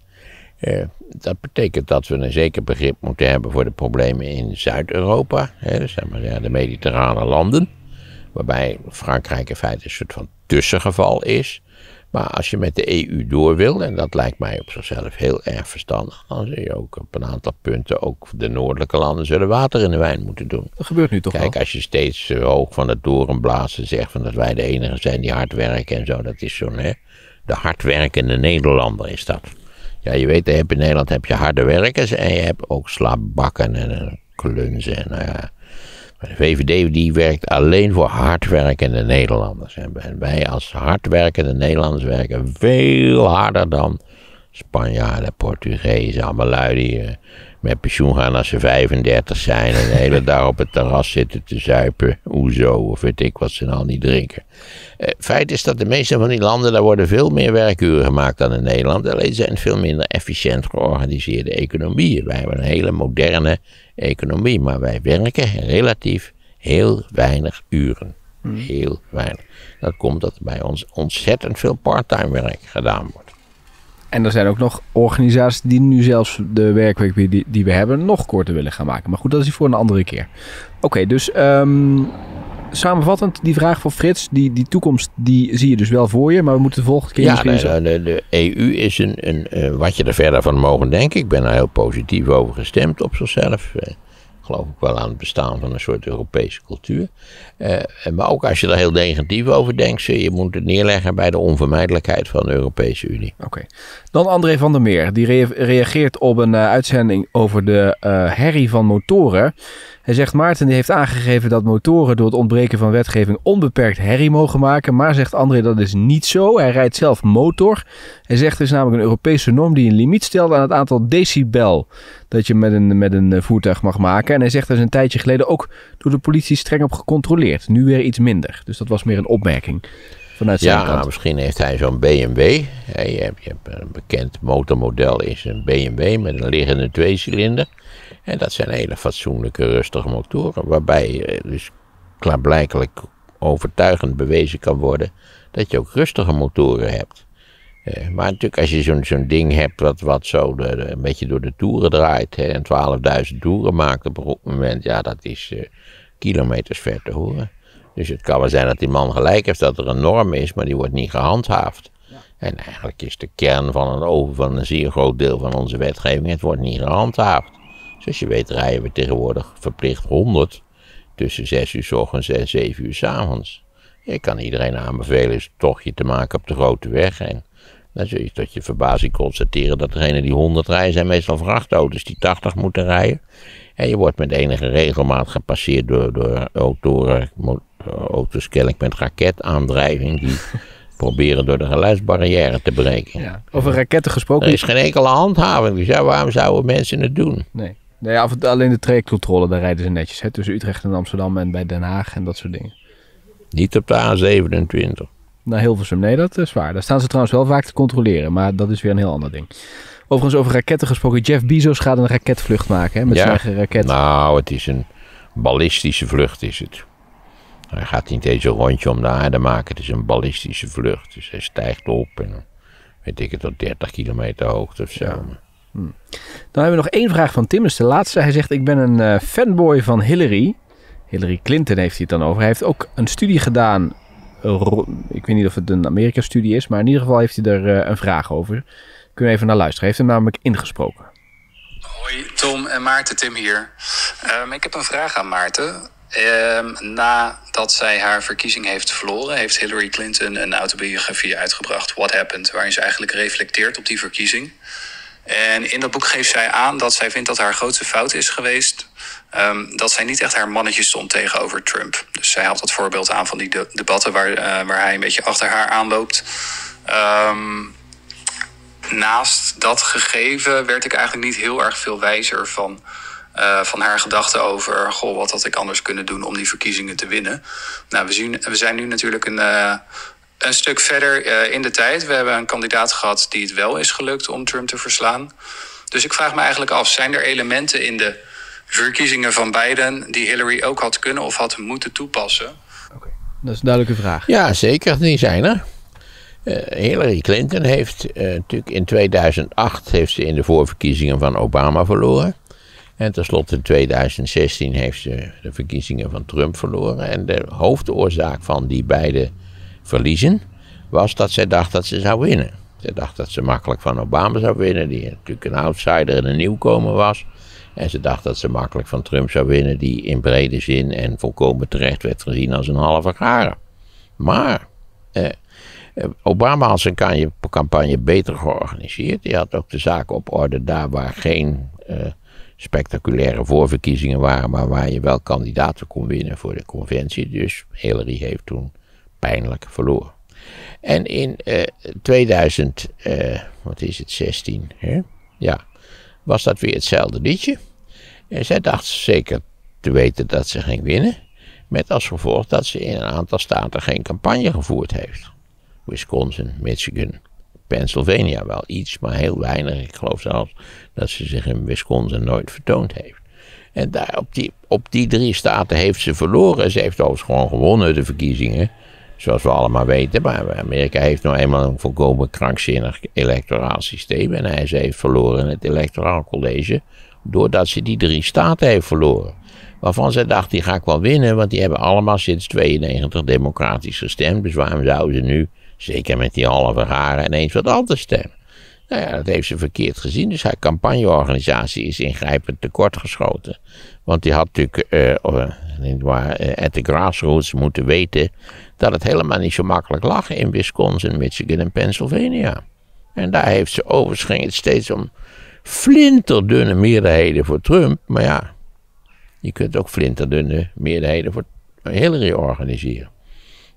Uh, dat betekent dat we een zeker begrip moeten hebben voor de problemen in Zuid-Europa, dus zeg maar de mediterrane landen, waarbij Frankrijk in feite een soort van tussengeval is. Maar als je met de EU door wil, en dat lijkt mij op zichzelf heel erg verstandig, dan zul je ook op een aantal punten, ook de noordelijke landen, zullen water in de wijn moeten doen. Dat gebeurt nu toch Kijk, als je steeds uh, hoog van het torenblazen zegt van dat wij de enige zijn die hard werken en zo, dat is zo'n, hè, de hardwerkende Nederlander is dat. Ja, je weet, in Nederland heb je harde werkers en je hebt ook slapbakken en uh, klunzen. En, nou. Maar de VVD die werkt alleen voor hardwerkende Nederlanders. En wij als hardwerkende Nederlanders werken veel harder dan Spanjaarden, Portugezen, allemaal lui die uh, met pensioen gaan als ze 35 zijn en de hele dag op het terras zitten te zuipen. Hoezo, of weet ik wat ze nou niet drinken. Uh, feit is dat de meeste van die landen, daar worden veel meer werkuren gemaakt dan in Nederland. Alleen zijn veel minder efficiënt georganiseerde economieën. Wij hebben een hele moderne economie, maar wij werken relatief heel weinig uren. Heel weinig. Dat komt dat bij ons ontzettend veel parttime werk gedaan wordt. En er zijn ook nog organisaties die nu zelfs de werkweek die, die we hebben nog korter willen gaan maken. Maar goed, dat is voor een andere keer. Oké, dus um, samenvattend, die vraag van Frits, die, die toekomst die zie je dus wel voor je, maar we moeten de volgende keer ja, de, de, de, EU is een, een, wat je er verder van mogen denken. Ik ben er heel positief over gestemd op zichzelf. Geloof ik wel aan het bestaan van een soort Europese cultuur. Uh, maar ook als je er heel negatief over denkt, je moet het neerleggen bij de onvermijdelijkheid van de Europese Unie. Oké. Dan André van der Meer, die re reageert op een uh, uitzending over de uh, herrie van motoren. Hij zegt Maarten die heeft aangegeven dat motoren door het ontbreken van wetgeving onbeperkt herrie mogen maken. Maar zegt André dat is niet zo. Hij rijdt zelf motor. Hij zegt er is namelijk een Europese norm die een limiet stelt aan het aantal decibel dat je met een, met een voertuig mag maken. En hij zegt er is een tijdje geleden ook door de politie streng op gecontroleerd. Nu weer iets minder. Dus dat was meer een opmerking. Vanuit zijn ja, kant. misschien heeft hij zo'n BMW. je, hebt, je hebt een bekend motormodel is een BMW met een liggende tweecilinder. En dat zijn hele fatsoenlijke, rustige motoren. Waarbij dus klaarblijkelijk overtuigend bewezen kan worden dat je ook rustige motoren hebt. Eh, maar natuurlijk, als je zo'n zo'n ding hebt wat, wat zo de, de, een beetje door de toeren draait hè, en 12.000 toeren maakt op een moment, ja, dat is uh, kilometers ver te horen. Dus het kan wel zijn dat die man gelijk heeft dat er een norm is, maar die wordt niet gehandhaafd. Ja. En eigenlijk is de kern van een, over, van een zeer groot deel van onze wetgeving, het wordt niet gehandhaafd. Zoals je weet rijden we tegenwoordig verplicht 100 tussen 6 uur s ochtends en 7 uur s avonds. Je kan iedereen aanbevelen een tochtje te maken op de grote weg. En dan zul je tot je verbazing constateren dat degenen die 100 rijden zijn meestal vrachtauto's die 80 moeten rijden. En je wordt met enige regelmaat gepasseerd door, door autoren, auto's kennelijk met raketaandrijving die proberen door de geluidsbarrière te breken. Ja, over raketten gesproken. Er is geen enkele handhaving, dus ja, waarom zouden mensen het doen? Nee. Nee, alleen de trajectcontrole, daar rijden ze netjes. Hè, tussen Utrecht en Amsterdam en bij Den Haag en dat soort dingen. Niet op de A27. Nou, Hilversum, nee, dat is waar. Daar staan ze trouwens wel vaak te controleren, maar dat is weer een heel ander ding. Overigens over raketten gesproken. Jeff Bezos gaat een raketvlucht maken hè, met Ja. zijn eigen raket. Nou, het is een ballistische vlucht, is het. Hij gaat niet eens een rondje om de aarde maken. Het is een ballistische vlucht. Dus hij stijgt op en weet ik het tot 30 kilometer hoogte of zo. Dan hebben we nog één vraag van Tim, dat is de laatste. Hij zegt, ik ben een eh, fanboy van Hillary. Hillary Clinton heeft hij het dan over. Hij heeft ook een studie gedaan. Ik weet niet of het een Amerika-studie is, maar in ieder geval heeft hij er eh, een vraag over. Kunnen we even naar luisteren. Hij heeft hem namelijk ingesproken. Hoi, Tom en Maarten, Tim hier. Ehm, ik heb een vraag aan Maarten. Ehm, nadat zij haar verkiezing heeft verloren, heeft Hillary Clinton een autobiografie uitgebracht, What Happened, waarin ze eigenlijk reflecteert op die verkiezing. En in dat boek geeft zij aan dat zij vindt dat haar grootste fout is geweest. ehm, dat zij niet echt haar mannetje stond tegenover Trump. Dus zij haalt dat voorbeeld aan van die de- debatten waar, eh, waar hij een beetje achter haar aanloopt. Ehm, naast dat gegeven werd ik eigenlijk niet heel erg veel wijzer van, eh, van haar gedachten over... Goh, wat had ik anders kunnen doen om die verkiezingen te winnen. Nou, we, zien, we zijn nu natuurlijk een, eh, een stuk verder eh, in de tijd. We hebben een kandidaat gehad die het wel is gelukt om Trump te verslaan. Dus ik vraag me eigenlijk af, zijn er elementen in de verkiezingen van Biden... die Hillary ook had kunnen of had moeten toepassen... Dat is een duidelijke vraag. Ja, zeker, die zijn er. Eh, Hillary Clinton heeft eh, natuurlijk in 2008 heeft ze in de voorverkiezingen van Obama verloren. En tenslotte in 2016 heeft ze de verkiezingen van Trump verloren. En de hoofdoorzaak van die beide verliezen was dat zij dacht dat ze zou winnen. Ze dacht dat ze makkelijk van Obama zou winnen, die natuurlijk een outsider en een nieuwkomer was. En ze dacht dat ze makkelijk van Trump zou winnen, die in brede zin en volkomen terecht werd gezien als een halve garen. Maar eh, Obama had zijn campagne, beter georganiseerd. Hij had ook de zaken op orde daar waar geen eh, spectaculaire voorverkiezingen waren, maar waar je wel kandidaten kon winnen voor de conventie. Dus Hillary heeft toen pijnlijk verloren. En in eh 2000, eh, wat is het, 16, hè? ja, was dat weer hetzelfde liedje. En zij dacht zeker te weten dat ze ging winnen. Met als gevolg dat ze in een aantal staten geen campagne gevoerd heeft. Wisconsin, Michigan, Pennsylvania wel iets, maar heel weinig. Ik geloof zelfs dat ze zich in Wisconsin nooit vertoond heeft. En daar, op, die, op die drie staten heeft ze verloren. Ze heeft overigens gewoon gewonnen de verkiezingen. Zoals we allemaal weten. Maar Amerika heeft nou eenmaal een volkomen krankzinnig electoraal systeem. En hij, ze heeft verloren in het electoraal college. Doordat ze die drie staten heeft verloren. Waarvan zij dacht, die ga ik wel winnen. Want die hebben allemaal sinds 92 democratisch gestemd. Dus waarom zouden ze nu, zeker met die halve haren, ineens wat anders stemmen? Nou ja, dat heeft ze verkeerd gezien. Dus haar campagneorganisatie is ingrijpend tekortgeschoten. Want die had natuurlijk waar, eh, at the grassroots moeten weten dat het helemaal niet zo makkelijk lag in Wisconsin, Michigan en Pennsylvania. En daar heeft ze overigens het steeds om flinterdunne meerderheden voor Trump. Maar ja, je kunt ook flinterdunne meerderheden voor Hillary organiseren.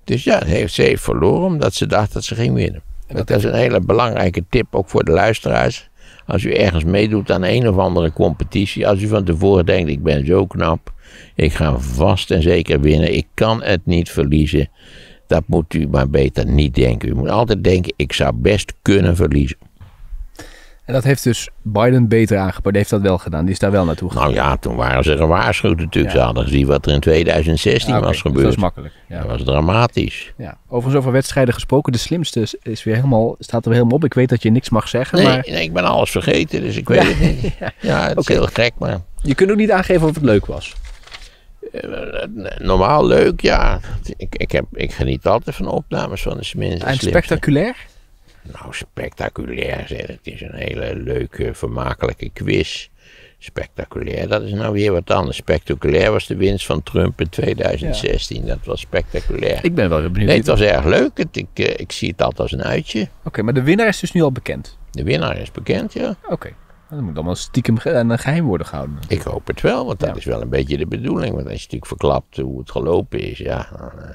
Dus ja, heeft, ze heeft verloren omdat ze dacht dat ze ging winnen. Dat is een hele belangrijke tip ook voor de luisteraars. Als u ergens meedoet aan een of andere competitie, als u van tevoren denkt: ik ben zo knap, ik ga vast en zeker winnen, ik kan het niet verliezen. Dat moet u maar beter niet denken. U moet altijd denken: ik zou best kunnen verliezen. En dat heeft dus Biden beter aangepakt. Die heeft dat wel gedaan. Die is daar wel naartoe gegaan. Nou ja, toen waren ze gewaarschuwd natuurlijk. Ja. Ze hadden gezien wat er in 2016 Ah, oké, was dus gebeurd. dat is makkelijk. Ja. Dat was dramatisch. Ja. Overigens over wedstrijden gesproken. De slimste is- weer helemaal, staat er weer helemaal op. Ik weet dat je niks mag zeggen. Nee, Maar nee, ik ben alles vergeten, dus ik weet het niet. Ja, het is heel gek, maar je kunt ook niet aangeven of het leuk was. normaal leuk, ja. Ik, ik, heb, ik geniet altijd van opnames van de slimste. En spectaculair? Nou, spectaculair. zeg. Het is een hele leuke, vermakelijke quiz. Spectaculair, dat is nou weer wat anders. Spectaculair was de winst van Trump in 2016. Dat was spectaculair. Ik ben wel benieuwd. nee, het was erg leuk. Het, ik, eh, ik zie het altijd als een uitje. Oké, maar de winnaar is dus nu al bekend. De winnaar is bekend, ja. Oké. Dan moet allemaal stiekem en een geheim worden gehouden. Ik hoop het wel, want dat Ja. is wel een beetje de bedoeling. Want als je natuurlijk verklapt hoe het gelopen is, ja, dan, eh,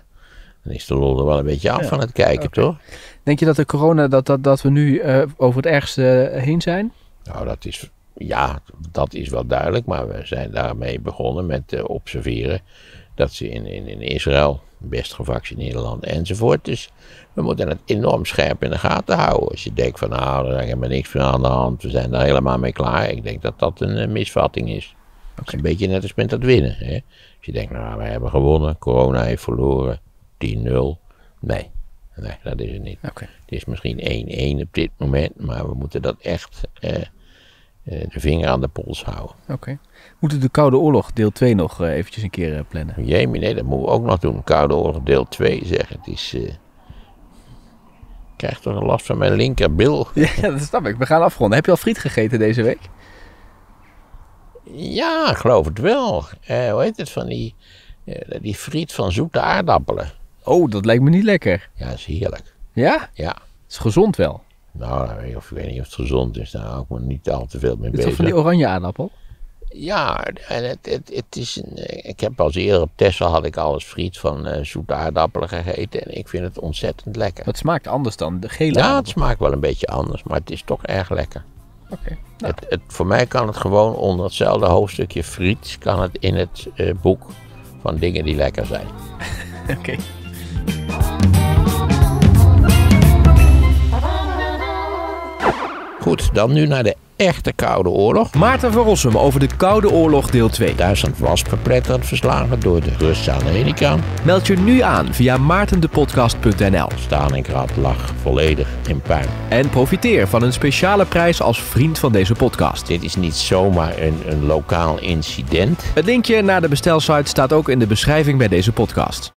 dan is de lol er wel een beetje af Ja, van het kijken, toch? Denk je dat de corona, dat, dat, dat we nu eh, over het ergste heen zijn? Nou, dat is, ja, dat is wel duidelijk, maar we zijn daarmee begonnen met eh, observeren dat ze in, in, in Israël, best gevaccineerde landen enzovoort. Dus we moeten het enorm scherp in de gaten houden. Als je denkt van, nou, er is helemaal niks meer aan de hand, we zijn daar helemaal mee klaar. Ik denk dat dat een eh, misvatting is. Het is een beetje net als met dat winnen. Hè? Als je denkt, nou, we hebben gewonnen, corona heeft verloren, 10-0. Nee, nee, dat is het niet. Oké. Het is misschien 1-1 op dit moment, maar we moeten dat echt eh, eh, de vinger aan de pols houden. Oké. Moeten de Koude Oorlog deel 2 nog eh, eventjes een keer plannen? Jemie, nee, dat moeten we ook nog doen. Koude Oorlog deel 2 zeg. Het is... ik krijg toch een last van mijn linkerbil. Ja, dat snap ik. We gaan afronden. Heb je al friet gegeten deze week? Ja, geloof het wel. Hoe heet het van die... die friet van zoete aardappelen. Oh, dat lijkt me niet lekker. Ja, dat is heerlijk. Ja? Ja. Het is gezond wel. Nou, ik weet- of, ik weet niet of het gezond is. Daar hou ik me niet al te veel mee Dit is bezig. van die oranje aardappel? Ja, en het, het, het is een, eh, ik heb als eerder op Texel had ik alles friet van eh, zoete aardappelen gegeten. En ik vind het ontzettend lekker. Het smaakt anders dan de gele Ja, het smaakt wel een beetje anders, maar het is toch erg lekker. Oké. Nou, Het, het, voor mij kan het gewoon onder hetzelfde hoofdstukje friet, kan het in het eh, boek van dingen die lekker zijn. oké. Goed, dan nu naar de echte Koude Oorlog. Maarten van Rossum over de Koude Oorlog deel 2. Duitsland was verpletterend verslagen door de Russen aan de ene kant. Meld je nu aan via maartendepodcast.nl Stalingrad lag volledig in puin. en profiteer van een speciale prijs als vriend van deze podcast. Dit is niet zomaar een, een lokaal incident. Het linkje naar de bestelsite staat ook in de beschrijving bij deze podcast.